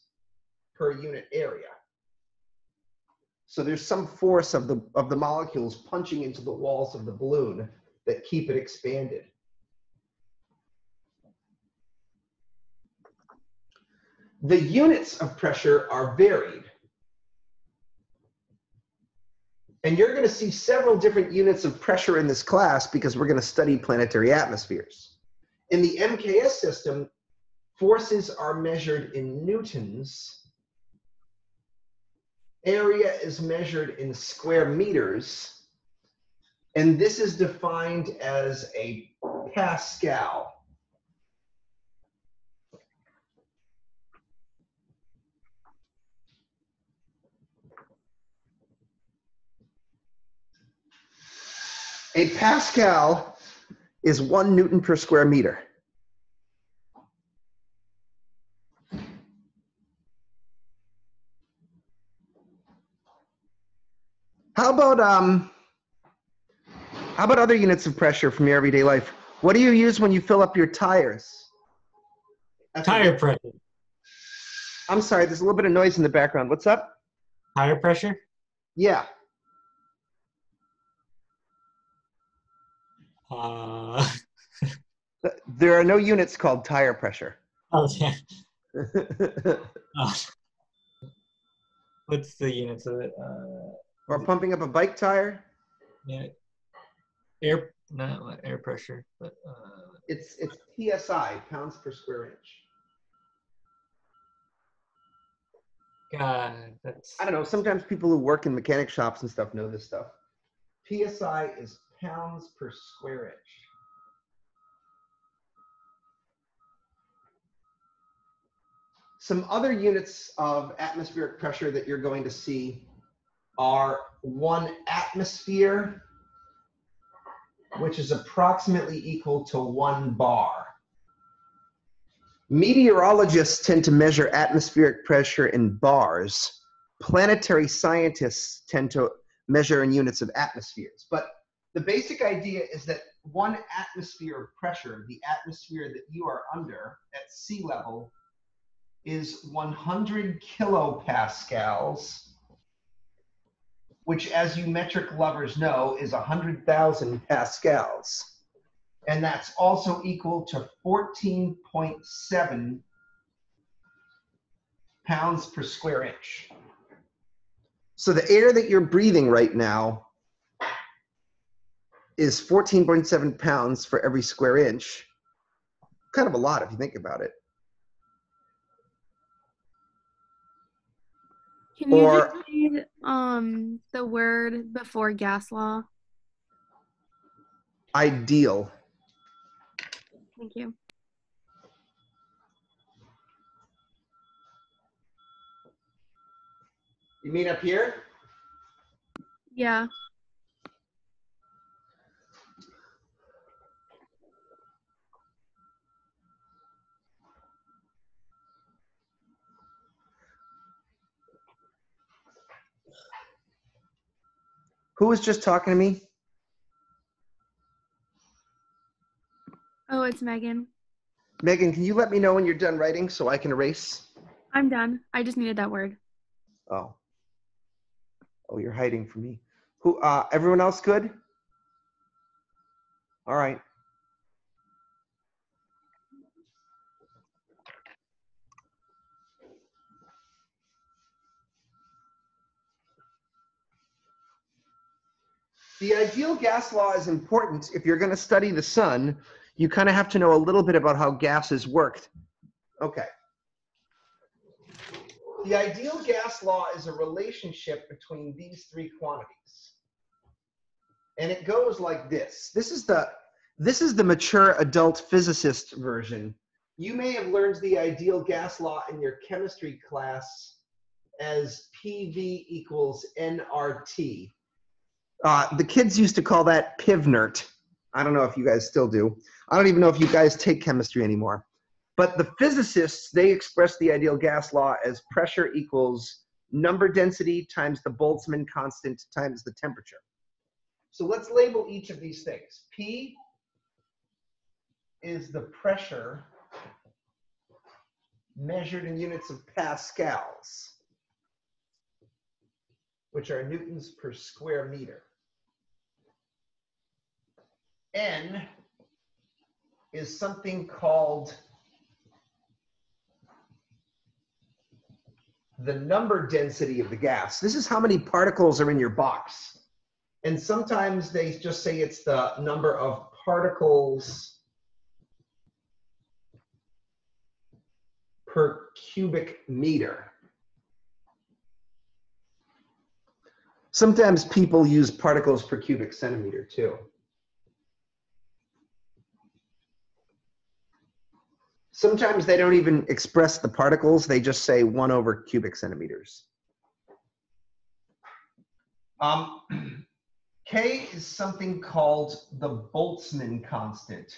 per unit area. So there's some force of the, of the molecules punching into the walls of the balloon that keep it expanded. The units of pressure are varied. And you're going to see several different units of pressure in this class because we're going to study planetary atmospheres. In the MKS system, forces are measured in newtons. Area is measured in square meters. And this is defined as a Pascal. A Pascal is one Newton per square meter. How about um how about other units of pressure from your everyday life? What do you use when you fill up your tires? That's Tire pressure. I'm sorry, there's a little bit of noise in the background. What's up? Tire pressure. Yeah. Uh, *laughs* There are no units called tire pressure. oh yeah. Oh. *laughs* What's the units of it? Uh, or pumping up a bike tire. yeah. Air, not air pressure, but uh, It's it's PSI, pounds per square inch. God, that's I don't know. Sometimes people who work in mechanic shops and stuff know this stuff. PSI is pounds per square inch. some other units of atmospheric pressure that you're going to see are one atmosphere, which is approximately equal to one bar. Meteorologists tend to measure atmospheric pressure in bars. Planetary scientists tend to measure in units of atmospheres. But the basic idea is that one atmosphere of pressure, the atmosphere that you are under at sea level, is 100 kilopascals, which, as you metric lovers know, is 100,000 pascals. And that's also equal to 14.7 pounds per square inch. So the air that you're breathing right now is 14.7 pounds for every square inch. Kind of a lot if you think about it. Can you Or- just read um the word before gas law? Ideal. Thank you. You mean up here? Yeah. Who was just talking to me? Oh, it's Megan. Megan, can you let me know when you're done writing so I can erase? I'm done. I just needed that word. Oh. Oh, you're hiding from me. Who uh everyone else good? All right. The ideal gas law is important if you're going to study the sun. You kind of have to know a little bit about how gases worked. Okay. The ideal gas law is a relationship between these three quantities. And it goes like this. This is the this is the mature adult physicist version. You may have learned the ideal gas law in your chemistry class as PV equals nRT. Uh, the kids used to call that PivNert. I don't know if you guys still do. I don't even know if you guys take chemistry anymore. But the physicists, they express the ideal gas law as pressure equals number density times the Boltzmann constant times the temperature. So let's label each of these things. P is the pressure measured in units of pascals, which are newtons per square meter. N is something called the number density of the gas. This is how many particles are in your box. And sometimes they just say it's the number of particles per cubic meter. Sometimes people use particles per cubic centimeter too. Sometimes they don't even express the particles, they just say one over cubic centimeters. Um, *clears throat* K is something called the Boltzmann constant.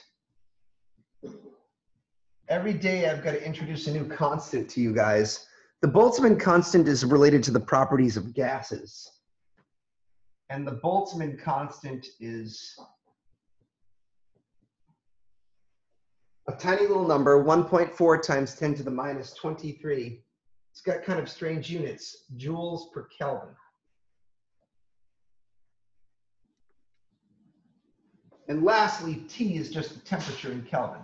Every day I've got to introduce a new constant to you guys. The Boltzmann constant is related to the properties of gases. And the Boltzmann constant is a tiny little number, 1.4 times 10 to the minus 23. It's got kind of strange units, joules per Kelvin. And lastly, T is just the temperature in Kelvin.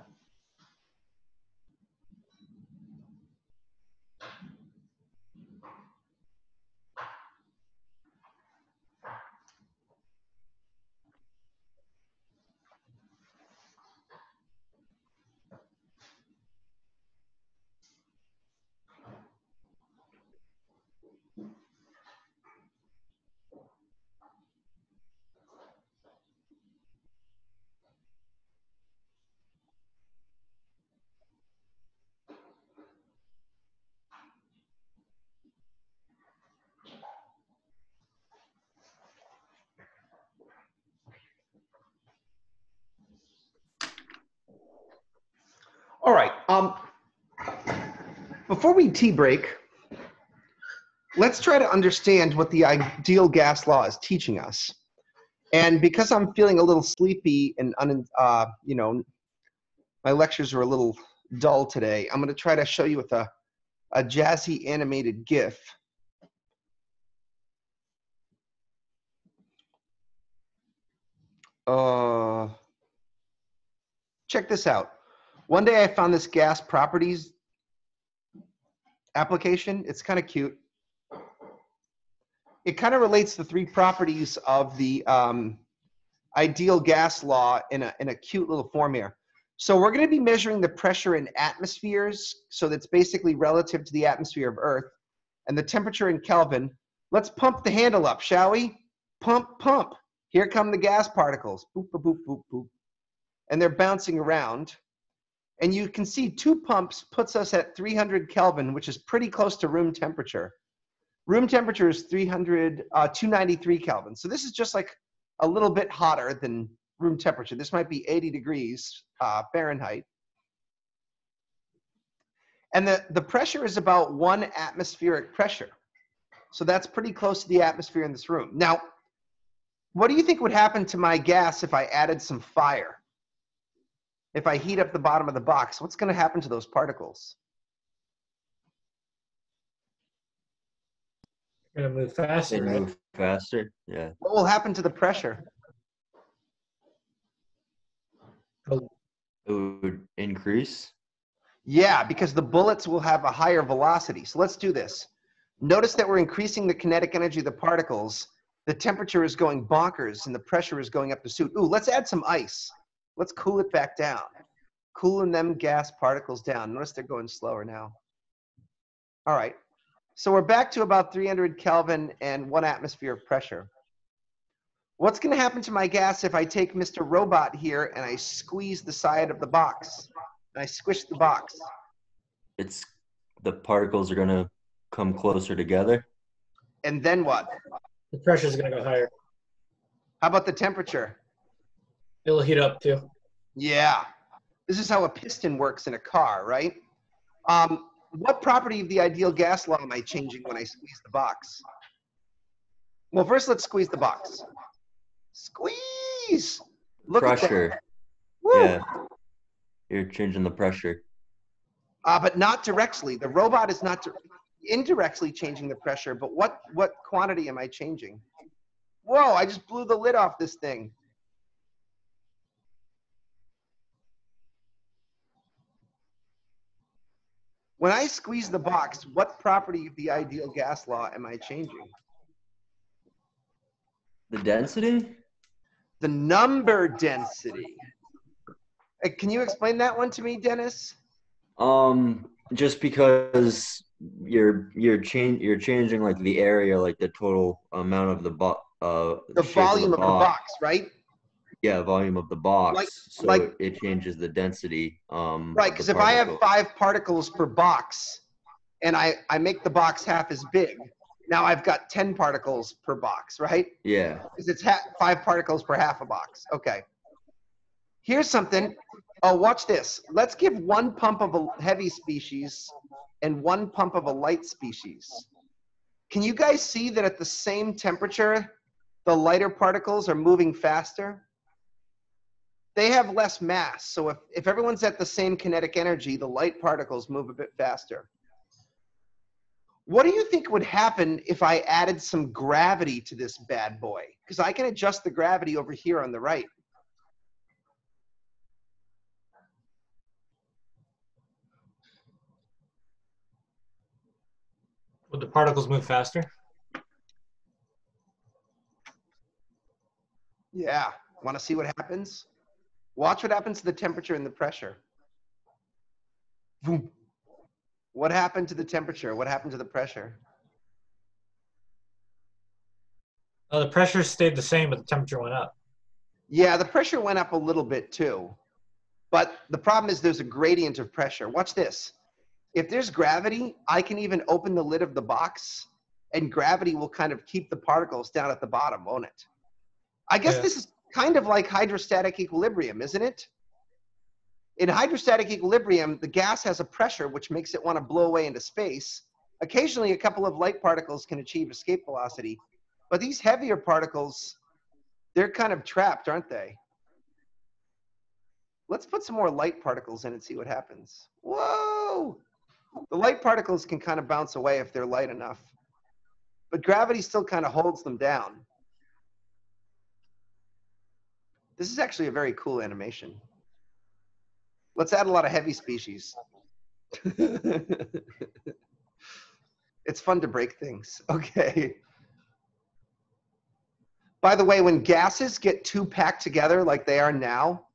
All right. Um, before we tea break, let's try to understand what the ideal gas law is teaching us. And because I'm feeling a little sleepy and un, uh, you know, my lectures are a little dull today, I'm going to try to show you with a, a jazzy animated GIF. Uh, check this out. One day I found this gas properties application. It's kind of cute. It kind of relates the three properties of the um, ideal gas law in a, in a cute little form here. So we're going to be measuring the pressure in atmospheres. So that's basically relative to the atmosphere of Earth and the temperature in Kelvin. Let's pump the handle up, shall we? Pump, pump. Here come the gas particles. Boop, boop, boop, boop, boop. And they're bouncing around. And you can see two pumps puts us at 300 Kelvin, which is pretty close to room temperature. Room temperature is 300, uh, 293 Kelvin. So this is just like a little bit hotter than room temperature. This might be 80 degrees uh, Fahrenheit. And the, the pressure is about one atmospheric pressure. So that's pretty close to the atmosphere in this room. Now, what do you think would happen to my gas if I added some fire? If I heat up the bottom of the box, what's going to happen to those particles? Gonna move They faster, right? move faster. Yeah. What will happen to the pressure? Oh. It would increase. Yeah, because the bullets will have a higher velocity. So let's do this. Notice that we're increasing the kinetic energy of the particles. The temperature is going bonkers and the pressure is going up to suit. Ooh, let's add some ice. Let's cool it back down. Cooling them gas particles down. Notice they're going slower now. All right. So we're back to about 300 Kelvin and one atmosphere of pressure. What's going to happen to my gas if I take Mr. Robot here and I squeeze the side of the box? And I squish the box. It's the particles are gonna come closer together. And then what? The pressure is gonna go higher. How about the temperature? It'll heat up too. Yeah. This is how a piston works in a car, right? Um, what property of the ideal gas law am I changing when I squeeze the box? Well, first let's squeeze the box. Squeeze! Look at Pressure. that. Woo! Yeah. You're changing the pressure. Uh, but not directly. The robot is not indirectly changing the pressure, but what, what quantity am I changing? Whoa, I just blew the lid off this thing. When I squeeze the box, what property of the ideal gas law am I changing? The density? The number density. Uh, Can you explain that one to me, Dennis? Um, just because you're you're change you're changing like the area, like the total amount of the bo- uh The shape volume of the box, right? Yeah, volume of the box. Like- so like- it changes the density. Um, Right, because if I have five particles per box and I, I make the box half as big, now I've got 10 particles per box, right? Yeah. Because it's ha- five particles per half a box. Okay. Here's something. Oh, watch this. Let's give one pump of a heavy species and one pump of a light species. Can you guys see that at the same temperature, the lighter particles are moving faster? They have less mass. So if, if everyone's at the same kinetic energy, the light particles move a bit faster. What do you think would happen if I added some gravity to this bad boy? Because I can adjust the gravity over here on the right. Would the particles move faster? Yeah. Want to see what happens? Watch what happens to the temperature and the pressure. Boom. What happened to the temperature? What happened to the pressure? Uh, the pressure stayed the same, but the temperature went up. Yeah, the pressure went up a little bit too. But the problem is there's a gradient of pressure. Watch this. If there's gravity, I can even open the lid of the box and gravity will kind of keep the particles down at the bottom, won't it? I guess Yeah. this is kind of like hydrostatic equilibrium, isn't it? In hydrostatic equilibrium, the gas has a pressure which makes it want to blow away into space. Occasionally, a couple of light particles can achieve escape velocity, but these heavier particles, they're kind of trapped, aren't they? Let's put some more light particles in and see what happens. Whoa! The light particles can kind of bounce away if they're light enough, but gravity still kind of holds them down. This is actually a very cool animation. Let's add a lot of heavy species. *laughs* it's fun to break things. *laughs* Okay. By the way, when gases get too packed together like they are now,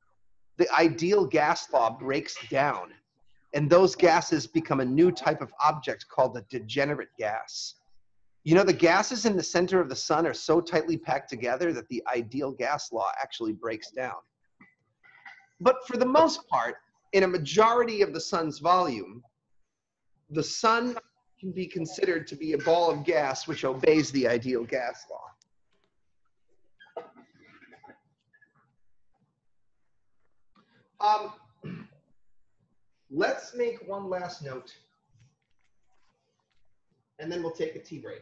the ideal gas law breaks down. And those gases become a new type of object called a degenerate gas. You know, the gases in the center of the sun are so tightly packed together that the ideal gas law actually breaks down. But for the most part, in a majority of the sun's volume, the sun can be considered to be a ball of gas which obeys the ideal gas law. Um, let's make one last note, and then we'll take a tea break.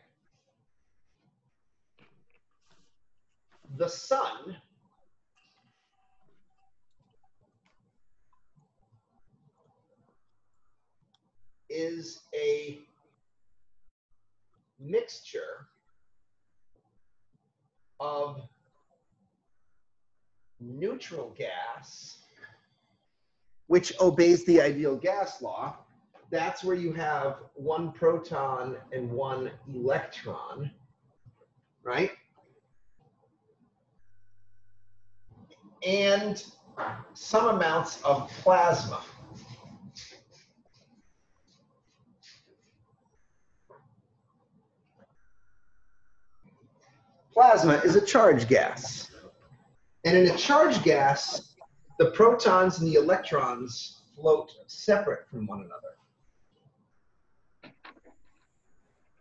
The sun is a mixture of neutral gas, which obeys the ideal gas law. That's where you have one proton and one electron, right? And some amounts of plasma. Plasma is a charged gas. And in a charged gas, the protons and the electrons float separate from one another.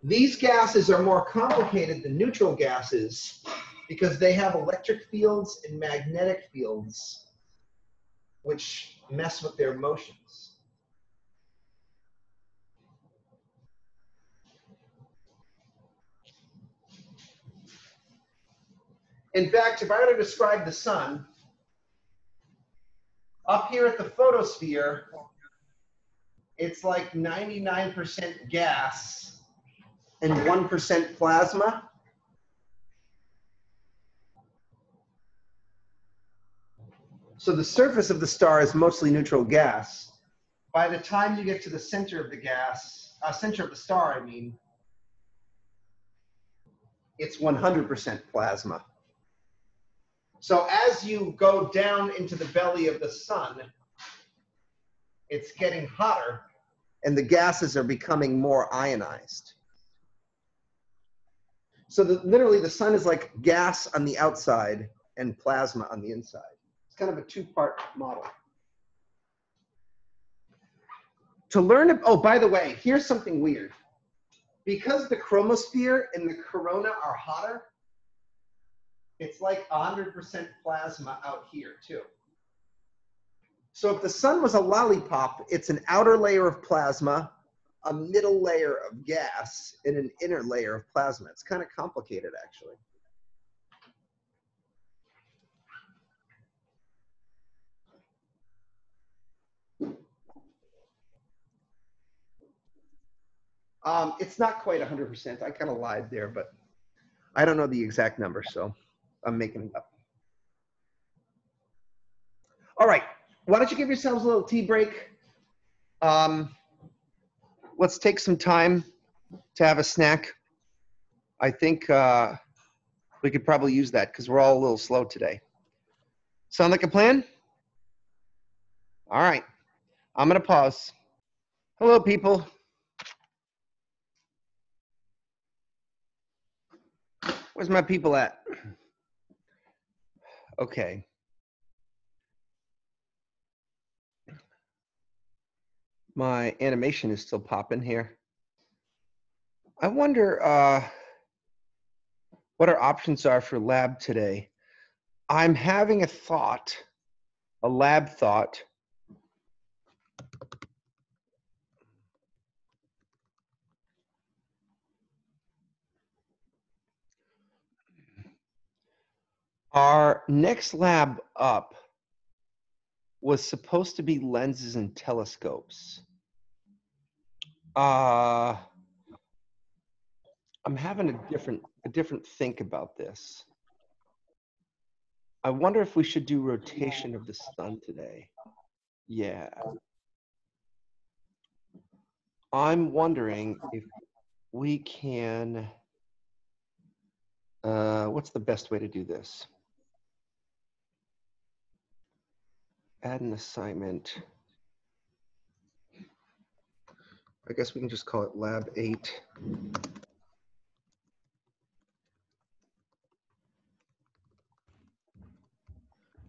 These gases are more complicated than neutral gases because they have electric fields and magnetic fields which mess with their motions. In fact, if I were to describe the sun, up here at the photosphere, it's like 99% gas and 1% plasma. So the surface of the star is mostly neutral gas. By the time you get to the center of the gas, uh, center of the star, I mean, it's 100% plasma. So as you go down into the belly of the sun, it's getting hotter and the gases are becoming more ionized. So the, literally the sun is like gas on the outside and plasma on the inside. It's kind of a two-part model. To learn, oh, by the way, here's something weird. Because the chromosphere and the corona are hotter, it's like 100% plasma out here too. So if the sun was a lollipop, it's an outer layer of plasma, a middle layer of gas, and an inner layer of plasma. It's kind of complicated actually. Um, it's not quite 100%. I kind of lied there, but I don't know the exact number, so I'm making it up. All right, why don't you give yourselves a little tea break? Um, let's take some time to have a snack. I think uh, we could probably use that because we're all a little slow today. Sound like a plan? All right, I'm gonna pause. Hello, people. Where's my people at? Okay. My animation is still popping here. I wonder uh, what our options are for lab today. I'm having a thought, a lab thought, Our next lab up was supposed to be lenses and telescopes. Uh, I'm having a different a different think about this. I wonder if we should do rotation of the sun today. Yeah. I'm wondering if we can. Uh, what's the best way to do this? Add an assignment. I guess we can just call it Lab 8.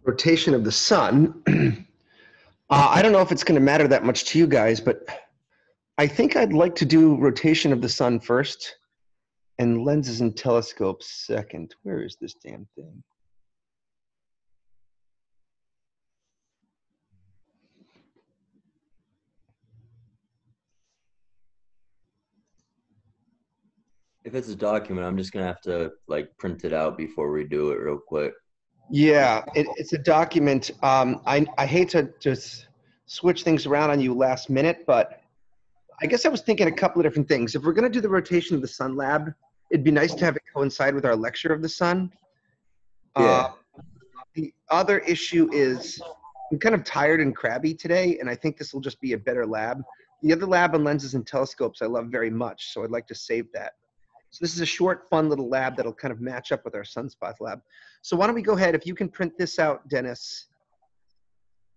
Rotation of the sun. *clears throat* uh, I don't know if it's going to matter that much to you guys, but I think I'd like to do rotation of the sun first and lenses and telescopes second. Where is this damn thing? If it's a document, I'm just gonna have to like print it out before we do it real quick. Yeah, it, it's a document. Um, I, I hate to just switch things around on you last minute, but I guess I was thinking a couple of different things. If we're going to do the rotation of the sun lab, it'd be nice to have it coincide with our lecture of the sun. Yeah. Uh, the other issue is I'm kind of tired and crabby today, and I think this will just be a better lab. The other lab on lenses and telescopes I love very much, so I'd like to save that. So this is a short, fun little lab that'll kind of match up with our sunspot lab. So why don't we go ahead? If you can print this out, Dennis.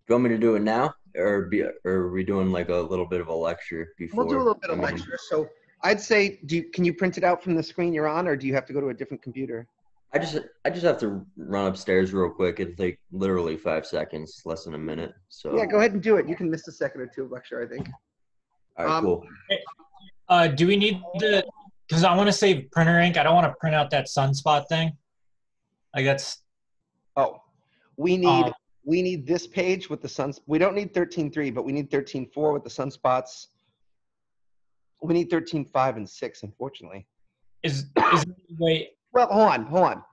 Do you want me to do it now, or be, or are we doing like a little bit of a lecture before? We'll do a little bit of I mean, lecture. So I'd say, do you, can you print it out from the screen you're on, or do you have to go to a different computer? I just I just have to run upstairs real quick. It'll take literally five seconds, less than a minute. So Yeah, go ahead and do it. You can miss a second or two of lecture, I think. All right, um, cool. Uh, do we need the? Because I want to save printer ink. I don't want to print out that sunspot thing. Like that's Oh, we need Um, we need this page with the suns. We don't need 13.3, but we need 13.4 with the sunspots. We need 13.5 and 6, unfortunately. is is way. Well, hold on, hold on.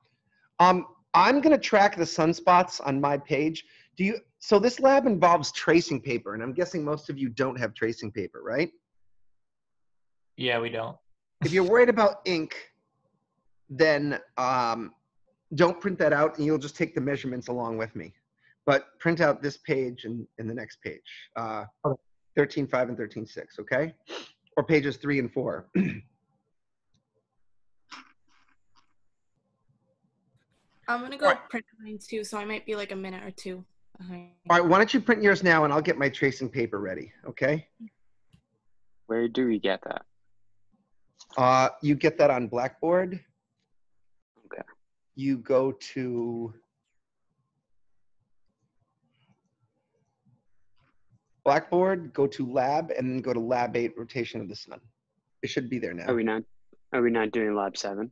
Um, I'm gonna track the sunspots on my page. Do you? So this lab involves tracing paper, and I'm guessing most of you don't have tracing paper, right? Yeah, we don't. If you're worried about ink, then um, don't print that out, and you'll just take the measurements along with me. But print out this page and, and the next page, uh, Okay. 13.5 and 13.6, okay? Or pages three and four. *clears throat* I'm gonna go Alright. print mine too, so I might be like a minute or two behind. All right, why don't you print yours now, and I'll get my tracing paper ready, okay? Where do we get that? Uh, you get that on Blackboard. Okay. You go to Blackboard, go to Lab, and then go to Lab 8, Rotation of the Sun. It should be there now. Are we not? Are we not doing lab seven?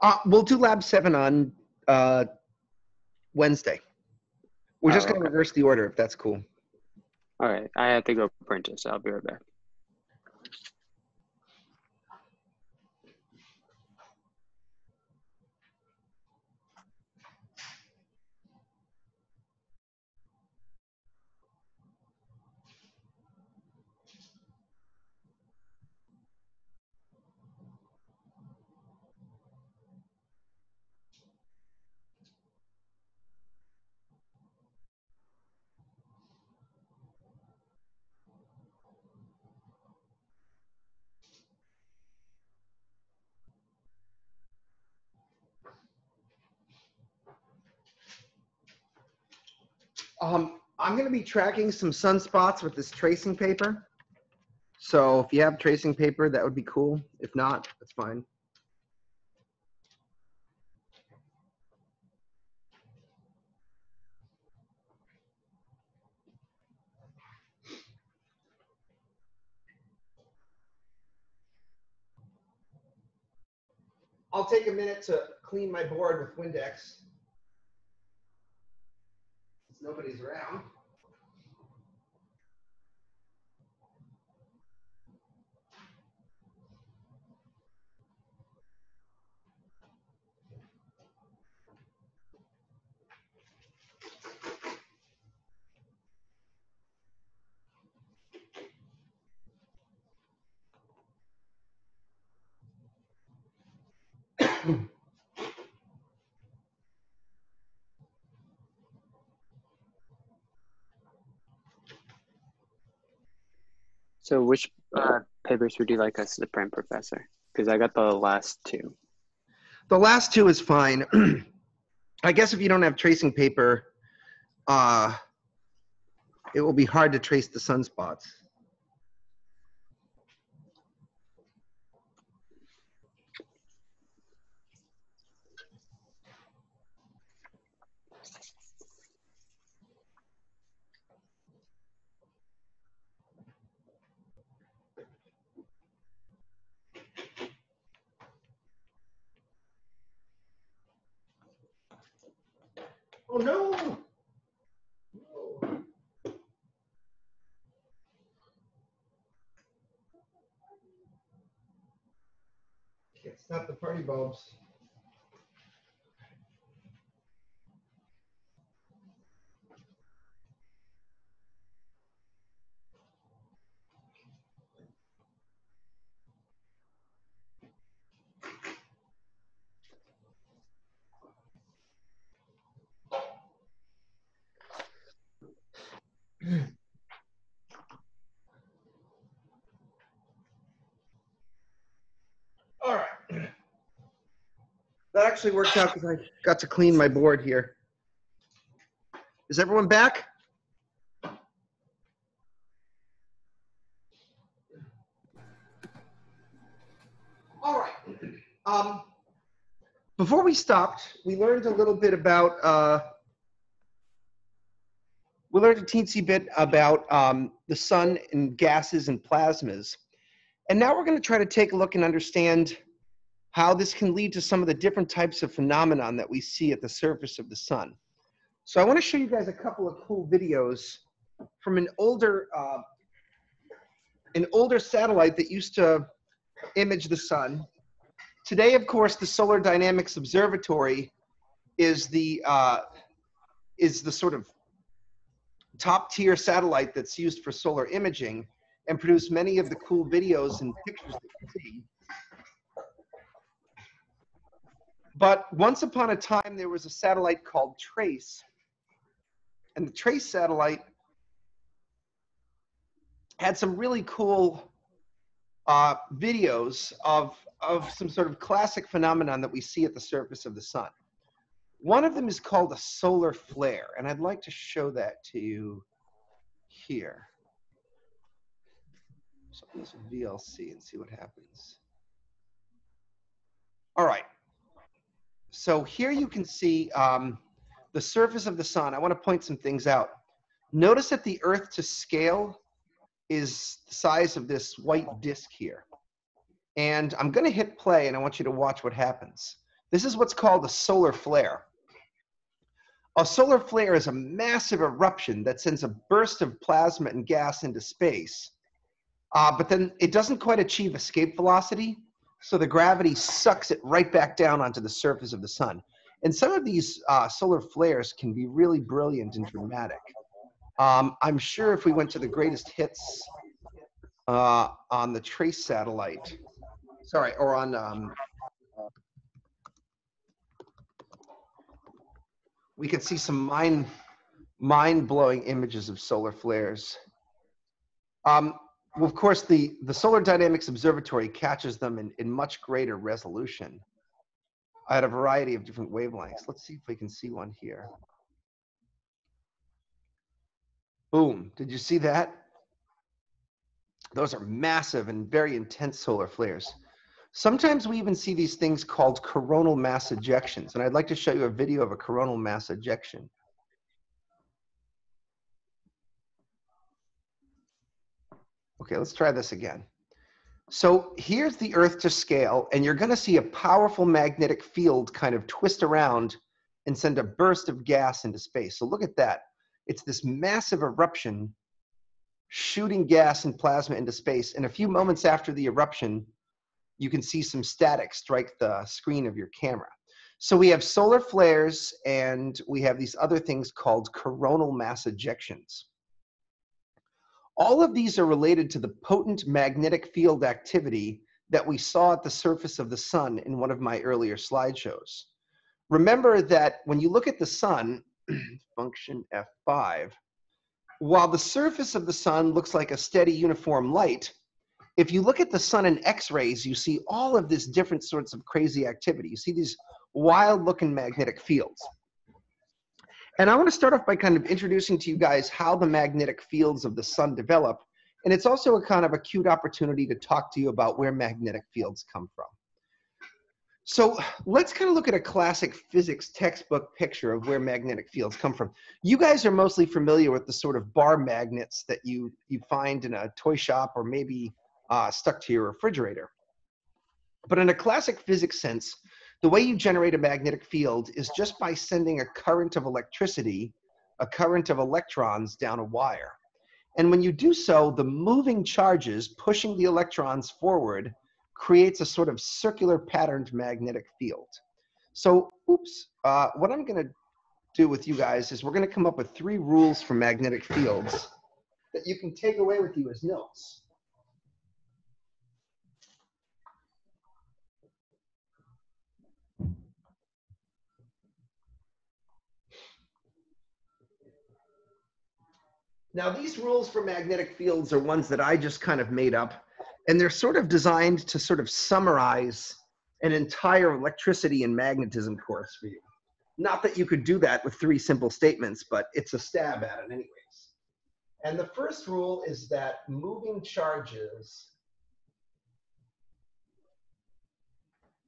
Uh, we'll do Lab 7 on uh, Wednesday. We're just Oh, going to okay. reverse the order if that's cool. All right, I have to go print it, so I'll be right back. Um, I'm going to be tracking some sunspots with this tracing paper. So if you have tracing paper, that would be cool. If not, that's fine. I'll take a minute to clean my board with Windex. Since nobody's around. So which uh, papers would you like us to print, Professor? Because I got the last two. The last two is fine. *clears throat* I guess if you don't have tracing paper, uh, it will be hard to trace the sunspots. Oh no! Can't stop the party bulbs. That actually worked out because I got to clean my board here. Is everyone back? All right. Um, before we stopped, we learned a little bit about, uh, we learned a teensy bit about um, the sun and gases and plasmas. And now we're going to try to take a look and understand how this can lead to some of the different types of phenomenon that we see at the surface of the sun. So I want to show you guys a couple of cool videos from an older, uh, an older satellite that used to image the sun. Today, of course, the Solar Dynamics Observatory is the uh, is the sort of top tier satellite that's used for solar imaging and produce many of the cool videos and pictures that you see. But once upon a time, there was a satellite called TRACE. And the TRACE satellite had some really cool uh, videos of, of some sort of classic phenomenon that we see at the surface of the sun. One of them is called a solar flare, and I'd like to show that to you here. So this VLC and see what happens. All right. So here you can see um, the surface of the sun. I want to point some things out. Notice that the Earth to scale is the size of this white disk here. And I'm going to hit play, and I want you to watch what happens. This is what's called a solar flare. A solar flare is a massive eruption that sends a burst of plasma and gas into space. Uh, but then it doesn't quite achieve escape velocity, so the gravity sucks it right back down onto the surface of the sun. And some of these uh, solar flares can be really brilliant and dramatic. Um, I'm sure if we went to the greatest hits uh, on the Trace satellite, sorry, or on um, we could see some mind mind-blowing images of solar flares. Um, well, of course, the, the Solar Dynamics Observatory catches them in, in much greater resolution at a variety of different wavelengths. Let's see if we can see one here. Boom, did you see that? Those are massive and very intense solar flares. Sometimes we even see these things called coronal mass ejections, and I'd like to show you a video of a coronal mass ejection. Okay, let's try this again. So here's the Earth to scale, and you're going to see a powerful magnetic field kind of twist around and send a burst of gas into space. So look at that. It's this massive eruption shooting gas and plasma into space. And a few moments after the eruption, you can see some static strike the screen of your camera. So we have solar flares, and we have these other things called coronal mass ejections. All of these are related to the potent magnetic field activity that we saw at the surface of the sun in one of my earlier slideshows. Remember that when you look at the sun, *clears throat* function F5, while the surface of the sun looks like a steady uniform light, if you look at the sun in X-rays, you see all of this different sorts of crazy activity. You see these wild looking magnetic fields. And I want to start off by kind of introducing to you guys how the magnetic fields of the sun develop. And it's also a kind of a cute opportunity to talk to you about where magnetic fields come from. So let's kind of look at a classic physics textbook picture of where magnetic fields come from. You guys are mostly familiar with the sort of bar magnets that you, you find in a toy shop or maybe uh, stuck to your refrigerator. But in a classic physics sense, the way you generate a magnetic field is just by sending a current of electricity, a current of electrons down a wire. And when you do so, the moving charges pushing the electrons forward creates a sort of circular patterned magnetic field. So, oops, uh, what I'm gonna do with you guys is we're gonna come up with three rules for magnetic fields that you can take away with you as notes. Now, these rules for magnetic fields are ones that I just kind of made up, and they're sort of designed to sort of summarize an entire electricity and magnetism course for you. Not that you could do that with three simple statements, but it's a stab at it anyways. And the first rule is that moving charges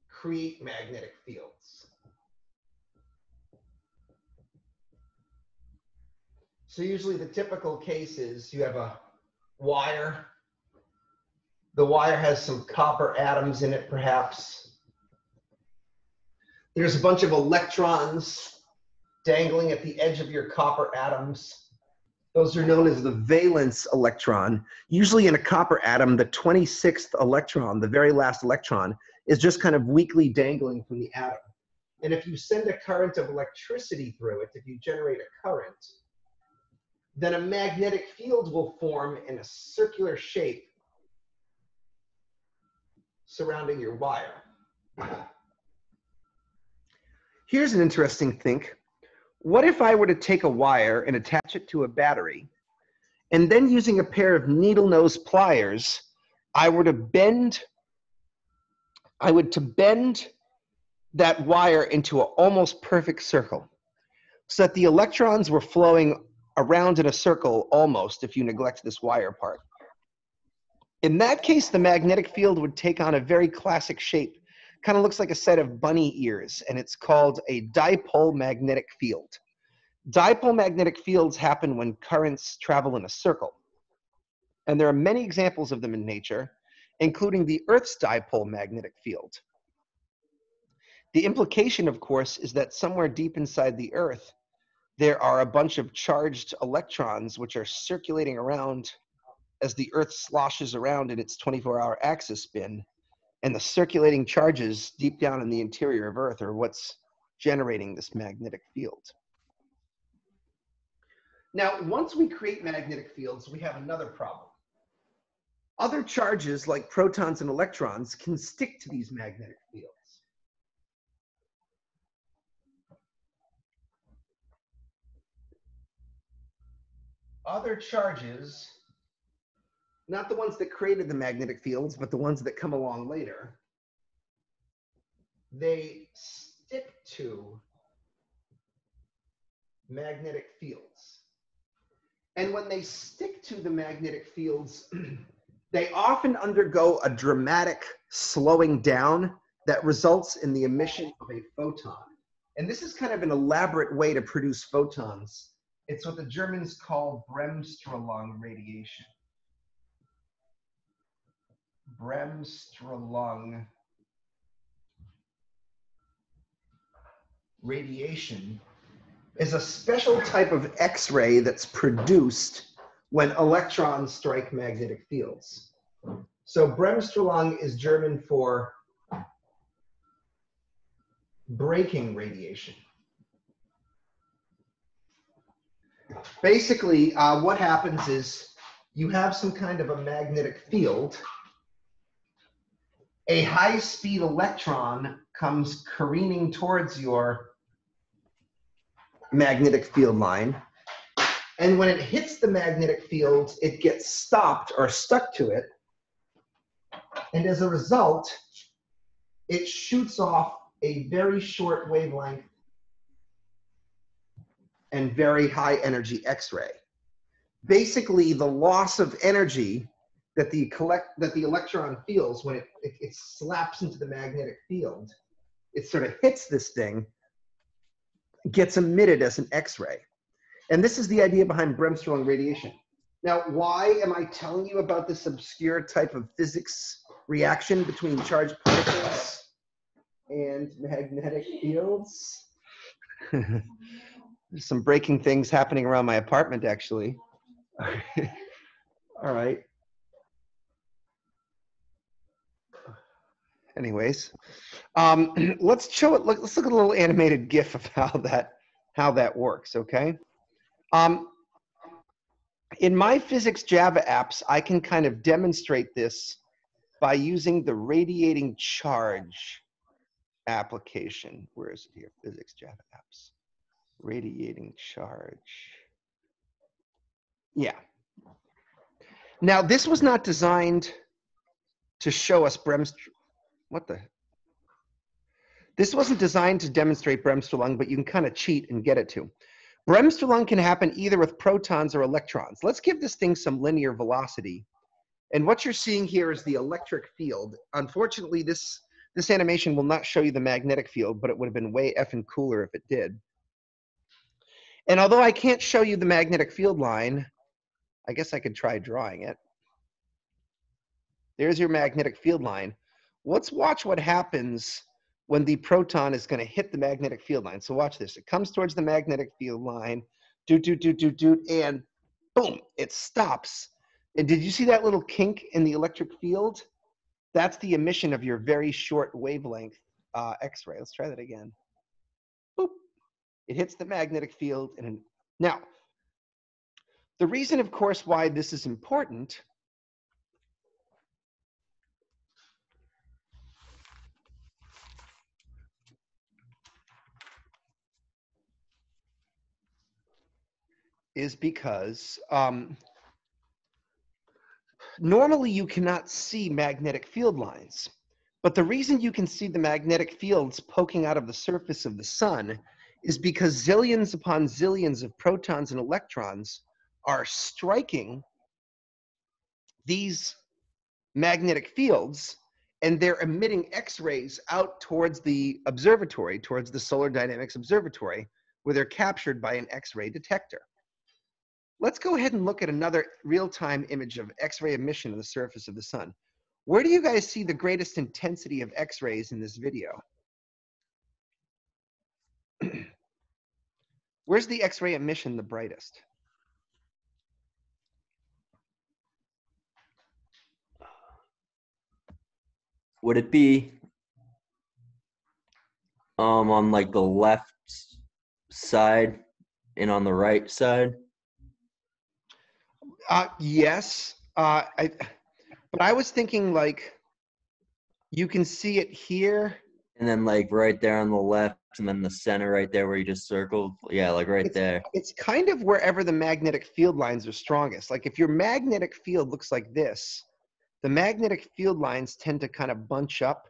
create magnetic fields. So usually the typical case is you have a wire. The wire has some copper atoms in it, perhaps. There's a bunch of electrons dangling at the edge of your copper atoms. Those are known as the valence electron. Usually in a copper atom, the 26th electron, the very last electron, is just kind of weakly dangling from the atom. And if you send a current of electricity through it, if you generate a current, then a magnetic field will form in a circular shape surrounding your wire. Here's an interesting think. What if I were to take a wire and attach it to a battery, and then using a pair of needle nose pliers, I were to bend, I would to bend that wire into an almost perfect circle so that the electrons were flowing around in a circle almost if you neglect this wire part. In that case, the magnetic field would take on a very classic shape. Kind of looks like a set of bunny ears, and it's called a dipole magnetic field. Dipole magnetic fields happen when currents travel in a circle. And there are many examples of them in nature, including the Earth's dipole magnetic field. The implication, of course, is that somewhere deep inside the Earth, there are a bunch of charged electrons which are circulating around as the Earth sloshes around in its 24 hour axis spin. And the circulating charges deep down in the interior of Earth are what's generating this magnetic field. Now, once we create magnetic fields, we have another problem. Other charges like protons and electrons can stick to these magnetic fields. Other charges, not the ones that created the magnetic fields, but the ones that come along later, they stick to magnetic fields. And when they stick to the magnetic fields, *clears throat* they often undergo a dramatic slowing down that results in the emission of a photon. And this is kind of an elaborate way to produce photons it's what the Germans call Bremsstrahlung radiation. Bremsstrahlung radiation is a special type of X-ray that's produced when electrons strike magnetic fields. So Bremsstrahlung is German for braking radiation. Basically, uh, what happens is you have some kind of a magnetic field. a high speed electron comes careening towards your magnetic field line. And when it hits the magnetic field, it gets stopped or stuck to it. And as a result, it shoots off a very short wavelength and very high energy X-ray. Basically, the loss of energy that the collect that the electron feels when it, it, it slaps into the magnetic field, it sort of hits this thing, gets emitted as an X-ray. And this is the idea behind Bremsstrahlung radiation. Now, why am I telling you about this obscure type of physics reaction between charged particles and magnetic fields? *laughs* There's some breaking things happening around my apartment, actually. *laughs* All right. Anyways, um, *clears throat* let's show it. Look, let's look at a little animated GIF of how that how that works. Okay. Um, in my physics Java apps, I can kind of demonstrate this by using the radiating charge application. Where is it here? Physics Java apps. Radiating charge. Yeah. Now, this was not designed to show us Bremst. What the? This wasn't designed to demonstrate Bremsstrahlung, but you can kind of cheat and get it to. Bremsstrahlung can happen either with protons or electrons. Let's give this thing some linear velocity. And what you're seeing here is the electric field. Unfortunately, this, this animation will not show you the magnetic field, but it would have been way effing cooler if it did. And although I can't show you the magnetic field line, I guess I could try drawing it. There's your magnetic field line. Let's watch what happens when the proton is going to hit the magnetic field line. So watch this. It comes towards the magnetic field line, do, do, do, do, do, and boom, it stops. And did you see that little kink in the electric field? That's the emission of your very short wavelength uh, X-ray. Let's try that again. It hits the magnetic field. and Now, the reason, of course, why this is important is because um, normally you cannot see magnetic field lines. But the reason you can see the magnetic fields poking out of the surface of the sun is because zillions upon zillions of protons and electrons are striking these magnetic fields and they're emitting x-rays out towards the observatory, towards the Solar Dynamics Observatory, where they're captured by an x-ray detector. Let's go ahead and look at another real-time image of X-ray emission on the surface of the sun. Where do you guys see the greatest intensity of X-rays in this video? *clears throat* Where's the X-ray emission the brightest? Would it be um on like the left side and on the right side? Uh, yes. Uh, I, but I was thinking like you can see it here. And then like right there on the left, and then the center right there where you just circled. Yeah, like right it's, there. It's kind of wherever the magnetic field lines are strongest. Like if your magnetic field looks like this, the magnetic field lines tend to kind of bunch up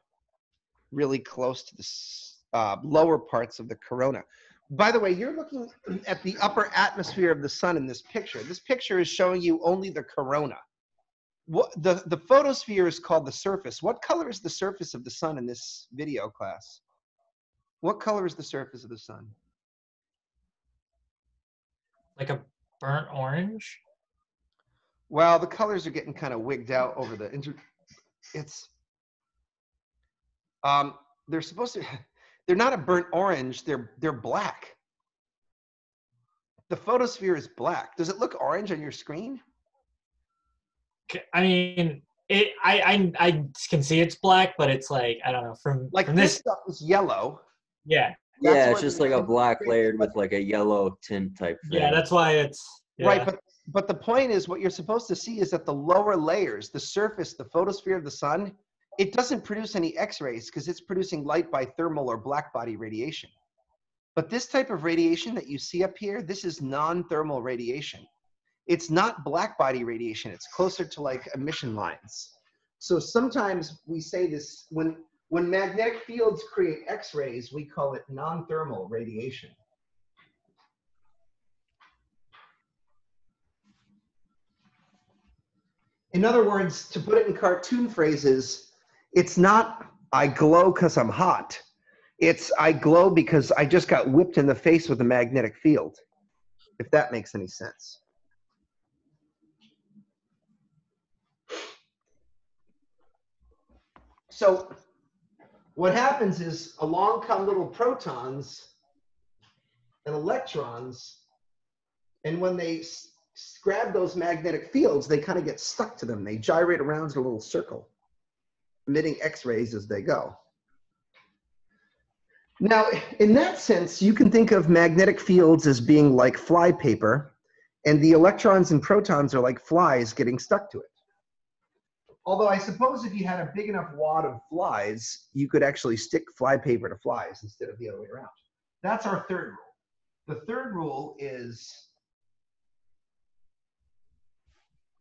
really close to the uh, lower parts of the corona. By the way, you're looking at the upper atmosphere of the sun in this picture. This picture is showing you only the corona. What, the, the photosphere is called the surface. What color is the surface of the sun in this video class? What color is the surface of the sun? Like a burnt orange? Well, the colors are getting kind of wigged out over the inter it's um they're supposed to *laughs* they're not a burnt orange, they're they're black. The photosphere is black. Does it look orange on your screen? I mean, it. I I I can see it's black, but it's like I don't know from like from this this. stuff is yellow. Yeah, That's yeah, it's just like a black layered with like a yellow tint type thing. yeah, that's why it's yeah. Right, but but the point is what you're supposed to see is that the lower layers, the surface, the photosphere of the sun it doesn't produce any X-rays because it's producing light by thermal or black body radiation. But this type of radiation that you see up here, this is non-thermal radiation. It's not black body radiation. It's closer to like emission lines. So sometimes we say this, when, when magnetic fields create X-rays, we call it non-thermal radiation. In other words, to put it in cartoon phrases, it's not I glow because I'm hot. It's I glow because I just got whipped in the face with a magnetic field, if that makes any sense. So what happens is along come little protons and electrons, and when they grab those magnetic fields, they kind of get stuck to them. They gyrate around in a little circle, emitting X-rays as they go. Now, in that sense, you can think of magnetic fields as being like flypaper, and the electrons and protons are like flies getting stuck to it. Although I suppose if you had a big enough wad of flies, you could actually stick fly paper to flies instead of the other way around. That's our third rule. The third rule is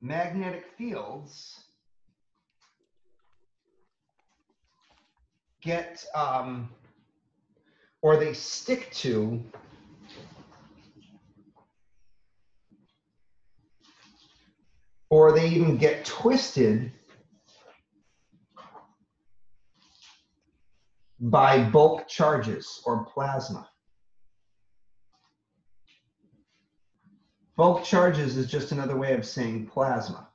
magnetic fields get, um, or they stick to or they even get twisted by bulk charges or plasma. Bulk charges is just another way of saying plasma.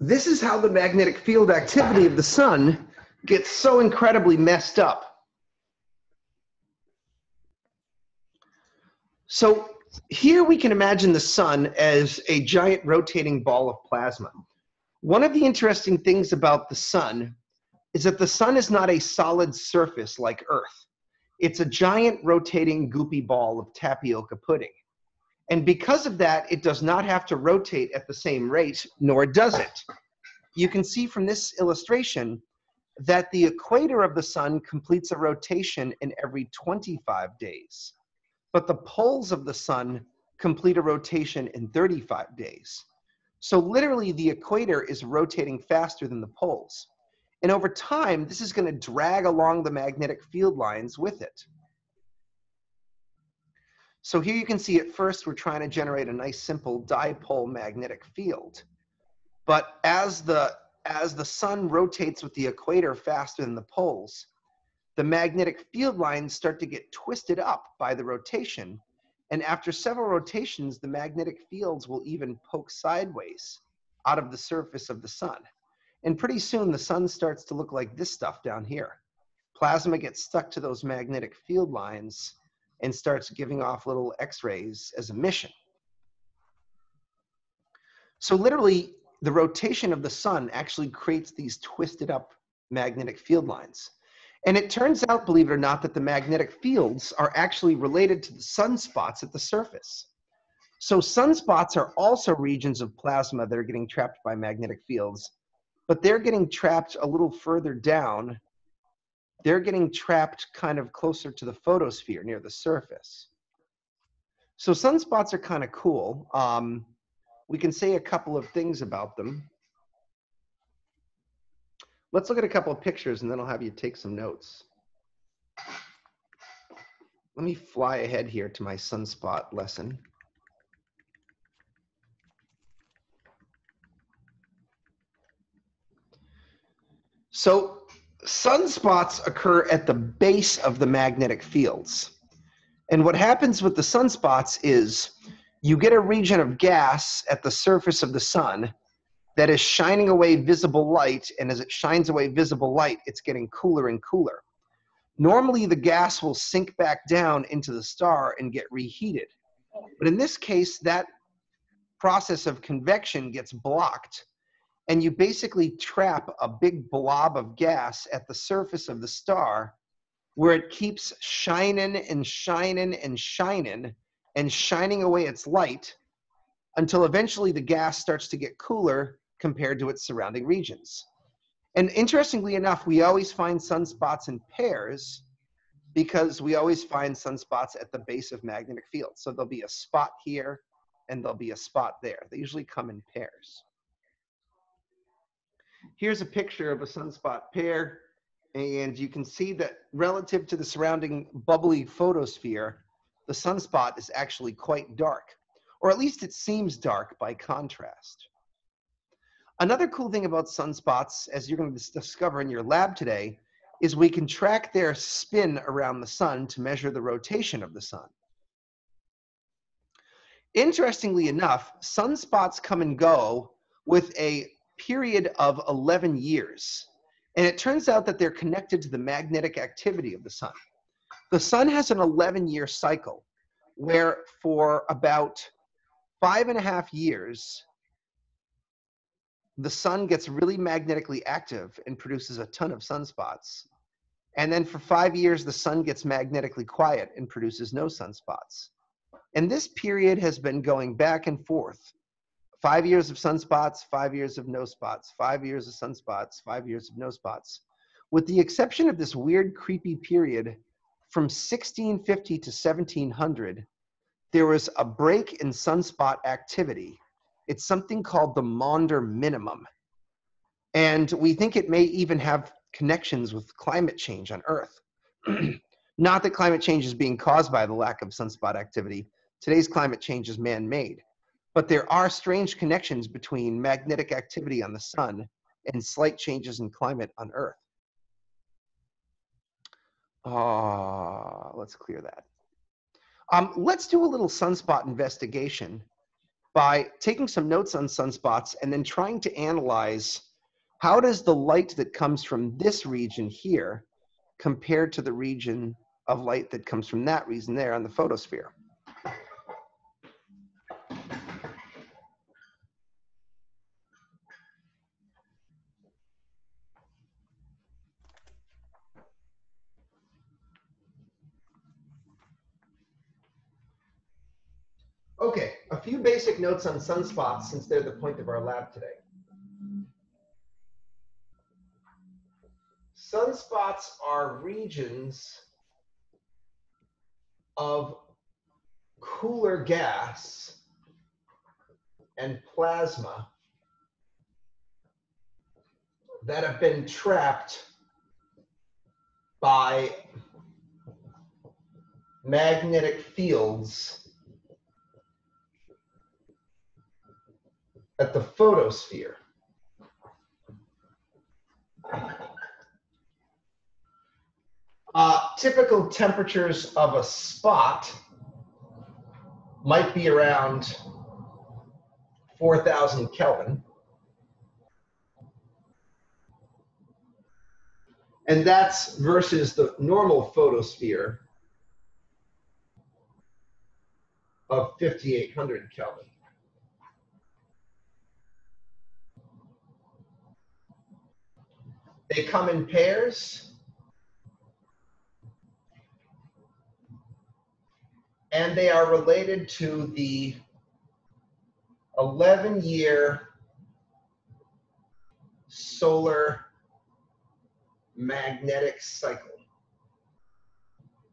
This is how the magnetic field activity of the sun gets so incredibly messed up. So here we can imagine the sun as a giant rotating ball of plasma. One of the interesting things about the sun is that the sun is not a solid surface like Earth. It's a giant rotating goopy ball of tapioca pudding. And because of that, it does not have to rotate at the same rate, nor does it. You can see from this illustration that the equator of the sun completes a rotation in every 25 days but the poles of the sun complete a rotation in 35 days. So literally the equator is rotating faster than the poles. And over time, this is gonna drag along the magnetic field lines with it. So here you can see at first we're trying to generate a nice simple dipole magnetic field. But as the, as the sun rotates with the equator faster than the poles, the magnetic field lines start to get twisted up by the rotation. And after several rotations, the magnetic fields will even poke sideways out of the surface of the sun. And pretty soon the sun starts to look like this stuff down here. Plasma gets stuck to those magnetic field lines and starts giving off little x-rays as emission. So literally the rotation of the sun actually creates these twisted up magnetic field lines. And it turns out, believe it or not, that the magnetic fields are actually related to the sunspots at the surface. So sunspots are also regions of plasma that are getting trapped by magnetic fields, but they're getting trapped a little further down. They're getting trapped kind of closer to the photosphere near the surface. So sunspots are kind of cool. Um, we can say a couple of things about them. Let's look at a couple of pictures and then I'll have you take some notes. Let me fly ahead here to my sunspot lesson. So sunspots occur at the base of the magnetic fields. And what happens with the sunspots is you get a region of gas at the surface of the sun that is shining away visible light, and as it shines away visible light, it's getting cooler and cooler. Normally, the gas will sink back down into the star and get reheated. But in this case, that process of convection gets blocked, and you basically trap a big blob of gas at the surface of the star where it keeps shining and shining and shining and shining away its light until eventually the gas starts to get cooler compared to its surrounding regions. And interestingly enough, we always find sunspots in pairs because we always find sunspots at the base of magnetic fields. So there'll be a spot here and there'll be a spot there. They usually come in pairs. Here's a picture of a sunspot pair, and you can see that relative to the surrounding bubbly photosphere, the sunspot is actually quite dark, or at least it seems dark by contrast. Another cool thing about sunspots, as you're going to discover in your lab today, is we can track their spin around the sun to measure the rotation of the sun. Interestingly enough, sunspots come and go with a period of 11 years. And it turns out that they're connected to the magnetic activity of the sun. The sun has an 11 year cycle where for about five and a half years, the sun gets really magnetically active and produces a ton of sunspots. And then for five years, the sun gets magnetically quiet and produces no sunspots. And this period has been going back and forth. Five years of sunspots, five years of no spots, five years of sunspots, five years of no spots. With the exception of this weird, creepy period from 1650 to 1700, there was a break in sunspot activity. It's something called the Maunder minimum. And we think it may even have connections with climate change on Earth. *clears throat* Not that climate change is being caused by the lack of sunspot activity. Today's climate change is man made. But there are strange connections between magnetic activity on the sun and slight changes in climate on Earth. Ah, let's clear that. Um, let's do a little sunspot investigation by taking some notes on sunspots and then trying to analyze how does the light that comes from this region here compared to the region of light that comes from that region there on the photosphere. Okay, a few basic notes on sunspots since they're the point of our lab today. Sunspots are regions of cooler gas and plasma that have been trapped by magnetic fields at the photosphere. Uh, typical temperatures of a spot might be around 4,000 Kelvin. And that's versus the normal photosphere of 5,800 Kelvin. They come in pairs. And they are related to the 11 year solar magnetic cycle.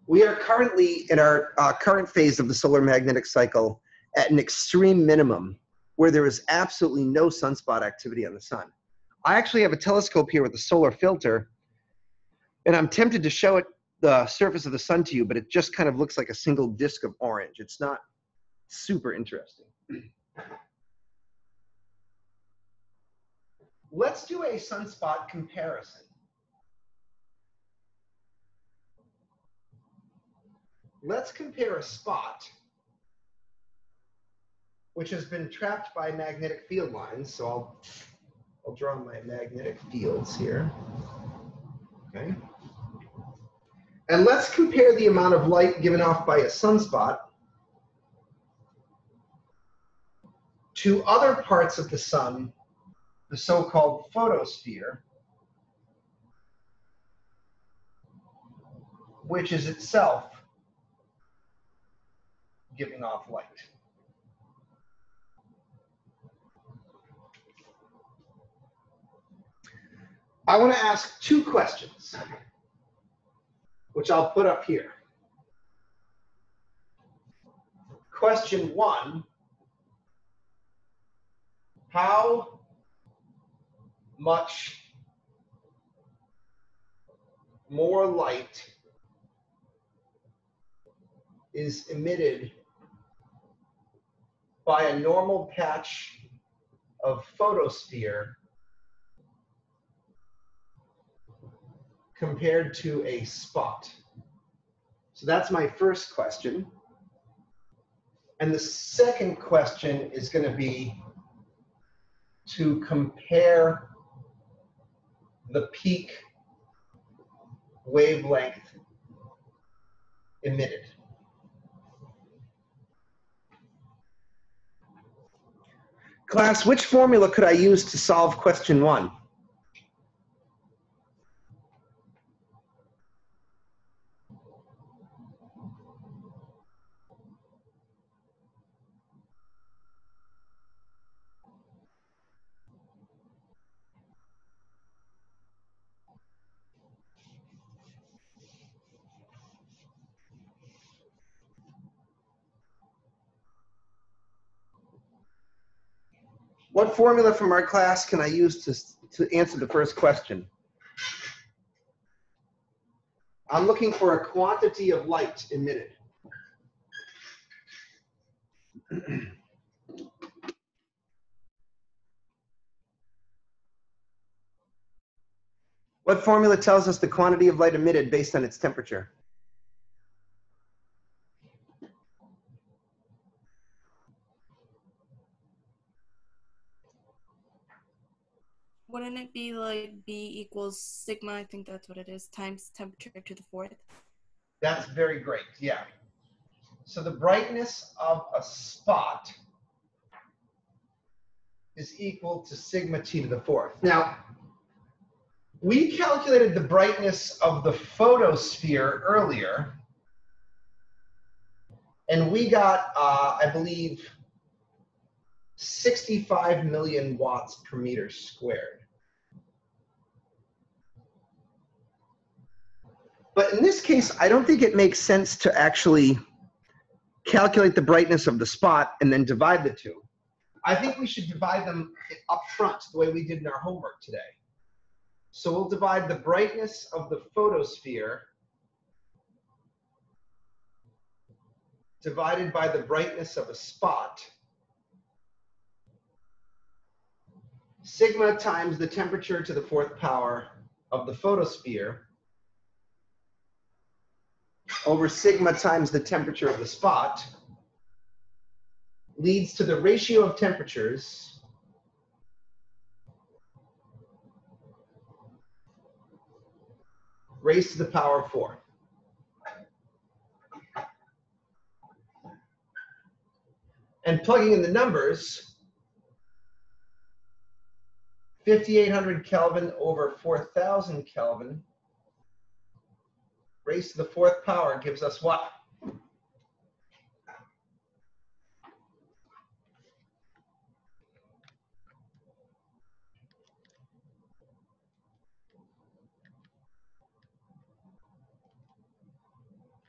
We are currently in our uh, current phase of the solar magnetic cycle at an extreme minimum where there is absolutely no sunspot activity on the sun. I actually have a telescope here with a solar filter, and I'm tempted to show it the surface of the sun to you, but it just kind of looks like a single disk of orange. It's not super interesting. Let's do a sunspot comparison. Let's compare a spot which has been trapped by magnetic field lines. So I'll I'll draw my magnetic fields here. Okay. And let's compare the amount of light given off by a sunspot to other parts of the sun the so-called photosphere, which is itself giving off light. I want to ask two questions, which I'll put up here. Question one, how much more light is emitted by a normal patch of photosphere compared to a spot? So that's my first question. And the second question is going to be to compare the peak wavelength emitted. Class, which formula could I use to solve question one? What formula from our class can I use to, to answer the first question? I'm looking for a quantity of light emitted. What formula tells us the quantity of light emitted based on its temperature? Wouldn't it be like B equals sigma? I think that's what it is, times temperature to the fourth. That's very great, yeah. So the brightness of a spot is equal to sigma t to the fourth. Now, we calculated the brightness of the photosphere earlier, and we got, uh, I believe, 65 million watts per meter squared. But in this case, I don't think it makes sense to actually calculate the brightness of the spot and then divide the two. I think we should divide them up front the way we did in our homework today. So we'll divide the brightness of the photosphere divided by the brightness of a spot. Sigma times the temperature to the fourth power of the photosphere over sigma times the temperature of the spot leads to the ratio of temperatures raised to the power of 4. And plugging in the numbers, 5800 Kelvin over 4000 Kelvin raised to the fourth power gives us what?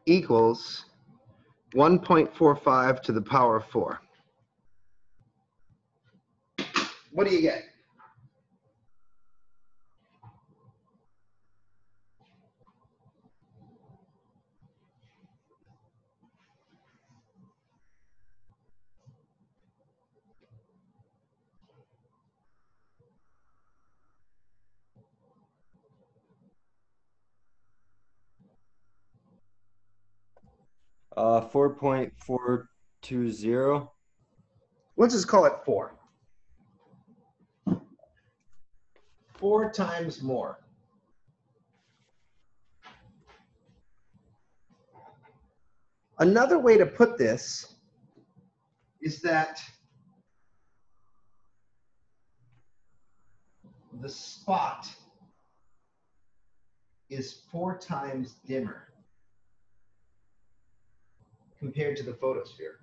Equals 1.45 to the power of 4. What do you get? Uh, four point four two zero. Let's just call it 4. 4 times more. Another way to put this is that the spot is four times dimmer compared to the photosphere.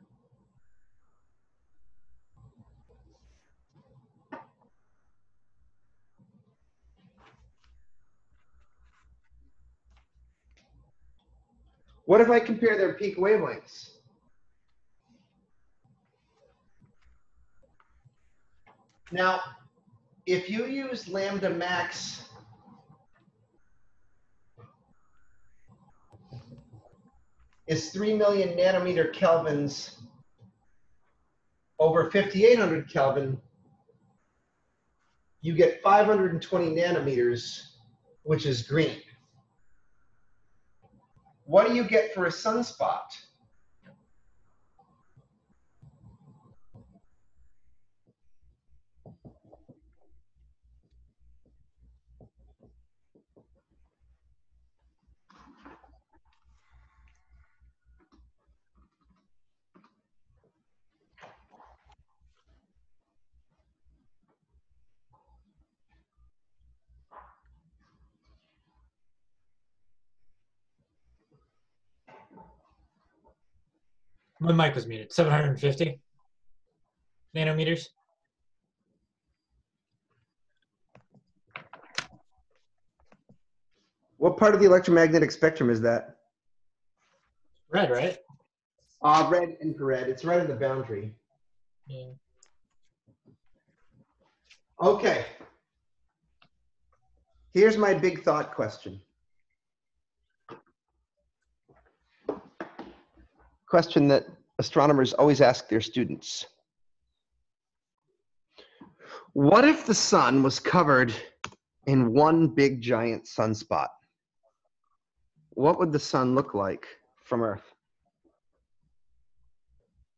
What if I compare their peak wavelengths? Now, if you use lambda max is 3 million nanometer kelvins over 5800 Kelvin, you get 520 nanometers, which is green. What do you get for a sunspot? My mic was muted. 750 nanometers. What part of the electromagnetic spectrum is that? Red, right? Uh, red infrared. It's right on the boundary. Yeah. Okay. Here's my big thought question. Question that astronomers always ask their students. What if the sun was covered in one big giant sunspot? What would the sun look like from Earth?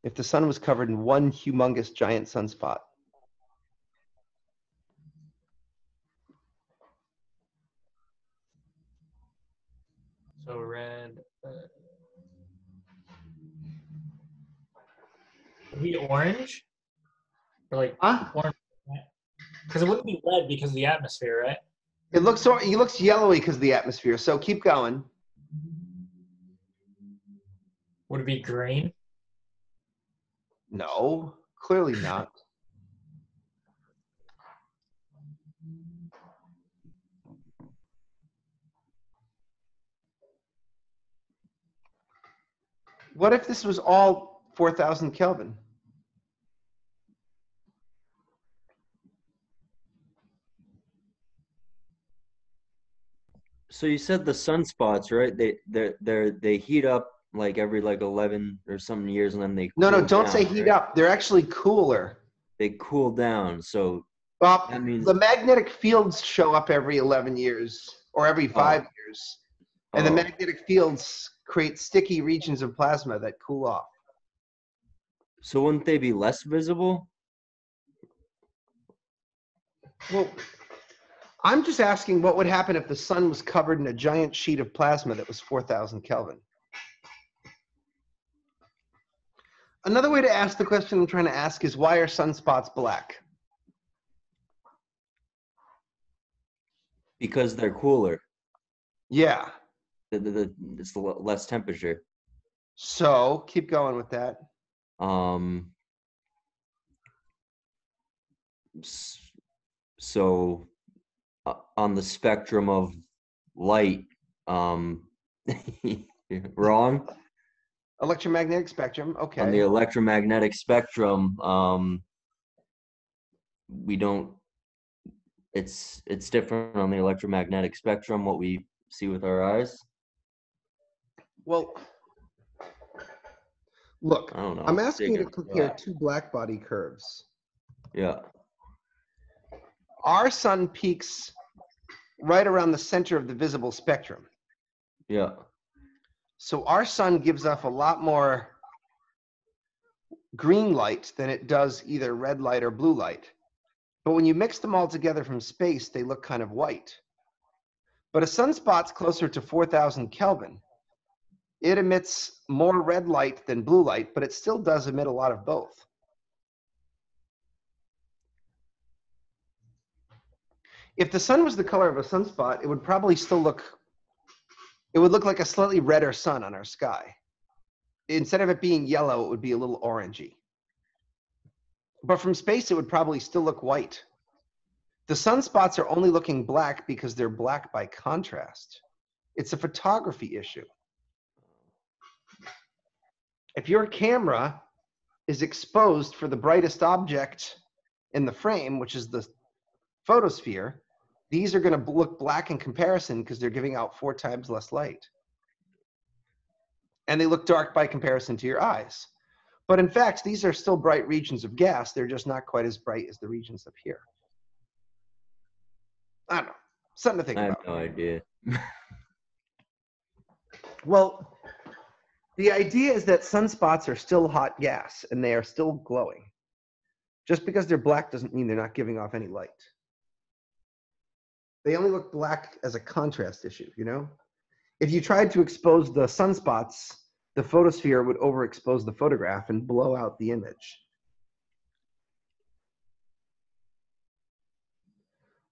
If the sun was covered in one humongous giant sunspot? So red. Uh, would it be orange? Or like Huh? orange? Because it wouldn't be red because of the atmosphere, right? It looks he looks yellowy because of the atmosphere. So keep going. Would it be green? No, clearly not. *laughs* What if this was all 4,000 Kelvin? So you said the sunspots, right? They they they they heat up like every like eleven or something years, and then they No, no, don't say heat right? up. They're actually cooler. They cool down. So Well, the magnetic fields show up every 11 years or every oh. five years. And the oh, magnetic fields create sticky regions of plasma that cool off. so wouldn't they be less visible? Well, I'm just asking what would happen if the sun was covered in a giant sheet of plasma that was 4,000 Kelvin. Another way to ask the question I'm trying to ask is why are sunspots black? Because they're cooler. Yeah. The, the, the, it's less temperature. So keep going with that. Um. So, uh, on the spectrum of light, um, *laughs* wrong. Electromagnetic spectrum. Okay. On the electromagnetic spectrum, um, we don't. It's it's different on the electromagnetic spectrum. What we see with our eyes. Well, look, I don't know. I'm asking you to compare two black body curves. Yeah. Our sun peaks right around the center of the visible spectrum. Yeah. So our sun gives off a lot more green light than it does either red light or blue light. But when you mix them all together from space, they look kind of white. But a sunspot's closer to 4,000 Kelvin. It emits more red light than blue light, but it still does emit a lot of both. If the sun was the color of a sunspot, it would probably still look, it would look like a slightly redder sun on our sky. Instead of it being yellow, it would be a little orangey. But from space, it would probably still look white. The sunspots are only looking black because they're black by contrast. It's a photography issue. If your camera is exposed for the brightest object in the frame, which is the photosphere, these are going to look black in comparison because they're giving out four times less light. And they look dark by comparison to your eyes. But in fact, these are still bright regions of gas. They're just not quite as bright as the regions up here. I don't know. Something to think about. I have about. no idea. *laughs* Well, the idea is that sunspots are still hot gas and they are still glowing. Just because they're black doesn't mean they're not giving off any light. They only look black as a contrast issue, you know? If you tried to expose the sunspots, the photosphere would overexpose the photograph and blow out the image.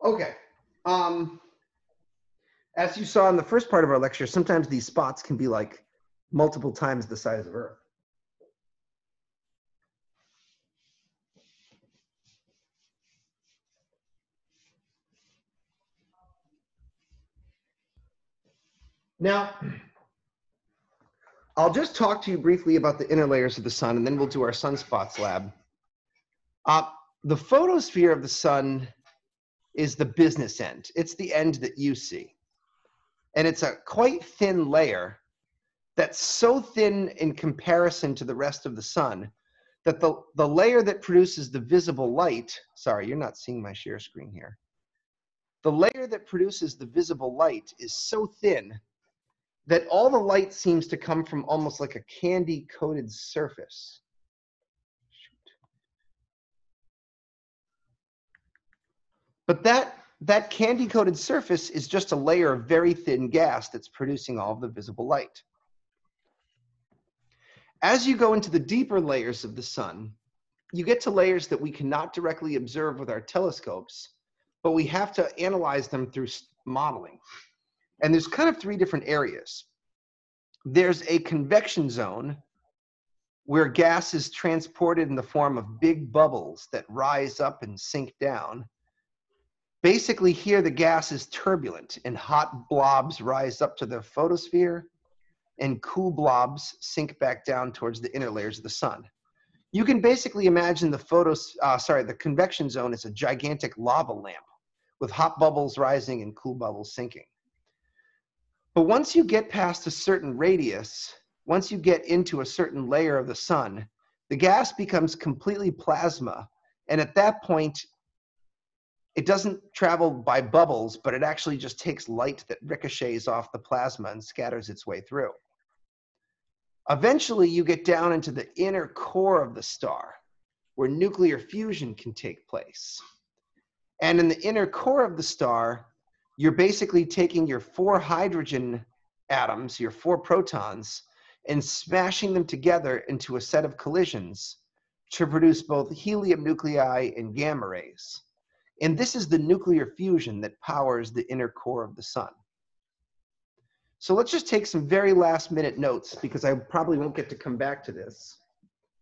Okay. Um, as you saw in the first part of our lecture, sometimes these spots can be like multiple times the size of Earth. Now, I'll just talk to you briefly about the inner layers of the sun, and then we'll do our sunspots lab. Uh, the photosphere of the sun is the business end. It's the end that you see. And it's a quite thin layer that's so thin in comparison to the rest of the sun that the, the layer that produces the visible light, sorry, you're not seeing my share screen here. The layer that produces the visible light is so thin that all the light seems to come from almost like a candy coated surface. But that, that candy coated surface is just a layer of very thin gas that's producing all of the visible light. As you go into the deeper layers of the sun, you get to layers that we cannot directly observe with our telescopes, but we have to analyze them through modeling. And there's kind of three different areas. There's a convection zone where gas is transported in the form of big bubbles that rise up and sink down. Basically, here the gas is turbulent and hot blobs rise up to the photosphere and cool blobs sink back down towards the inner layers of the sun. You can basically imagine the photos, uh, sorry, the convection zone is a gigantic lava lamp with hot bubbles rising and cool bubbles sinking. But once you get past a certain radius, once you get into a certain layer of the sun, the gas becomes completely plasma. And at that point, it doesn't travel by bubbles, but it actually just takes light that ricochets off the plasma and scatters its way through. Eventually, you get down into the inner core of the star, where nuclear fusion can take place. And in the inner core of the star, you're basically taking your four hydrogen atoms, your four protons, and smashing them together into a set of collisions to produce both helium nuclei and gamma rays. And this is the nuclear fusion that powers the inner core of the sun. So let's just take some very last minute notes because I probably won't get to come back to this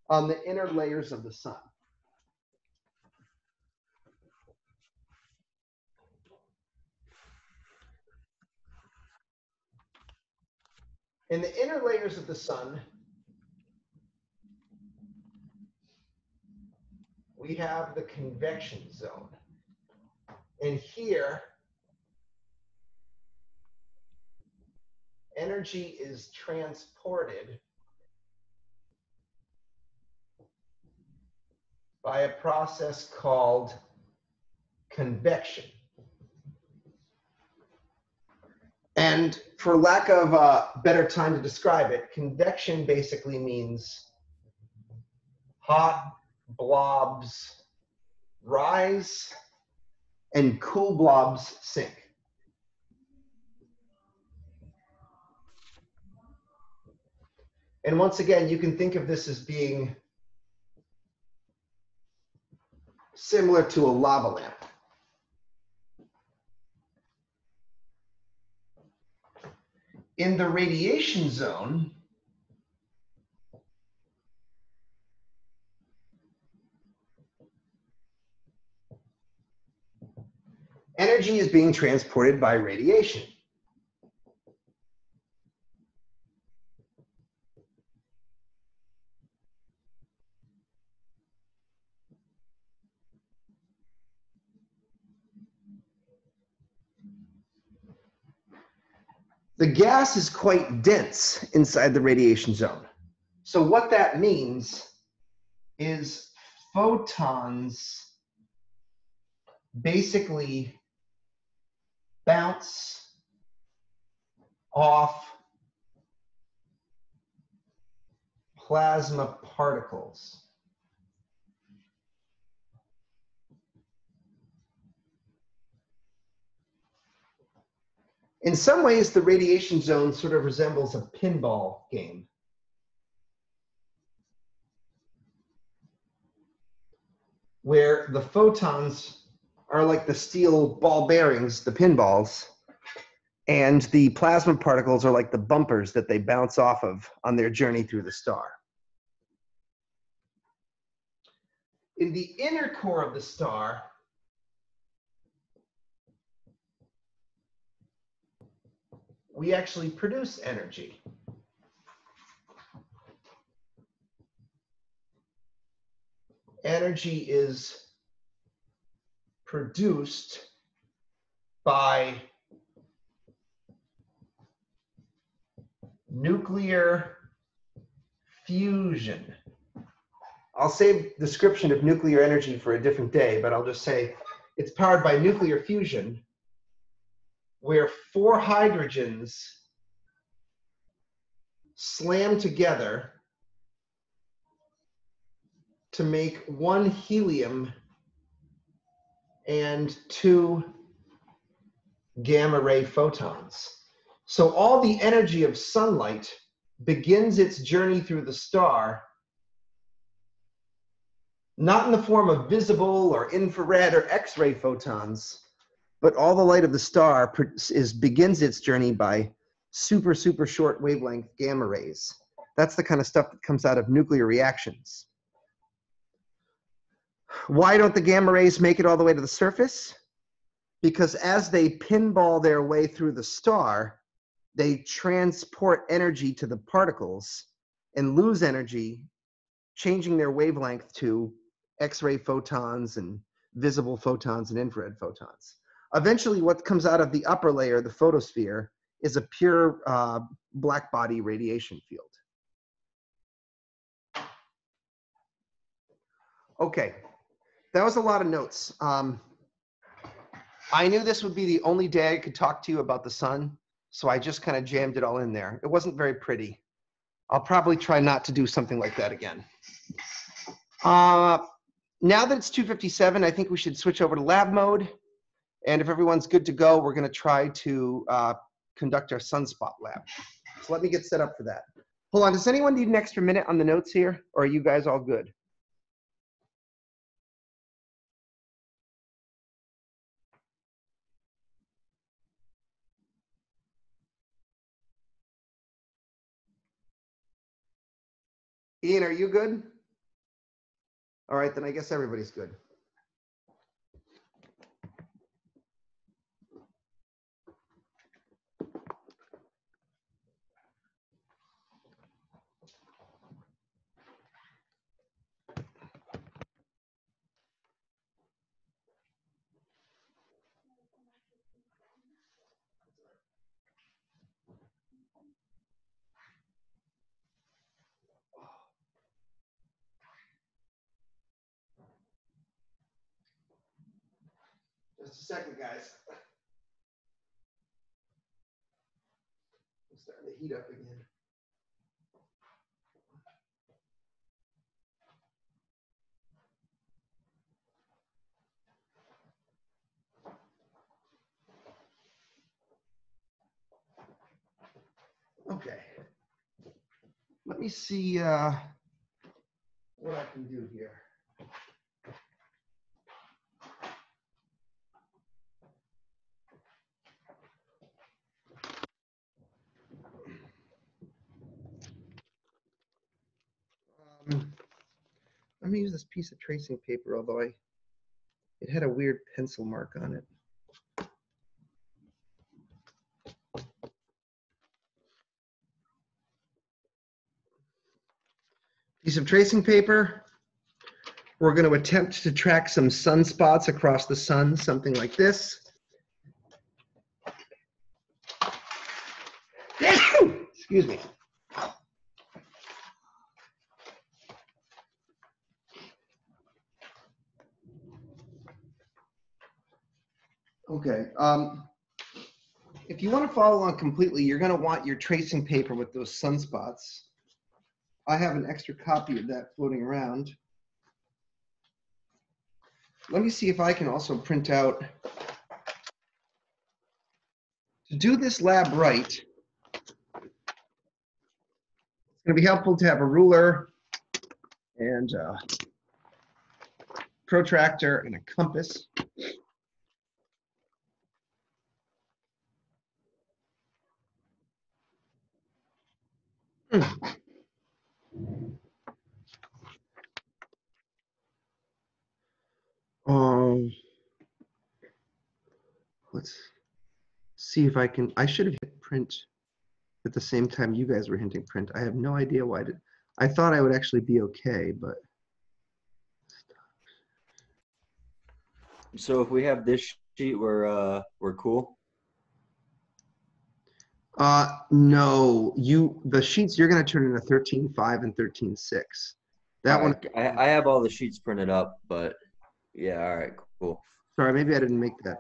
on the inner layers of the sun. In the inner layers of the sun, we have the convection zone. And here, energy is transported by a process called convection. And for lack of a better time to describe it, convection basically means hot blobs rise and cool blobs sink. And once again, you can think of this as being similar to a lava lamp. In the radiation zone, energy is being transported by radiation. The gas is quite dense inside the radiation zone. So what that means is photons basically bounce off plasma particles. In some ways, the radiation zone sort of resembles a pinball game. Where the photons are like the steel ball bearings, the pinballs, and the plasma particles are like the bumpers that they bounce off of on their journey through the star. In the inner core of the star, we actually produce energy. Energy is produced by nuclear fusion. I'll save description of nuclear energy for a different day, but I'll just say it's powered by nuclear fusion where four hydrogens slam together to make one helium and two gamma ray photons. So all the energy of sunlight begins its journey through the star, not in the form of visible or infrared or X-ray photons, but all the light of the star is begins its journey by super super short wavelength gamma rays. That's the kind of stuff that comes out of nuclear reactions. Why don't the gamma rays make it all the way to the surface? Because as they pinball their way through the star, they transport energy to the particles and lose energy, changing their wavelength to X ray photons and visible photons and infrared photons. Eventually, what comes out of the upper layer, the photosphere, is a pure uh, black body radiation field. Okay, that was a lot of notes. Um, I knew this would be the only day I could talk to you about the sun, so I just kind of jammed it all in there. It wasn't very pretty. I'll probably try not to do something like that again. Uh, now that it's 2.57, I think we should switch over to lab mode. And if everyone's good to go, we're going to try to uh, conduct our sunspot lab. So let me get set up for that. Hold on, does anyone need an extra minute on the notes here, or are you guys all good? Ian, are you good? All right, then I guess everybody's good. Just a second, guys. It's starting to heat up again. Okay. Let me see uh, what I can do here. I'm gonna use this piece of tracing paper, although I, it had a weird pencil mark on it. Piece of tracing paper. We're going to attempt to track some sunspots across the sun, something like this. *coughs* Excuse me. Okay. Um, if you want to follow along completely, you're going to want your tracing paper with those sunspots. I have an extra copy of that floating around. Let me see if I can also print out. To do this lab right, it's going to be helpful to have a ruler and a protractor and a compass. Um, let's see if I can, I should have hit print at the same time you guys were hinting print. I have no idea why I did. I thought I would actually be okay, but So if we have this sheet, we're uh we're cool. uh, no, you, the sheets you're gonna turn into thirteen five and thirteen six. That one, I I have all the sheets printed up, but yeah, all right, cool. sorry, maybe I didn't make that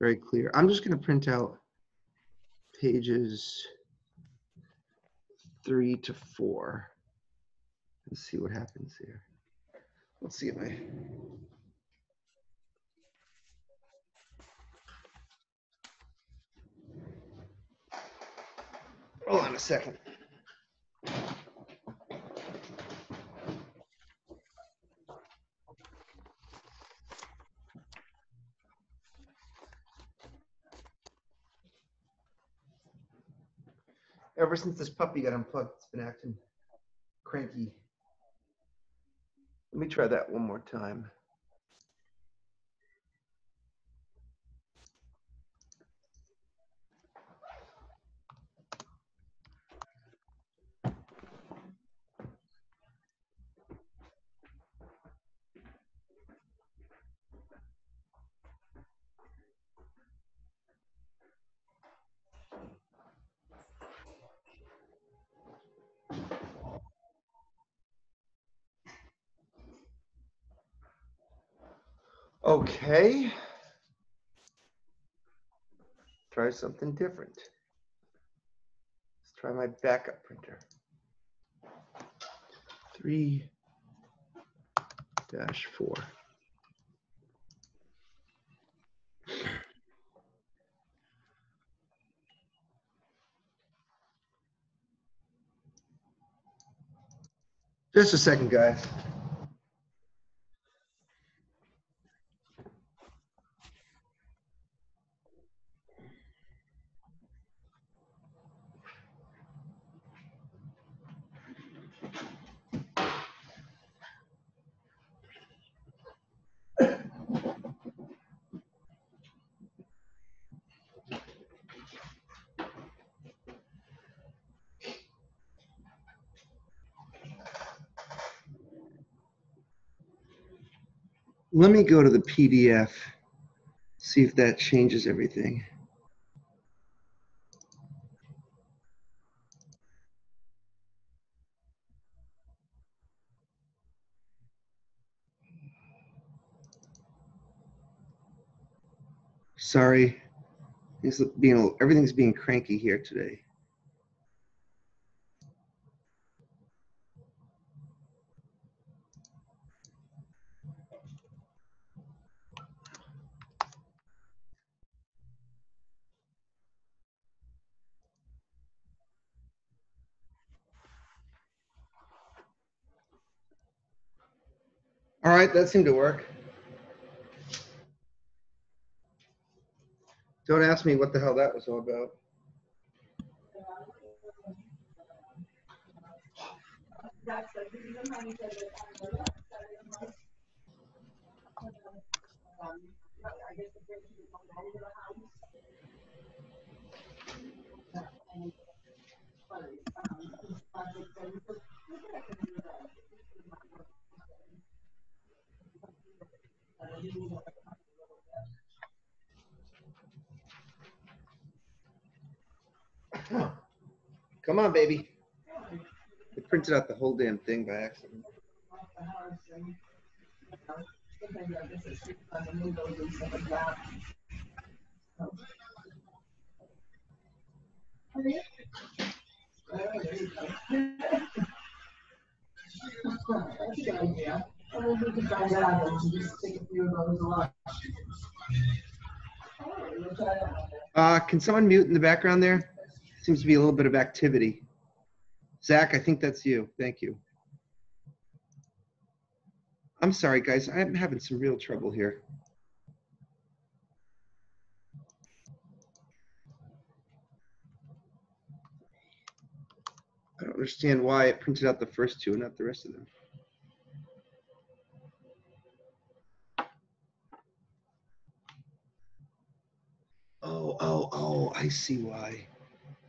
very clear. I'm just gonna print out pages three to four and see what happens here. Let's see if I. Hold on a second. Ever since this puppy got unplugged, it's been acting cranky. Let me try that one more time. Okay. Try something different. Let's try my backup printer. Three dash four. Just a second, guys. Let me go to the PDF, see if that changes everything. Sorry, it's being everything's being cranky here today. All right, that seemed to work. Don't ask me what the hell that was all about. Come on, baby. I printed out the whole damn thing by accident. *laughs* Uh, can someone mute in the background there? Seems to be a little bit of activity. Zach, I think that's you. Thank you. I'm sorry, guys. I'm having some real trouble here. I don't understand why it printed out the first two and not the rest of them. Oh, oh, oh, I see why.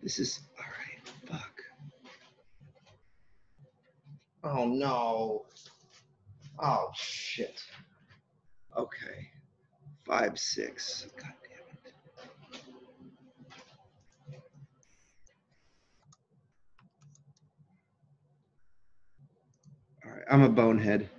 This is, all right, fuck. Oh, no. Oh, shit. Okay. Five, six. God damn it. All right, I'm a bonehead.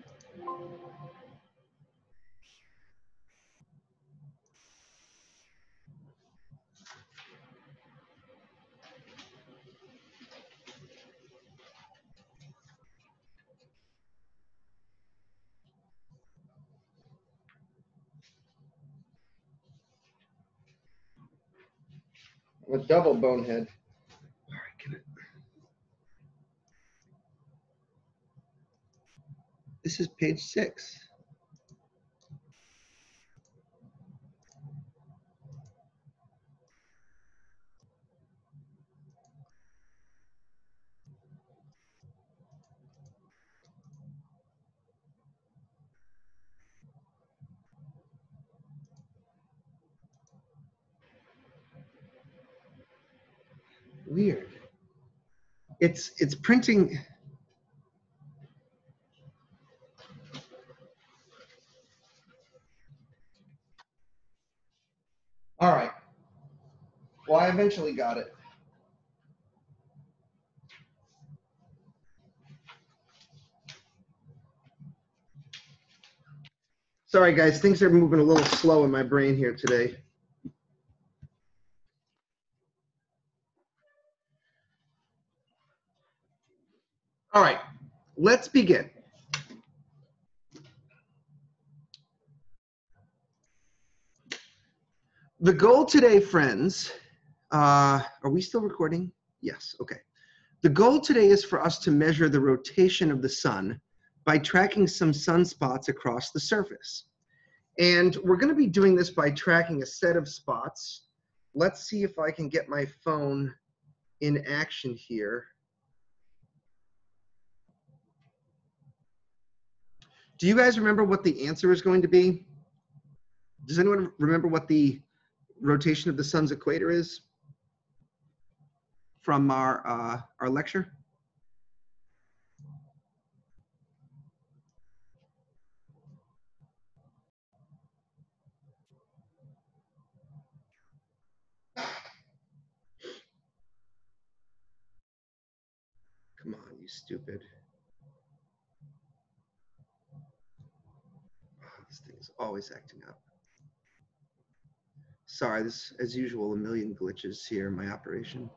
A double bonehead. All right, it? This is page six. Weird. It's it's printing. All right. Well, I eventually got it. Sorry, guys. Things are moving a little slow in my brain here today. All right, let's begin. The goal today, friends, uh, are we still recording? Yes, okay. The goal today is for us to measure the rotation of the sun by tracking some sunspots across the surface. And we're gonna be doing this by tracking a set of spots. Let's see if I can get my phone in action here. Do you guys remember what the answer is going to be? Does anyone remember what the rotation of the sun's equator is from our uh, our lecture? Come on, you stupid. Oh, this thing is always acting up. Sorry, this, as usual, a million glitches here in my operation.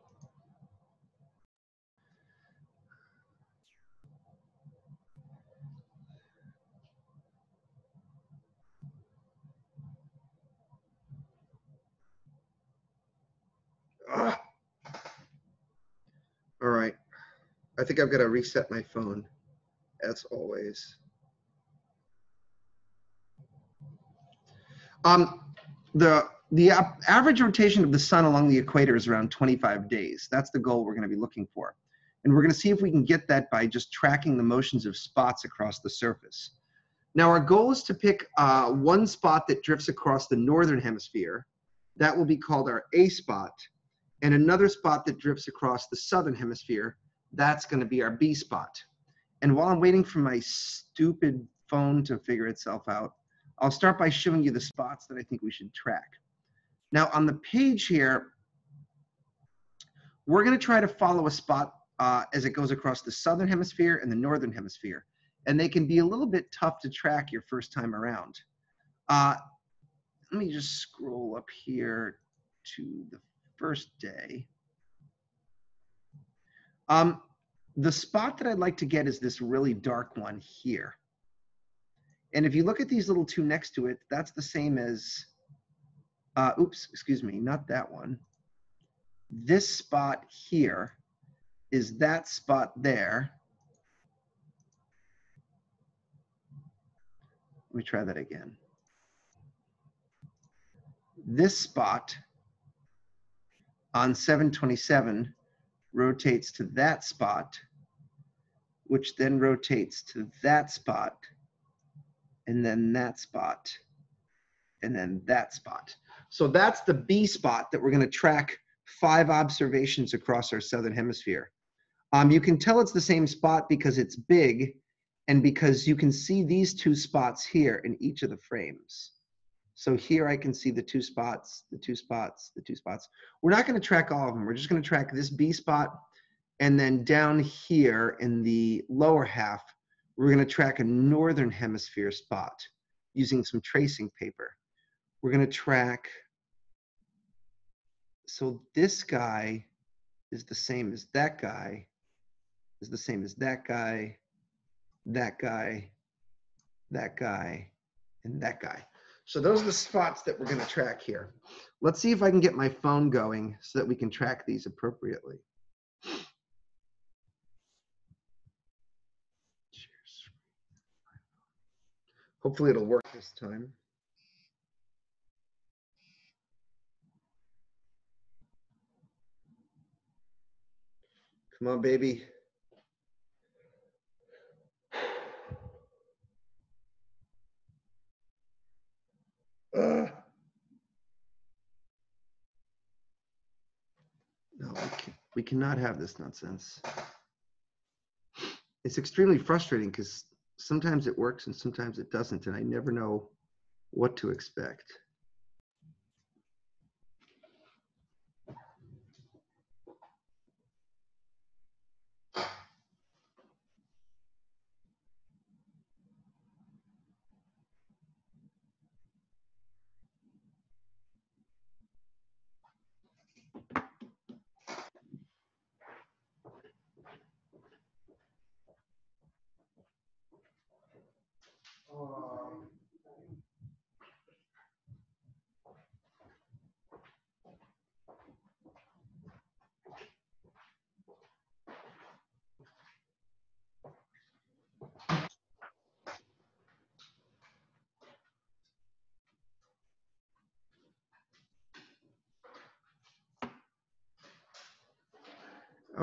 Ah. All right. I think I've got to reset my phone, as always. Um, the the average rotation of the sun along the equator is around 25 days. That's the goal we're going to be looking for. And we're going to see if we can get that by just tracking the motions of spots across the surface. Now, our goal is to pick uh, one spot that drifts across the northern hemisphere. That will be called our A spot. And another spot that drifts across the southern hemisphere. That's going to be our B spot. And while I'm waiting for my stupid phone to figure itself out, I'll start by showing you the spots that I think we should track. Now, on the page here, we're going to try to follow a spot uh, as it goes across the southern hemisphere and the northern hemisphere. And they can be a little bit tough to track your first time around. Uh, let me just scroll up here to the first day. Um, the spot that I'd like to get is this really dark one here. And if you look at these little two next to it, that's the same as, uh, oops, excuse me, not that one. This spot here is that spot there. Let me try that again. This spot on 727 rotates to that spot, which then rotates to that spot, and then that spot, and then that spot. So that's the B spot that we're going to track five observations across our southern hemisphere. Um, you can tell it's the same spot because it's big and because you can see these two spots here in each of the frames. So here I can see the two spots, the two spots, the two spots. We're not going to track all of them. We're just going to track this B spot. And then down here in the lower half, we're going to track a northern hemisphere spot using some tracing paper. We're going to track, so this guy is the same as that guy, is the same as that guy, that guy, that guy, and that guy. So those are the spots that we're going to track here. Let's see if I can get my phone going so that we can track these appropriately. Hopefully it'll work this time. Come on, baby. *sighs* Uh, no, we, can, we cannot have this nonsense. It's extremely frustrating because sometimes it works and sometimes it doesn't, and I never know what to expect.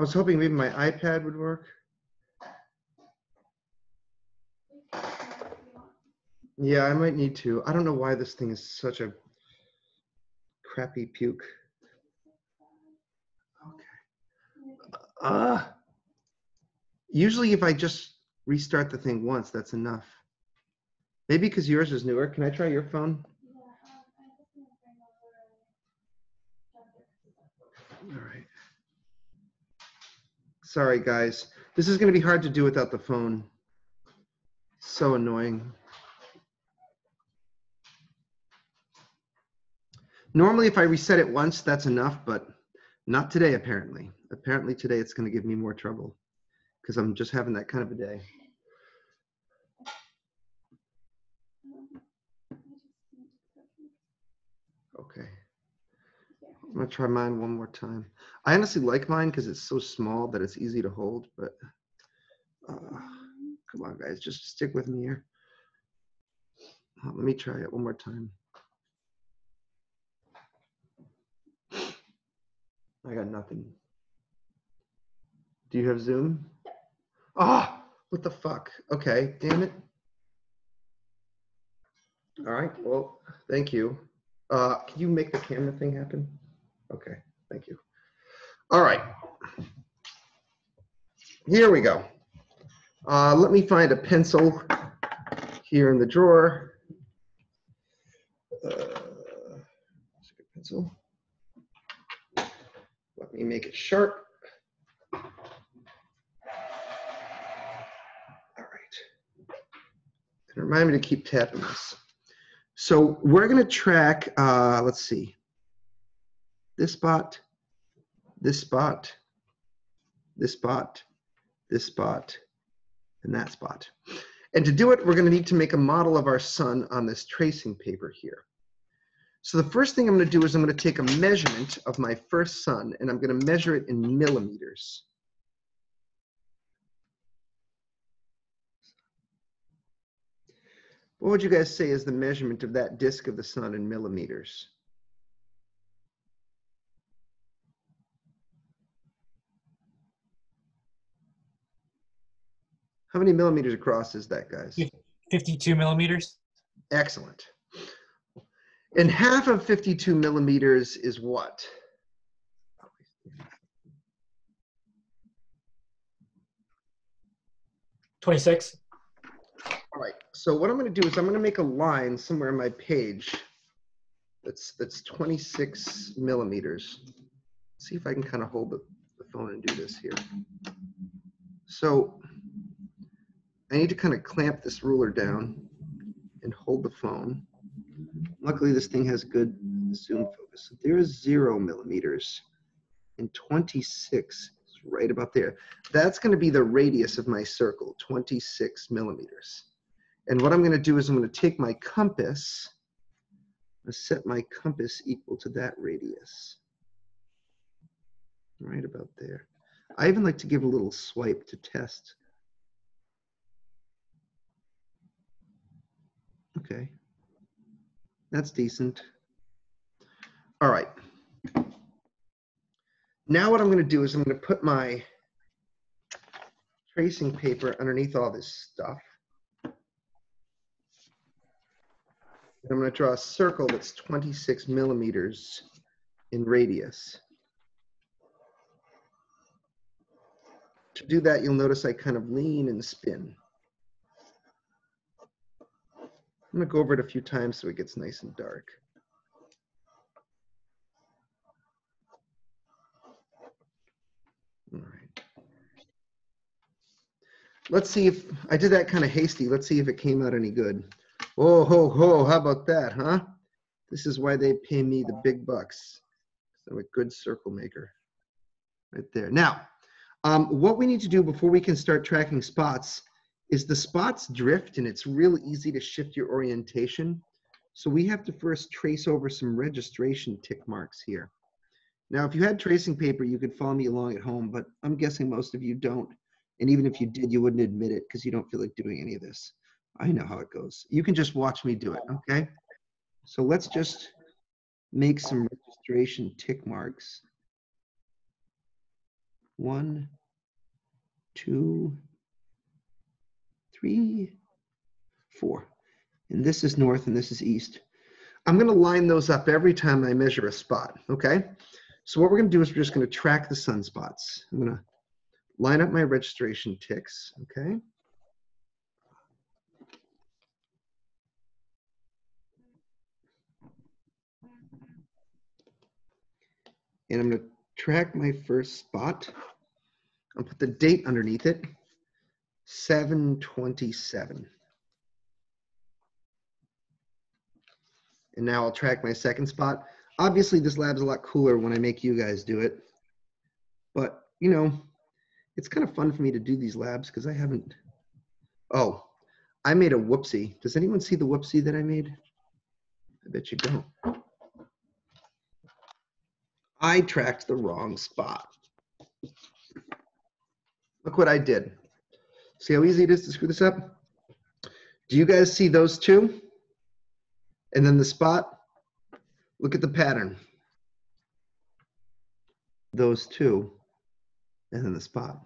I was hoping maybe my iPad would work. Yeah, I might need to. I don't know why this thing is such a crappy puke. Okay. Uh, usually if I just restart the thing once, that's enough. Maybe because yours is newer. Can I try your phone? Sorry, guys. This is going to be hard to do without the phone. So annoying. Normally, if I reset it once, that's enough, but not today, apparently. Apparently today it's going to give me more trouble because I'm just having that kind of a day. Okay. I'm going to try mine one more time. I honestly like mine because it's so small that it's easy to hold, but uh, come on, guys, just stick with me here. Uh, let me try it one more time. I got nothing. Do you have Zoom? Ah, what the fuck? Okay, damn it. All right, well, thank you. Uh, can you make the camera thing happen? Okay, thank you. All right. Here we go. Uh, let me find a pencil here in the drawer. Uh, pencil. Let me make it sharp. All right. And remind me to keep tapping this. So we're going to track, uh, let's see, this spot, this spot, this spot, this spot, and that spot. And to do it, we're going to need to make a model of our sun on this tracing paper here. So the first thing I'm going to do is I'm going to take a measurement of my first sun, and I'm going to measure it in millimeters. What would you guys say is the measurement of that disk of the sun in millimeters? How many millimeters across is that, guys? 52 millimeters. Excellent. And half of 52 millimeters is what? 26. All right, so what I'm gonna do is I'm gonna make a line somewhere on my page that's, that's 26 millimeters. See if I can kind of hold the, the phone and do this here. So I need to kind of clamp this ruler down and hold the phone. Luckily, this thing has good zoom focus. So There's zero millimeters and 26 is right about there. That's gonna be the radius of my circle, 26 millimeters. And what I'm gonna do is I'm gonna take my compass, I'm set my compass equal to that radius. Right about there. I even like to give a little swipe to test. Okay. That's decent. All right. Now what I'm gonna do is I'm gonna put my tracing paper underneath all this stuff. I'm going to draw a circle that's 26 millimeters in radius. To do that, you'll notice I kind of lean and spin. I'm to go over it a few times so it gets nice and dark. All right. Let's see if I did that kind of hasty. Let's see if it came out any good. Oh, ho, ho, how about that, huh? This is why they pay me the big bucks. I'm a good circle maker. Right there. Now, um, what we need to do before we can start tracking spots is the spots drift and it's real easy to shift your orientation. So we have to first trace over some registration tick marks here. Now, if you had tracing paper, you could follow me along at home, but I'm guessing most of you don't. And even if you did, you wouldn't admit it because you don't feel like doing any of this. I know how it goes. You can just watch me do it, okay? So let's just make some registration tick marks. One, two, three, four. And this is north and this is east. I'm gonna line those up every time I measure a spot, okay? So what we're gonna do is we're just gonna track the sunspots. I'm gonna line up my registration ticks, okay? and I'm going to track my first spot. I'll put the date underneath it, 727. And now I'll track my second spot. Obviously, this lab's a lot cooler when I make you guys do it. But, you know, it's kind of fun for me to do these labs because I haven't. Oh, I made a whoopsie. Does anyone see the whoopsie that I made? I bet you don't. I tracked the wrong spot. Look what I did. See how easy it is to screw this up? Do you guys see those two? And then the spot? Look at the pattern. Those two, and then the spot.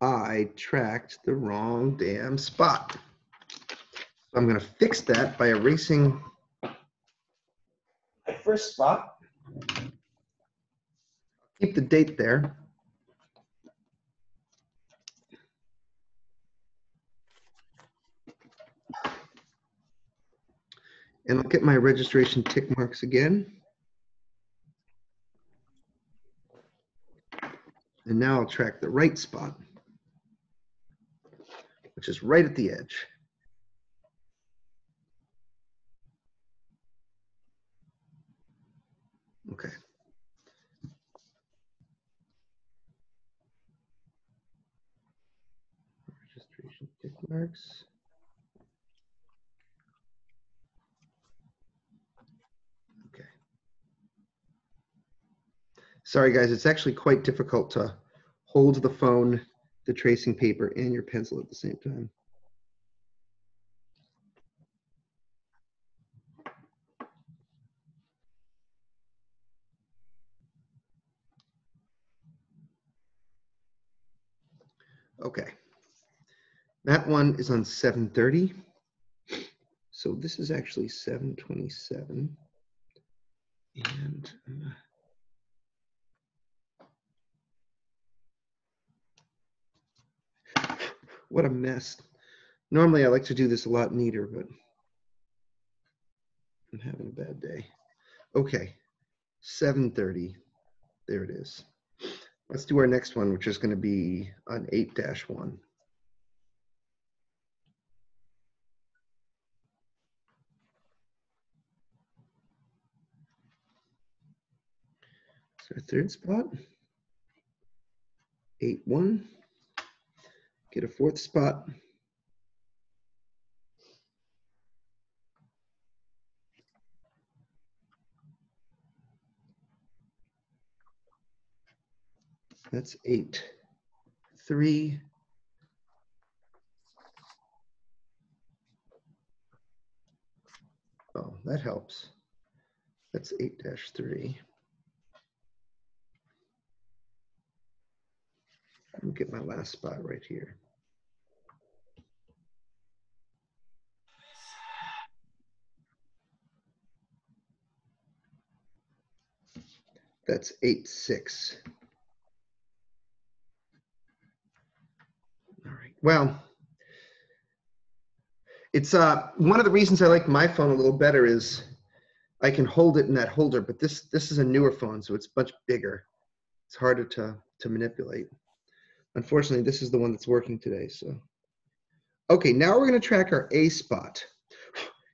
I tracked the wrong damn spot. So I'm gonna fix that by erasing my first spot. Keep the date there. And I'll get my registration tick marks again. And now I'll track the right spot, which is right at the edge. Okay. Registration tick marks. Sorry, guys, it's actually quite difficult to hold the phone, the tracing paper, and your pencil at the same time. Okay. That one is on 730. So this is actually 727. And uh, what a mess. Normally I like to do this a lot neater, but I'm having a bad day. Okay, 730. There it is. Let's do our next one, which is going to be on 8-1. So our third spot, 8-1. Get a fourth spot. That's eight, three. Oh, that helps. That's eight dash three. Let me get my last spot right here. That's eight, six. All right. Well, it's uh one of the reasons I like my phone a little better is I can hold it in that holder, but this this is a newer phone, so it's much bigger. It's harder to to manipulate. Unfortunately, this is the one that's working today. So, okay, now we're going to track our A spot.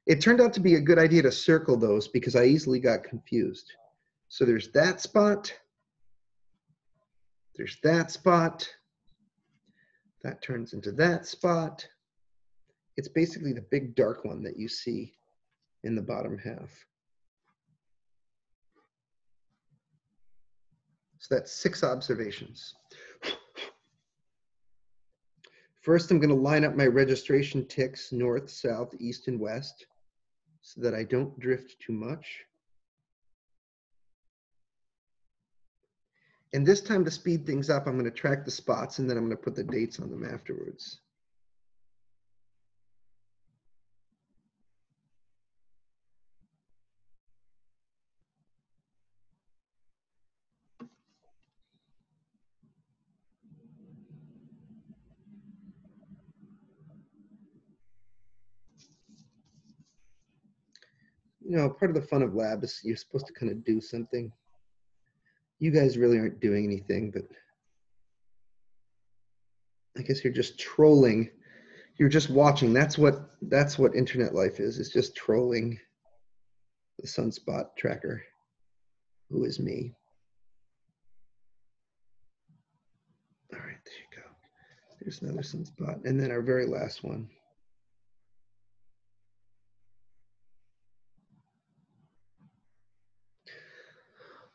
It turned out to be a good idea to circle those because I easily got confused. So there's that spot. There's that spot. That turns into that spot. It's basically the big dark one that you see in the bottom half. So that's six observations. First, I'm going to line up my registration ticks north, south, east, and west so that I don't drift too much. And this time to speed things up, I'm going to track the spots and then I'm going to put the dates on them afterwards. You know, part of the fun of lab is you're supposed to kind of do something you guys really aren't doing anything, but I guess you're just trolling. You're just watching. That's what that's what internet life is. It's just trolling the sunspot tracker, who is me. All right, there you go. There's another sunspot. And then our very last one.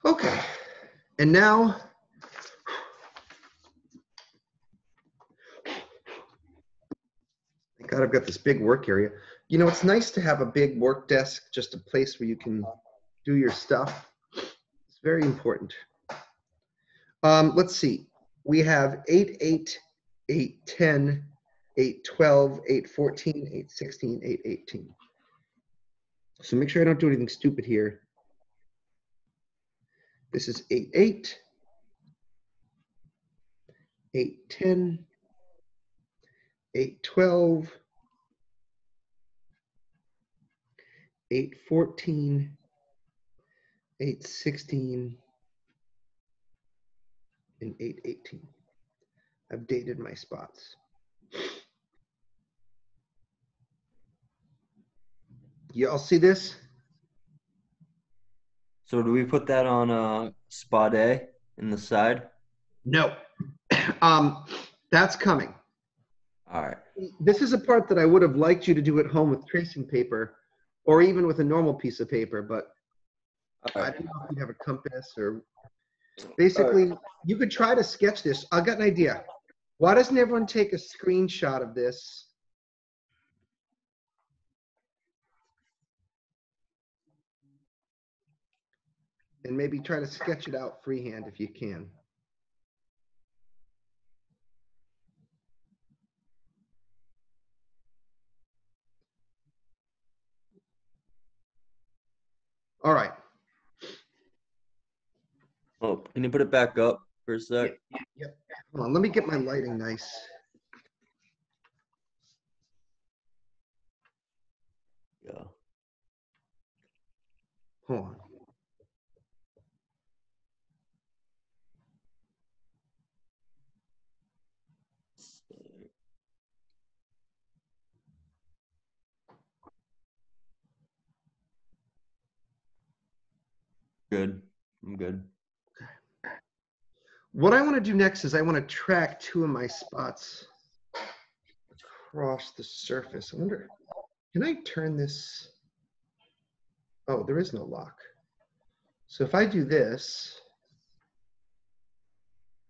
Okay. And now, thank God I've got this big work area. You know, it's nice to have a big work desk, just a place where you can do your stuff. It's very important. Um, let's see. We have 8, 8, 810, 812, 814, 816, 818. So make sure I don't do anything stupid here. This is 88, 810, 812, 814, 816, and 818. I've dated my spots. You all see this? So do we put that on uh, spot A in the side? No. *clears throat* um, that's coming. All right. This is a part that I would have liked you to do at home with tracing paper or even with a normal piece of paper, but All I don't know if you have a compass or basically you could try to sketch this. I've got an idea. Why doesn't everyone take a screenshot of this? And maybe try to sketch it out freehand if you can. All right. Oh, can you put it back up for a sec? Yep. Hold on, let me get my lighting nice. Yeah. Hold on. Good. I'm good. What I want to do next is I want to track two of my spots across the surface. I wonder, can I turn this? Oh, there is no lock. So if I do this,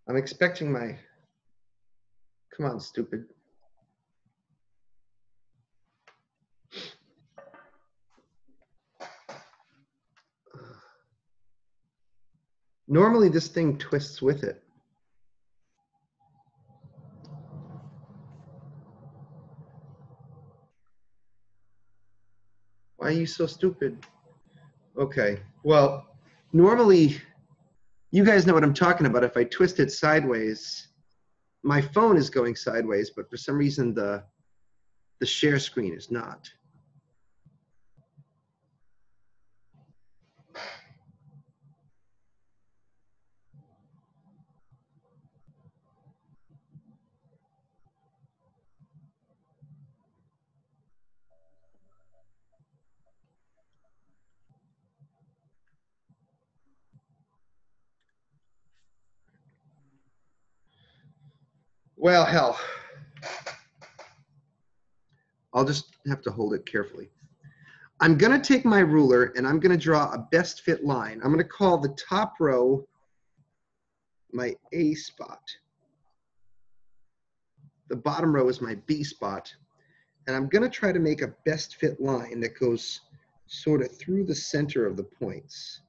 I'm expecting my, come on, stupid. Normally this thing twists with it. Why are you so stupid? Okay, well, normally, you guys know what I'm talking about. If I twist it sideways, my phone is going sideways, but for some reason the the share screen is not. Well, hell. I'll just have to hold it carefully. I'm going to take my ruler and I'm going to draw a best fit line. I'm going to call the top row my A spot. The bottom row is my B spot. And I'm going to try to make a best fit line that goes sort of through the center of the points.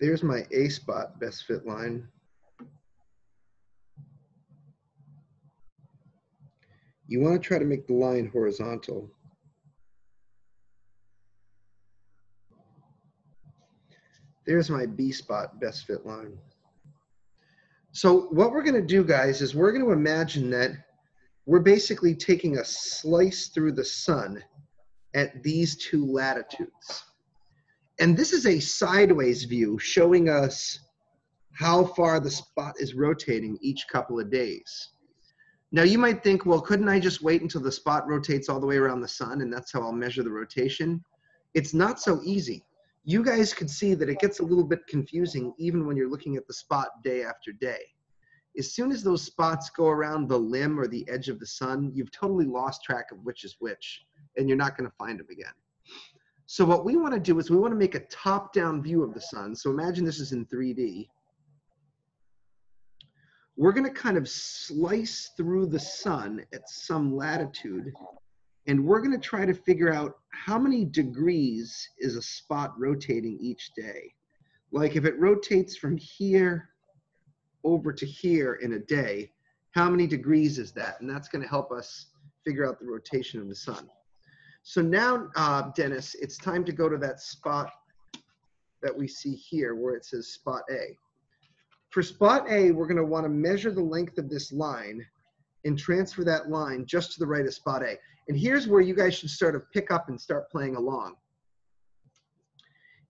There's my A spot best fit line. You want to try to make the line horizontal. There's my B spot best fit line. So what we're going to do, guys, is we're going to imagine that we're basically taking a slice through the sun at these two latitudes. And this is a sideways view showing us how far the spot is rotating each couple of days. Now you might think, well, couldn't I just wait until the spot rotates all the way around the sun and that's how I'll measure the rotation? It's not so easy. You guys could see that it gets a little bit confusing even when you're looking at the spot day after day. As soon as those spots go around the limb or the edge of the sun, you've totally lost track of which is which, and you're not going to find them again. So what we want to do is we want to make a top-down view of the sun. So imagine this is in 3D. we're going to kind of slice through the sun at some latitude and we're going to try to figure out how many degrees is a spot rotating each day. Like if it rotates from here over to here in a day, how many degrees is that? And that's going to help us figure out the rotation of the sun. So now, uh, Dennis, it's time to go to that spot that we see here where it says spot A. For spot A, we're going to want to measure the length of this line and transfer that line just to the right of spot A. And here's where you guys should sort of pick up and start playing along.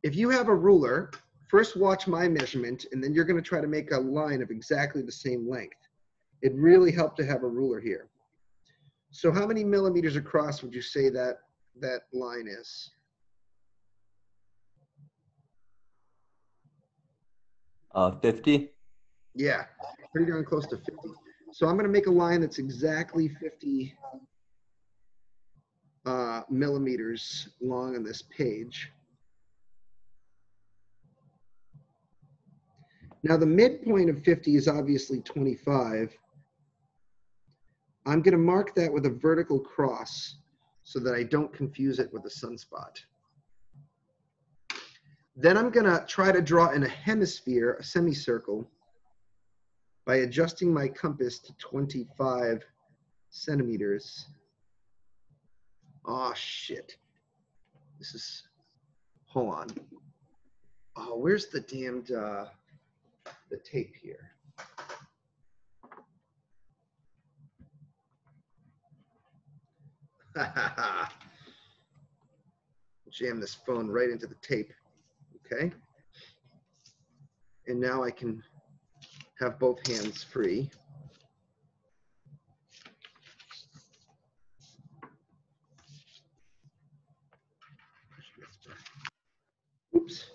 If you have a ruler, first watch my measurement, and then you're going to try to make a line of exactly the same length. It really helped to have a ruler here. So how many millimeters across would you say that that line is? Uh, 50? Yeah, pretty darn close to 50. So I'm going to make a line that's exactly 50 uh, millimeters long on this page. Now the midpoint of 50 is obviously 25. I'm going to mark that with a vertical cross so that I don't confuse it with a sunspot. Then I'm going to try to draw in a hemisphere, a semicircle, by adjusting my compass to 25 centimeters. Oh, shit. This is, hold on. Oh, where's the damned, uh, the tape here? *laughs* Jam this phone right into the tape. Okay. And now I can have both hands free. Oops.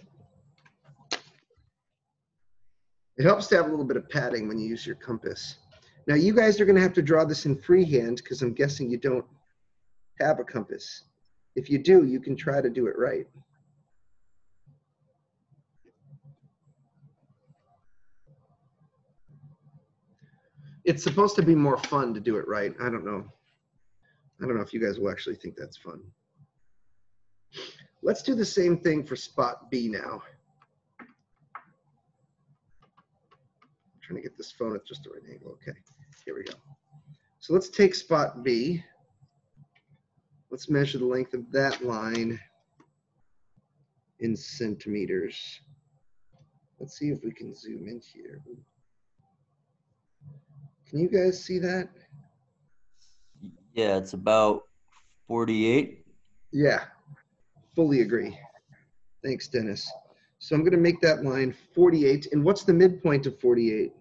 It helps to have a little bit of padding when you use your compass. Now you guys are going to have to draw this in freehand because I'm guessing you don't have a compass. If you do, you can try to do it right. It's supposed to be more fun to do it right. I don't know. I don't know if you guys will actually think that's fun. Let's do the same thing for spot B now. I'm trying to get this phone at just the right angle. Okay, here we go. So let's take spot B. Let's measure the length of that line in centimeters. Let's see if we can zoom in here. Can you guys see that? Yeah, it's about 48. Yeah, fully agree. Thanks, Dennis. So I'm going to make that line 48. And what's the midpoint of 48?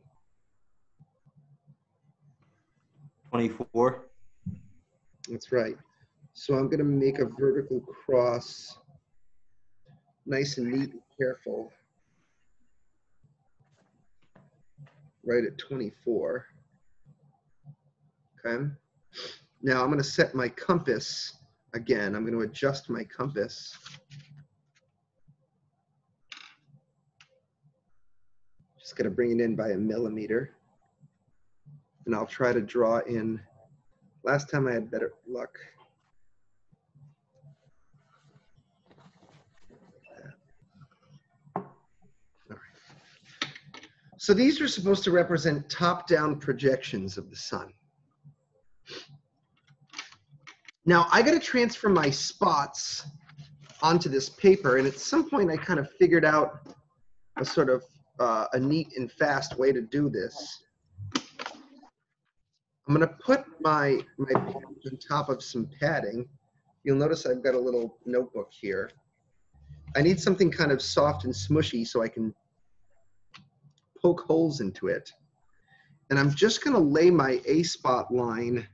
24. That's right. So I'm going to make a vertical cross, nice and neat and careful, right at 24. Okay. Now I'm going to set my compass again. I'm going to adjust my compass. Just going to bring it in by a millimeter. And I'll try to draw in. Last time I had better luck. So these are supposed to represent top-down projections of the sun. Now I got to transfer my spots onto this paper, and at some point I kind of figured out a sort of uh, a neat and fast way to do this. I'm going to put my my on top of some padding. You'll notice I've got a little notebook here. I need something kind of soft and smushy so I can poke holes into it. And I'm just going to lay my A spot line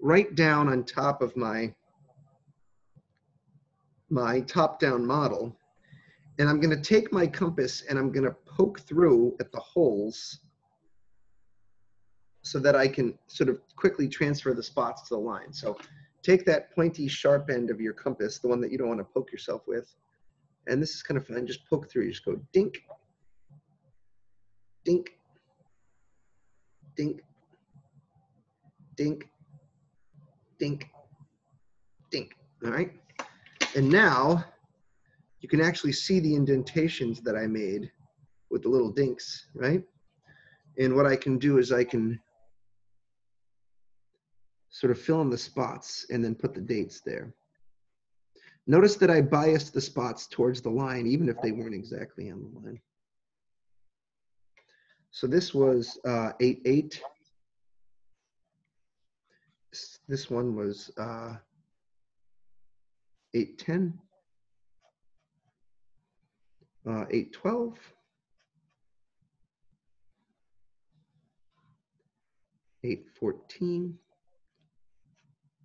right down on top of my, my top-down model. And I'm going to take my compass and I'm going to poke through at the holes so that I can sort of quickly transfer the spots to the line. So take that pointy sharp end of your compass, the one that you don't want to poke yourself with, and this is kind of fun. Just poke through. You just go dink, dink, dink, dink, dink, dink. All right. And now you can actually see the indentations that I made with the little dinks, right? And what I can do is I can sort of fill in the spots and then put the dates there. Notice that I biased the spots towards the line, even if they weren't exactly on the line. So this was uh, 8 8. This- one was uh, 8 10. Uh, 8 12. Eight fourteen,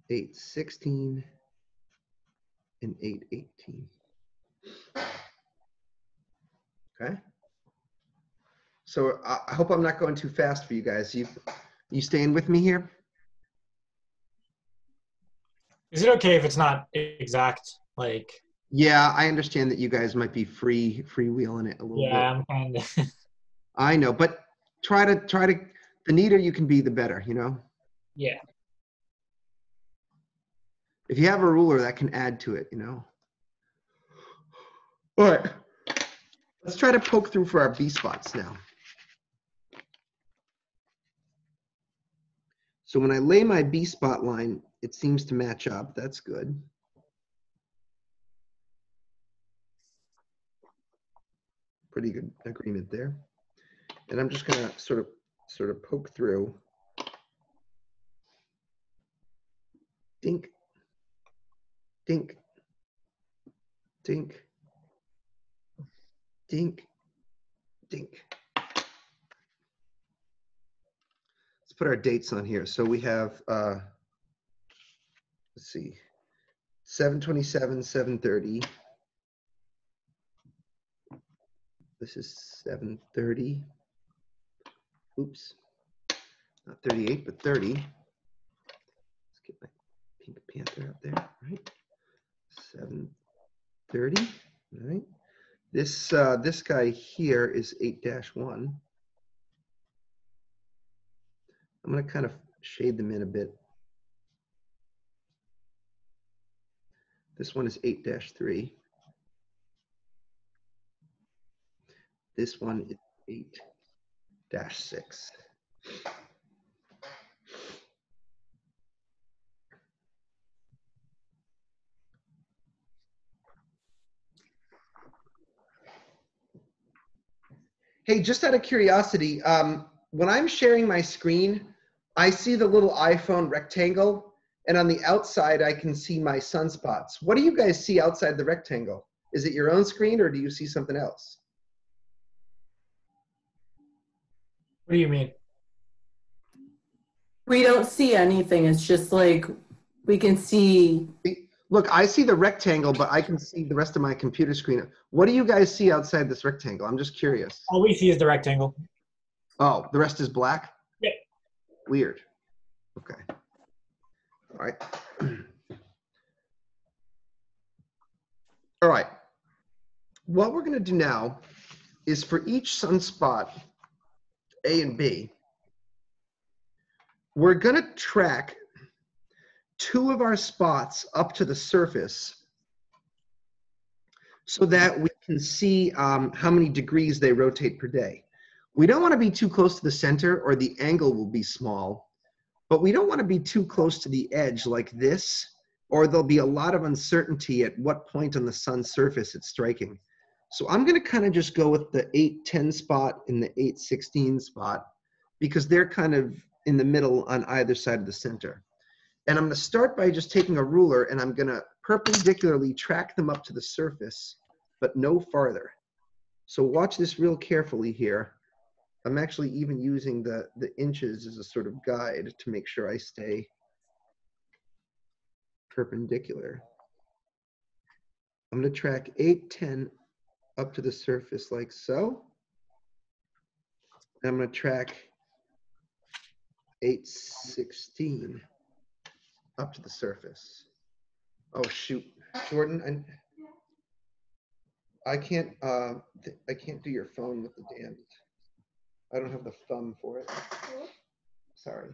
eight sixteen, and eight eighteen. Okay. So I, I hope I'm not going too fast for you guys. You, you staying with me here? Is it okay if it's not exact? Like, Yeah, I understand that you guys might be free, freewheeling it a little yeah, bit. Yeah, I'm kind of. *laughs* I know, but try to, try to, the neater you can be, the better, you know? yeah. If you have a ruler, that can add to it, you know? All right. Let's try to poke through for our B spots now. So when I lay my B spot line, it seems to match up. That's good. Pretty good agreement there. And I'm just gonna sort of, sort of poke through. Dink, dink, dink, dink, dink. Let's put our dates on here. So we have, uh, let's see, 727, 730. This is 730. Oops, not 38, but 30. Let's get my Pink Panther up there, right? 730, all right? This, uh, this guy here is 8-1. I'm gonna kind of shade them in a bit. This one is 8-3. This one is 8-6. Hey, just out of curiosity, um, when I'm sharing my screen, I see the little iPhone rectangle, and on the outside, I can see my sunspots. What do you guys see outside the rectangle? Is it your own screen, or do you see something else? What do you mean? We don't see anything. It's just like we can see. Look, I see the rectangle, but I can see the rest of my computer screen. What do you guys see outside this rectangle? I'm just curious. All we see is the rectangle. Oh, the rest is black? Weird. Okay. All right. All right. What we're going to do now is for each sunspot, A and B, we're going to track two of our spots up to the surface so that we can see um, how many degrees they rotate per day. We don't want to be too close to the center or the angle will be small, but we don't want to be too close to the edge like this, or there'll be a lot of uncertainty at what point on the sun's surface it's striking. So I'm going to kind of just go with the 810 spot and the 816 spot because they're kind of in the middle on either side of the center. And I'm going to start by just taking a ruler and I'm going to perpendicularly track them up to the surface, but no farther. So watch this real carefully here. I'm actually even using the, the inches as a sort of guide to make sure I stay perpendicular. I'm to track 810 up to the surface like so. And I'm to track 816 up to the surface. Oh shoot, Jordan, I, I can't, uh, I can't do your phone with the damn, I don't have the thumb for it. Sorry.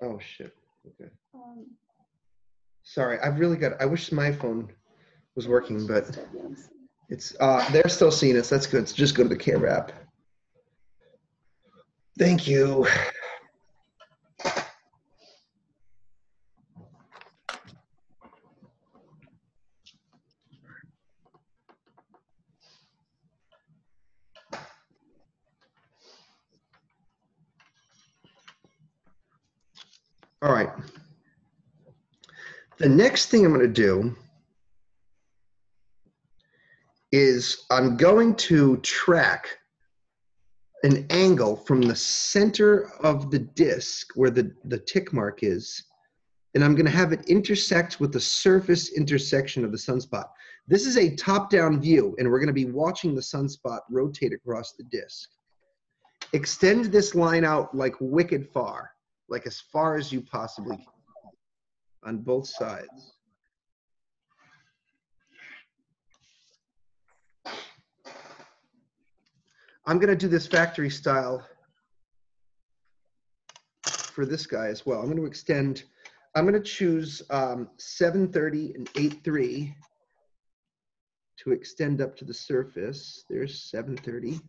Oh, shit. Okay. Sorry, I've really got, I wish my phone was working, but it's, uh, they're still seeing us. That's good. So just go to the camera app. Thank you. All right. The next thing I'm going to do is I'm going to track an angle from the center of the disk where the, the tick mark is, and I'm going to have it intersect with the surface intersection of the sunspot. This is a top-down view, and we're going to be watching the sunspot rotate across the disk. Extend this line out like wicked far, like as far as you possibly can on both sides. I'm going to do this factory style for this guy as well. I'm going to extend, I'm going to choose um, 730 and 83 to extend up to the surface. There's 730.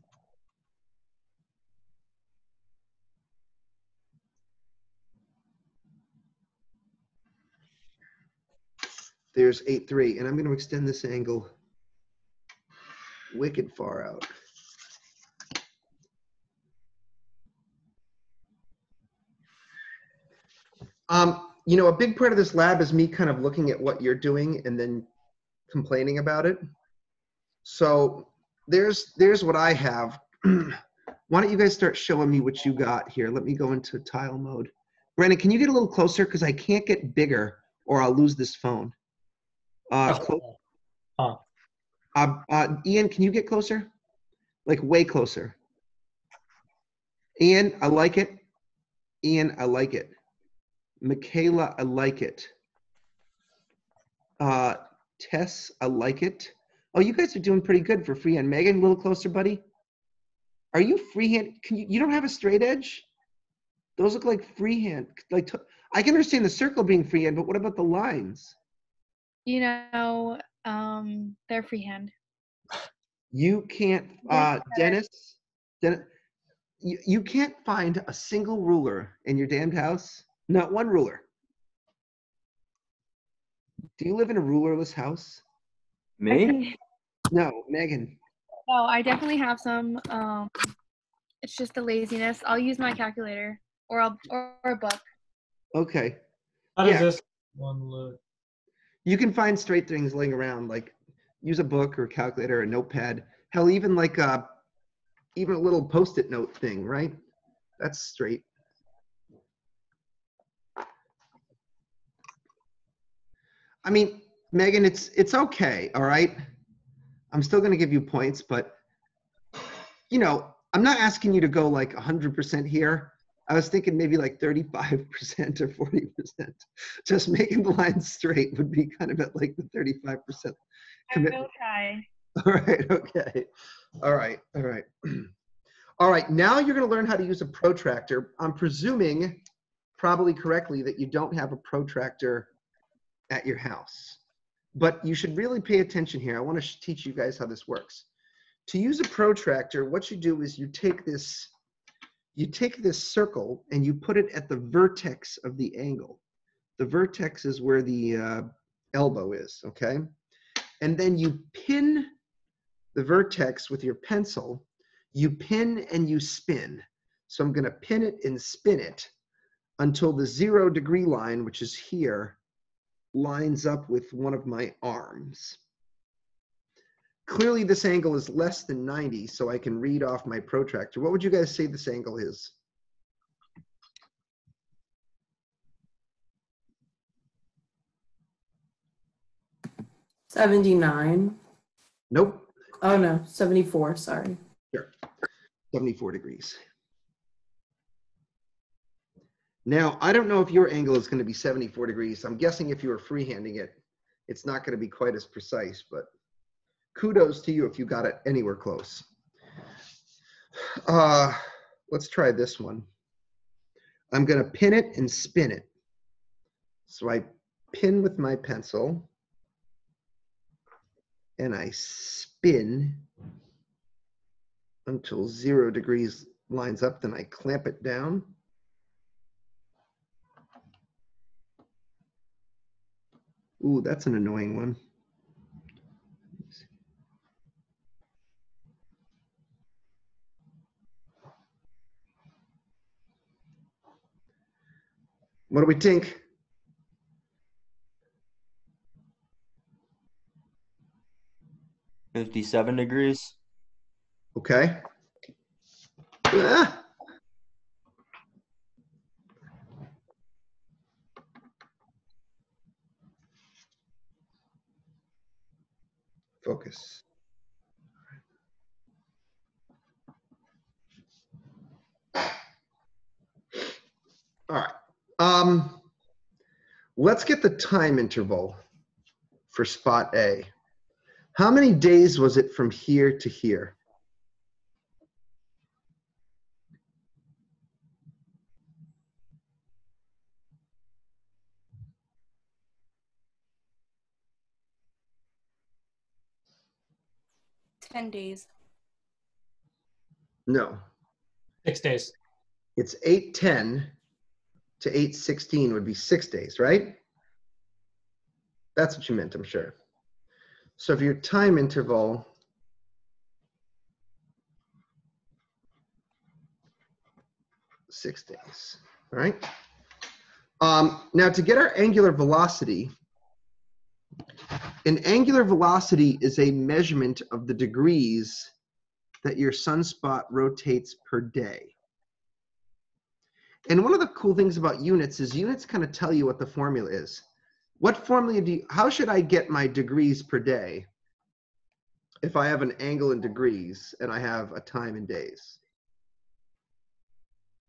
There's 8.3, and I'm going to extend this angle wicked far out. Um, you know, a big part of this lab is me kind of looking at what you're doing and then complaining about it. So there's there's what I have. *clears throat* Why don't you guys start showing me what you got here? Let me go into tile mode. Brandon, can you get a little closer? Because I can't get bigger or I'll lose this phone. Uh, clo- Huh. uh, uh, Ian, can you get closer? Like way closer. Ian, I like it. Ian, I like it. Michaela, I like it. Uh, Tess, I like it. Oh, you guys are doing pretty good for freehand. Megan, a little closer, buddy. Are you freehand? Can you? You don't have a straight edge. Those look like freehand. Like t- I can understand the circle being freehand, but what about the lines? You know, um, they're freehand. You can't, uh, Dennis. Den- you, you can't find a single ruler in your damned house. Not one ruler. Do you live in a rulerless house? Me? No, Megan. Oh, I definitely have some. Um, it's just the laziness. I'll use my calculator or I'll or, or a book. Okay. How does Yeah. this one look? You can find straight things laying around, like use a book or a calculator, or a notepad. Hell, even like a, even a little post-it note thing, right? That's straight. I mean, Megan, it's it's okay, all right. I'm still gonna give you points, but you know, I'm not asking you to go like 100% here. I was thinking maybe like 35% or 40%. Just making the line straight would be kind of at like the 35% I commitment. will try. *laughs* All right, okay. All right, all right. *clears throat* All right, now you're going to learn how to use a protractor. I'm presuming, probably correctly, that you don't have a protractor at your house. But you should really pay attention here. I want to teach you guys how this works. To use a protractor, what you do is you take this you take this circle and you put it at the vertex of the angle. The vertex is where the uh, elbow is, okay? And then you pin the vertex with your pencil. You pin and you spin. So I'm going to pin it and spin it until the zero degree line, which is here, lines up with one of my arms. Clearly this angle is less than 90, so I can read off my protractor. What would you guys say this angle is? Seventy-nine. Nope, Oh no, seventy-four. Sorry. Sure, 74 degrees. Now, I don't know if your angle is going to be 74 degrees. I'm guessing if you were freehanding it, it's not going to be quite as precise, but kudos to you if you got it anywhere close. Uh, let's try this one. I'm going to pin it and spin it. So I pin with my pencil and I spin until zero degrees lines up, then I clamp it down. Ooh, that's an annoying one. What do we think? Fifty-seven degrees. Okay. Ah. Focus. All right. Um, let's get the time interval for spot A. How many days was it from here to here? Ten days. No, Six days. it's 810 to 816 would be six days, right? That's what you meant, I'm sure. So if your time interval six days, all right? Um, now to get our angular velocity, an angular velocity is a measurement of the degrees that your sunspot rotates per day. And one of the cool things about units is units kind of tell you what the formula is. What formula do you, how should I get my degrees per day if I have an angle in degrees and I have a time in days?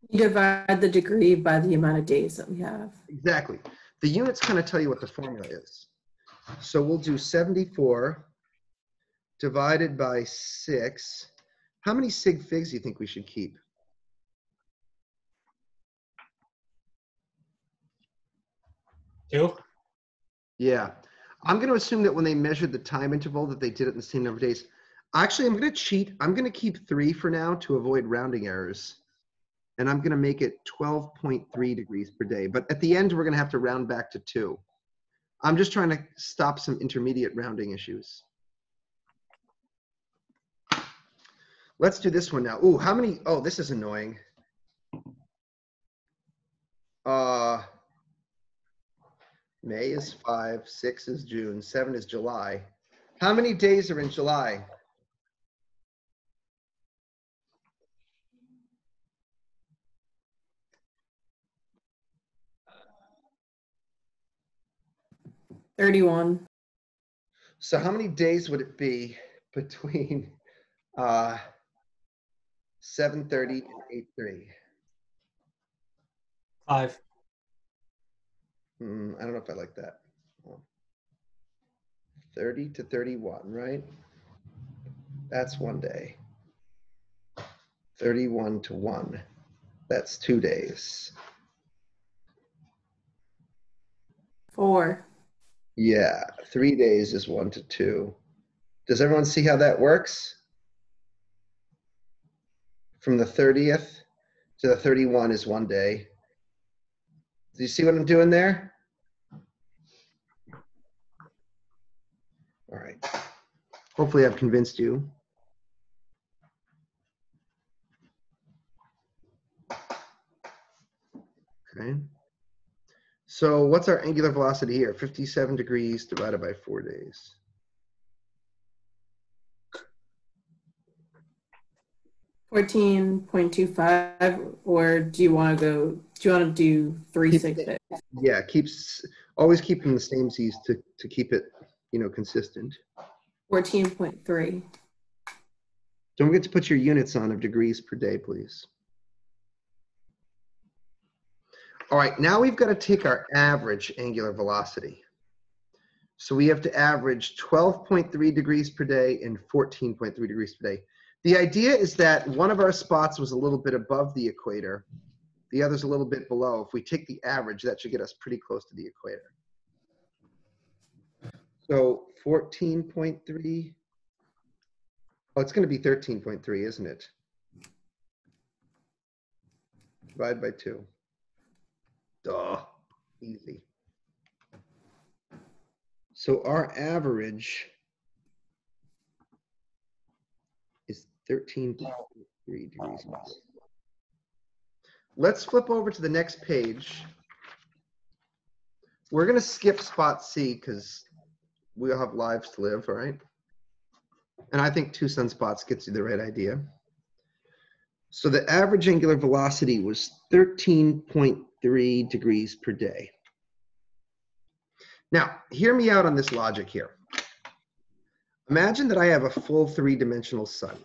You divide the degree by the amount of days that we have. Exactly. The units kind of tell you what the formula is. So we'll do 74 divided by 6. How many sig figs do you think we should keep? Two. Yeah. I'm going to assume that when they measured the time interval that they did it in the same number of days. Actually, I'm going to cheat. I'm going to keep 3 for now to avoid rounding errors. And I'm going to make it 12.3 degrees per day. But at the end, we're going to have to round back to 2. I'm just trying to stop some intermediate rounding issues. Let's do this one now. Ooh, how many? Oh, this is annoying. Uh, May is five, six is June, seven is July. How many days are in July? Thirty-one. So how many days would it be between *laughs* uh, 7:30 and 8:30? Five. Hmm, I don't know if I like that. 30 to 31, right? That's one day. 31 to 1. That's two days. Four. Yeah, three days is one to two. Does everyone see how that works? From the 30th to the 31 is one day. Do you see what I'm doing there? All right. Hopefully I've convinced you. Okay. So what's our angular velocity here? 57 degrees divided by four days. Fourteen point two five, or do you want to go, do you want to do three six? Yeah, keeps, always keep them the same Z's to, to keep it, you know, consistent. Fourteen point three. Don't forget to put your units on of degrees per day, please. All right, now we've got to take our average angular velocity. So we have to average 12.3 degrees per day and 14.3 degrees per day. The idea is that one of our spots was a little bit above the equator, the other's a little bit below. If we take the average, that should get us pretty close to the equator. So 14.3. Oh, it's going to be 13.3, isn't it? Divide by two. Duh, easy. So our average is 13.3 degrees. Oh, Let's flip over to the next page. We're going to skip spot C because we all have lives to live, all right? And I think two sunspots gets you the right idea. So the average angular velocity was 13.3 degrees per day. Now, hear me out on this logic here. Imagine that I have a full three-dimensional sun.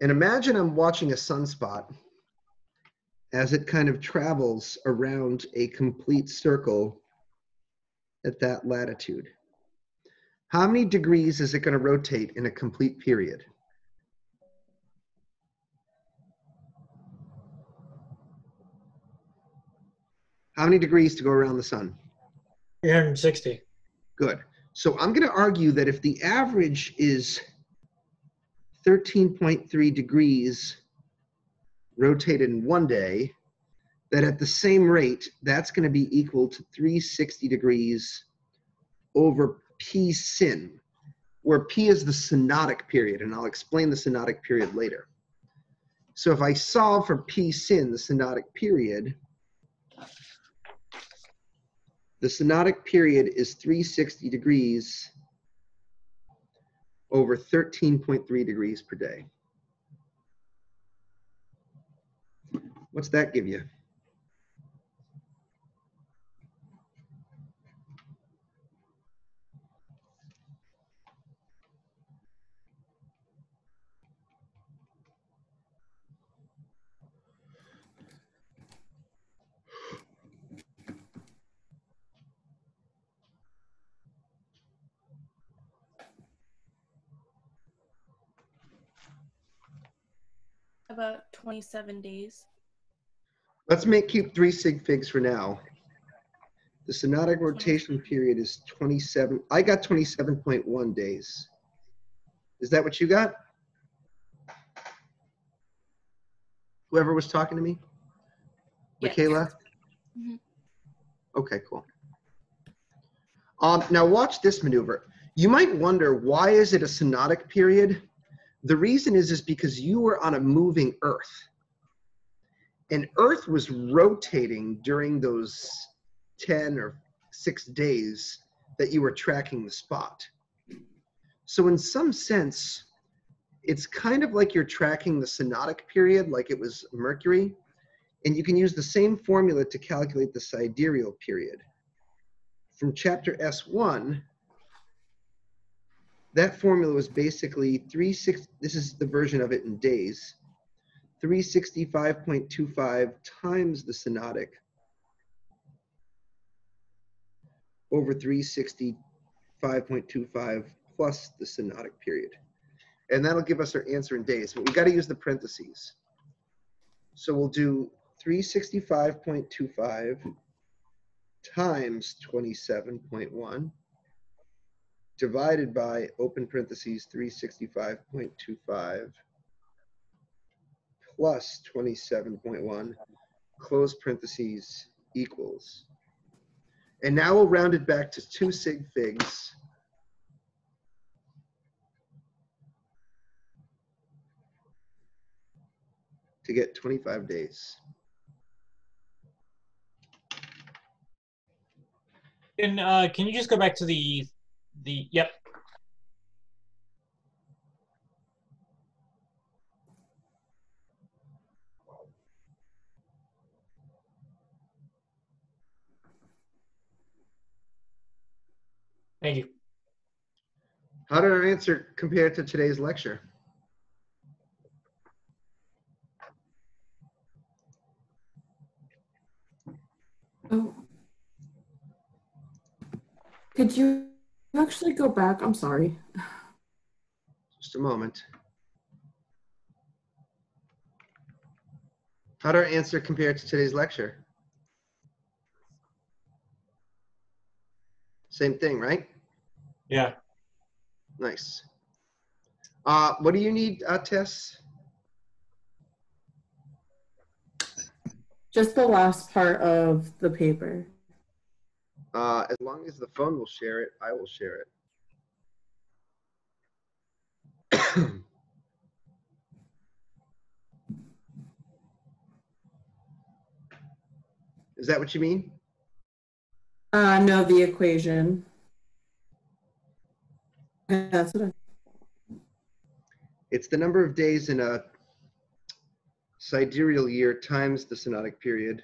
And imagine I'm watching a sunspot as it kind of travels around a complete circle at that latitude. How many degrees is it going to rotate in a complete period? How many degrees to go around the sun? 360. Good. So I'm going to argue that if the average is 13.3 degrees rotated in one day, that at the same rate, that's going to be equal to 360 degrees over p sin, where p is the synodic period, and I'll explain the synodic period later. So if I solve for p sin, the synodic period, the synodic period is 360 degrees over 13.3 degrees per day. What's that give you? About 27 days. Let's make keep three sig figs for now. The synodic rotation period is 27. I got 27.1 days. Is that what you got? Whoever was talking to me? Yes. Michaela? Mhm. Okay, cool. Um, now watch this maneuver. You might wonder, why is it a synodic period? The reason is, is because you were on a moving Earth. And Earth was rotating during those 10 or six days that you were tracking the spot. So in some sense, it's kind of like you're tracking the synodic period, like it was Mercury. And you can use the same formula to calculate the sidereal period. From chapter S1, that formula was basically 36, this is the version of it in days, 365.25 times the synodic over 365.25 plus the synodic period. And that'll give us our answer in days, but we got to use the parentheses. So we'll do 365.25 times 27.1 divided by open parentheses 365.25 plus 27.1 close parentheses equals. And now we'll round it back to two sig figs. To get 25 days. And uh, can you just go back to the the, yep. Thank you. How did our answer compare to today's lecture? Oh. Could you actually go back? I'm sorry. Just a moment. How did our answer compare to today's lecture? Same thing, right? Yeah. Nice. Uh, what do you need, uh, Tess? Just the last part of the paper. Uh, as long as the phone will share it, I will share it. Is that what you mean? Uh, no, the equation. That's what I, It's the number of days in a sidereal year times the synodic period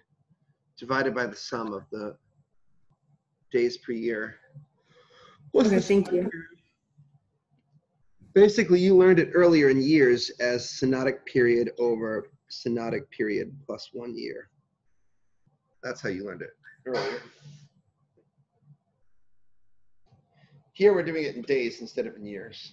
divided by the sum of the days per year. What's okay, thank you. Basically, you learned it earlier in years as synodic period over synodic period plus one year. That's how you learned it earlier. Here, we're doing it in days instead of in years.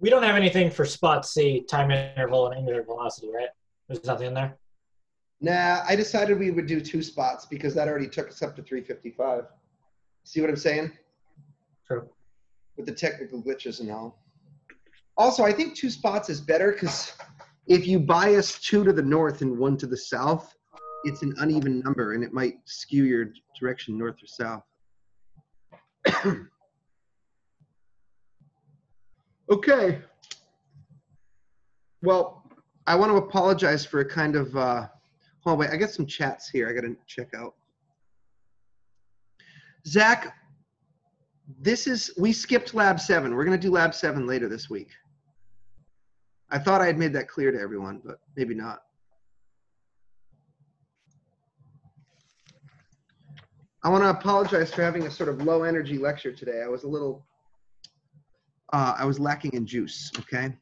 We don't have anything for spot C, time interval, and angular velocity, right? There's nothing in there. Nah, I decided we would do two spots because that already took us up to 355. See what I'm saying? True. With the technical glitches and all. Also, I think two spots is better because if you bias two to the north and one to the south, it's an uneven number and it might skew your direction north or south. *clears throat* okay. Well, I want to apologize for a kind of, uh, wait, I got some chats here I got to check out. Zach, this is, we skipped lab seven. We're going to do lab seven later this week. I thought I had made that clear to everyone, but maybe not. I want to apologize for having a sort of low energy lecture today. I was a little, uh, I was lacking in juice, okay?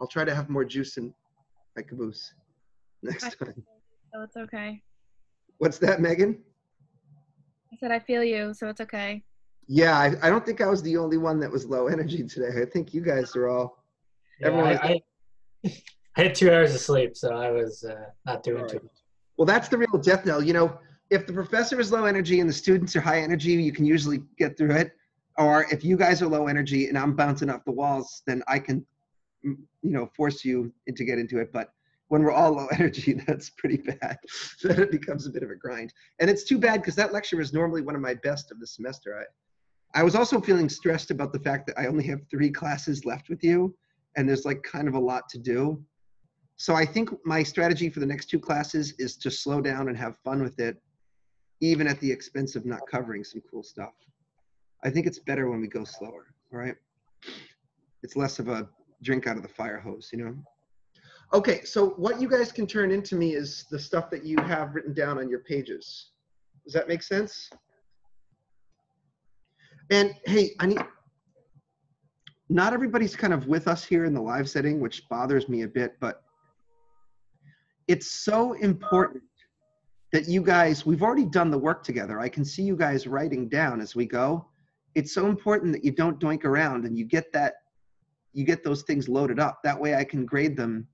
I'll try to have more juice in my caboose *laughs* next time. So it's okay. What's that, Megan? I said I feel you, so it's okay. Yeah, I, I don't think I was the only one that was low energy today. I think you guys are all. Yeah, Everyone I, I, I had two hours of sleep, so I was uh, not doing All too right. much. Well, that's the real death knell. You know, if the professor is low energy and the students are high energy, you can usually get through it. Or if you guys are low energy and I'm bouncing off the walls, then I can, mm, you know, force you to get into it. But when we're all low *laughs* energy, that's pretty bad. *laughs* then it becomes a bit of a grind. And it's too bad because that lecture was normally one of my best of the semester. I, I was also feeling stressed about the fact that I only have three classes left with you, and there's like kind of a lot to do. So I think my strategy for the next two classes is to slow down and have fun with it, even at the expense of not covering some cool stuff. I think it's better when we go slower, right? It's less of a drink out of the fire hose, you know? Okay, so what you guys can turn into me is the stuff that you have written down on your pages. Does that make sense? And hey, I need, not everybody's kind of with us here in the live setting, which bothers me a bit, but it's so important that you guys, we've already done the work together. I can see you guys writing down as we go. It's so important that you don't doink around and you get that, you get those things loaded up. That way I can grade them.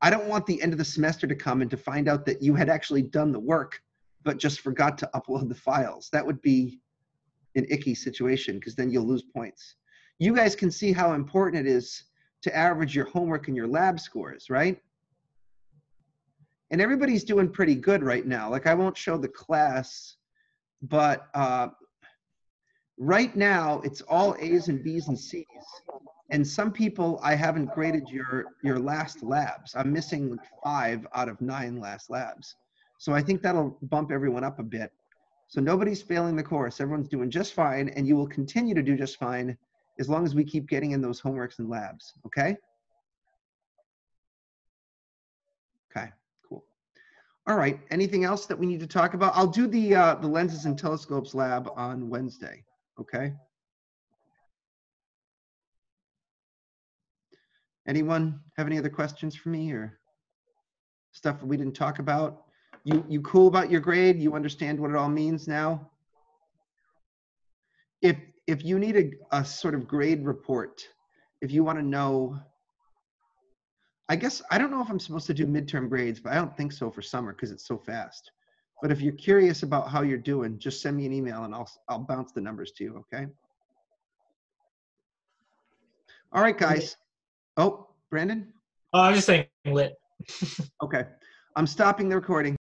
I don't want the end of the semester to come and to find out that you had actually done the work, but just forgot to upload the files. That would be an icky situation because then you'll lose points. You guys can see how important it is to average your homework and your lab scores, right? and everybody's doing pretty good right now. Like I won't show the class, but uh, right now it's all A's and B's and C's. And some people I haven't graded your your last labs. I'm missing five out of nine last labs. So I think that'll bump everyone up a bit. So nobody's failing the course. Everyone's doing just fine, and you will continue to do just fine as long as we keep getting in those homeworks and labs. Okay. Okay. Cool. All right. Anything else that we need to talk about? I'll do the uh, the lenses and telescopes lab on Wednesday. Okay. Anyone have any other questions for me or stuff we didn't talk about. You, you cool about your grade? You understand what it all means now? If, if you need a, a sort of grade report, if you want to know, I guess, I don't know if I'm supposed to do midterm grades, but I don't think so for summer because it's so fast. But if you're curious about how you're doing, just send me an email and I'll, I'll bounce the numbers to you, okay? All right, guys. Oh, Brandon? Oh, I was just saying lit. *laughs* Okay. I'm stopping the recording.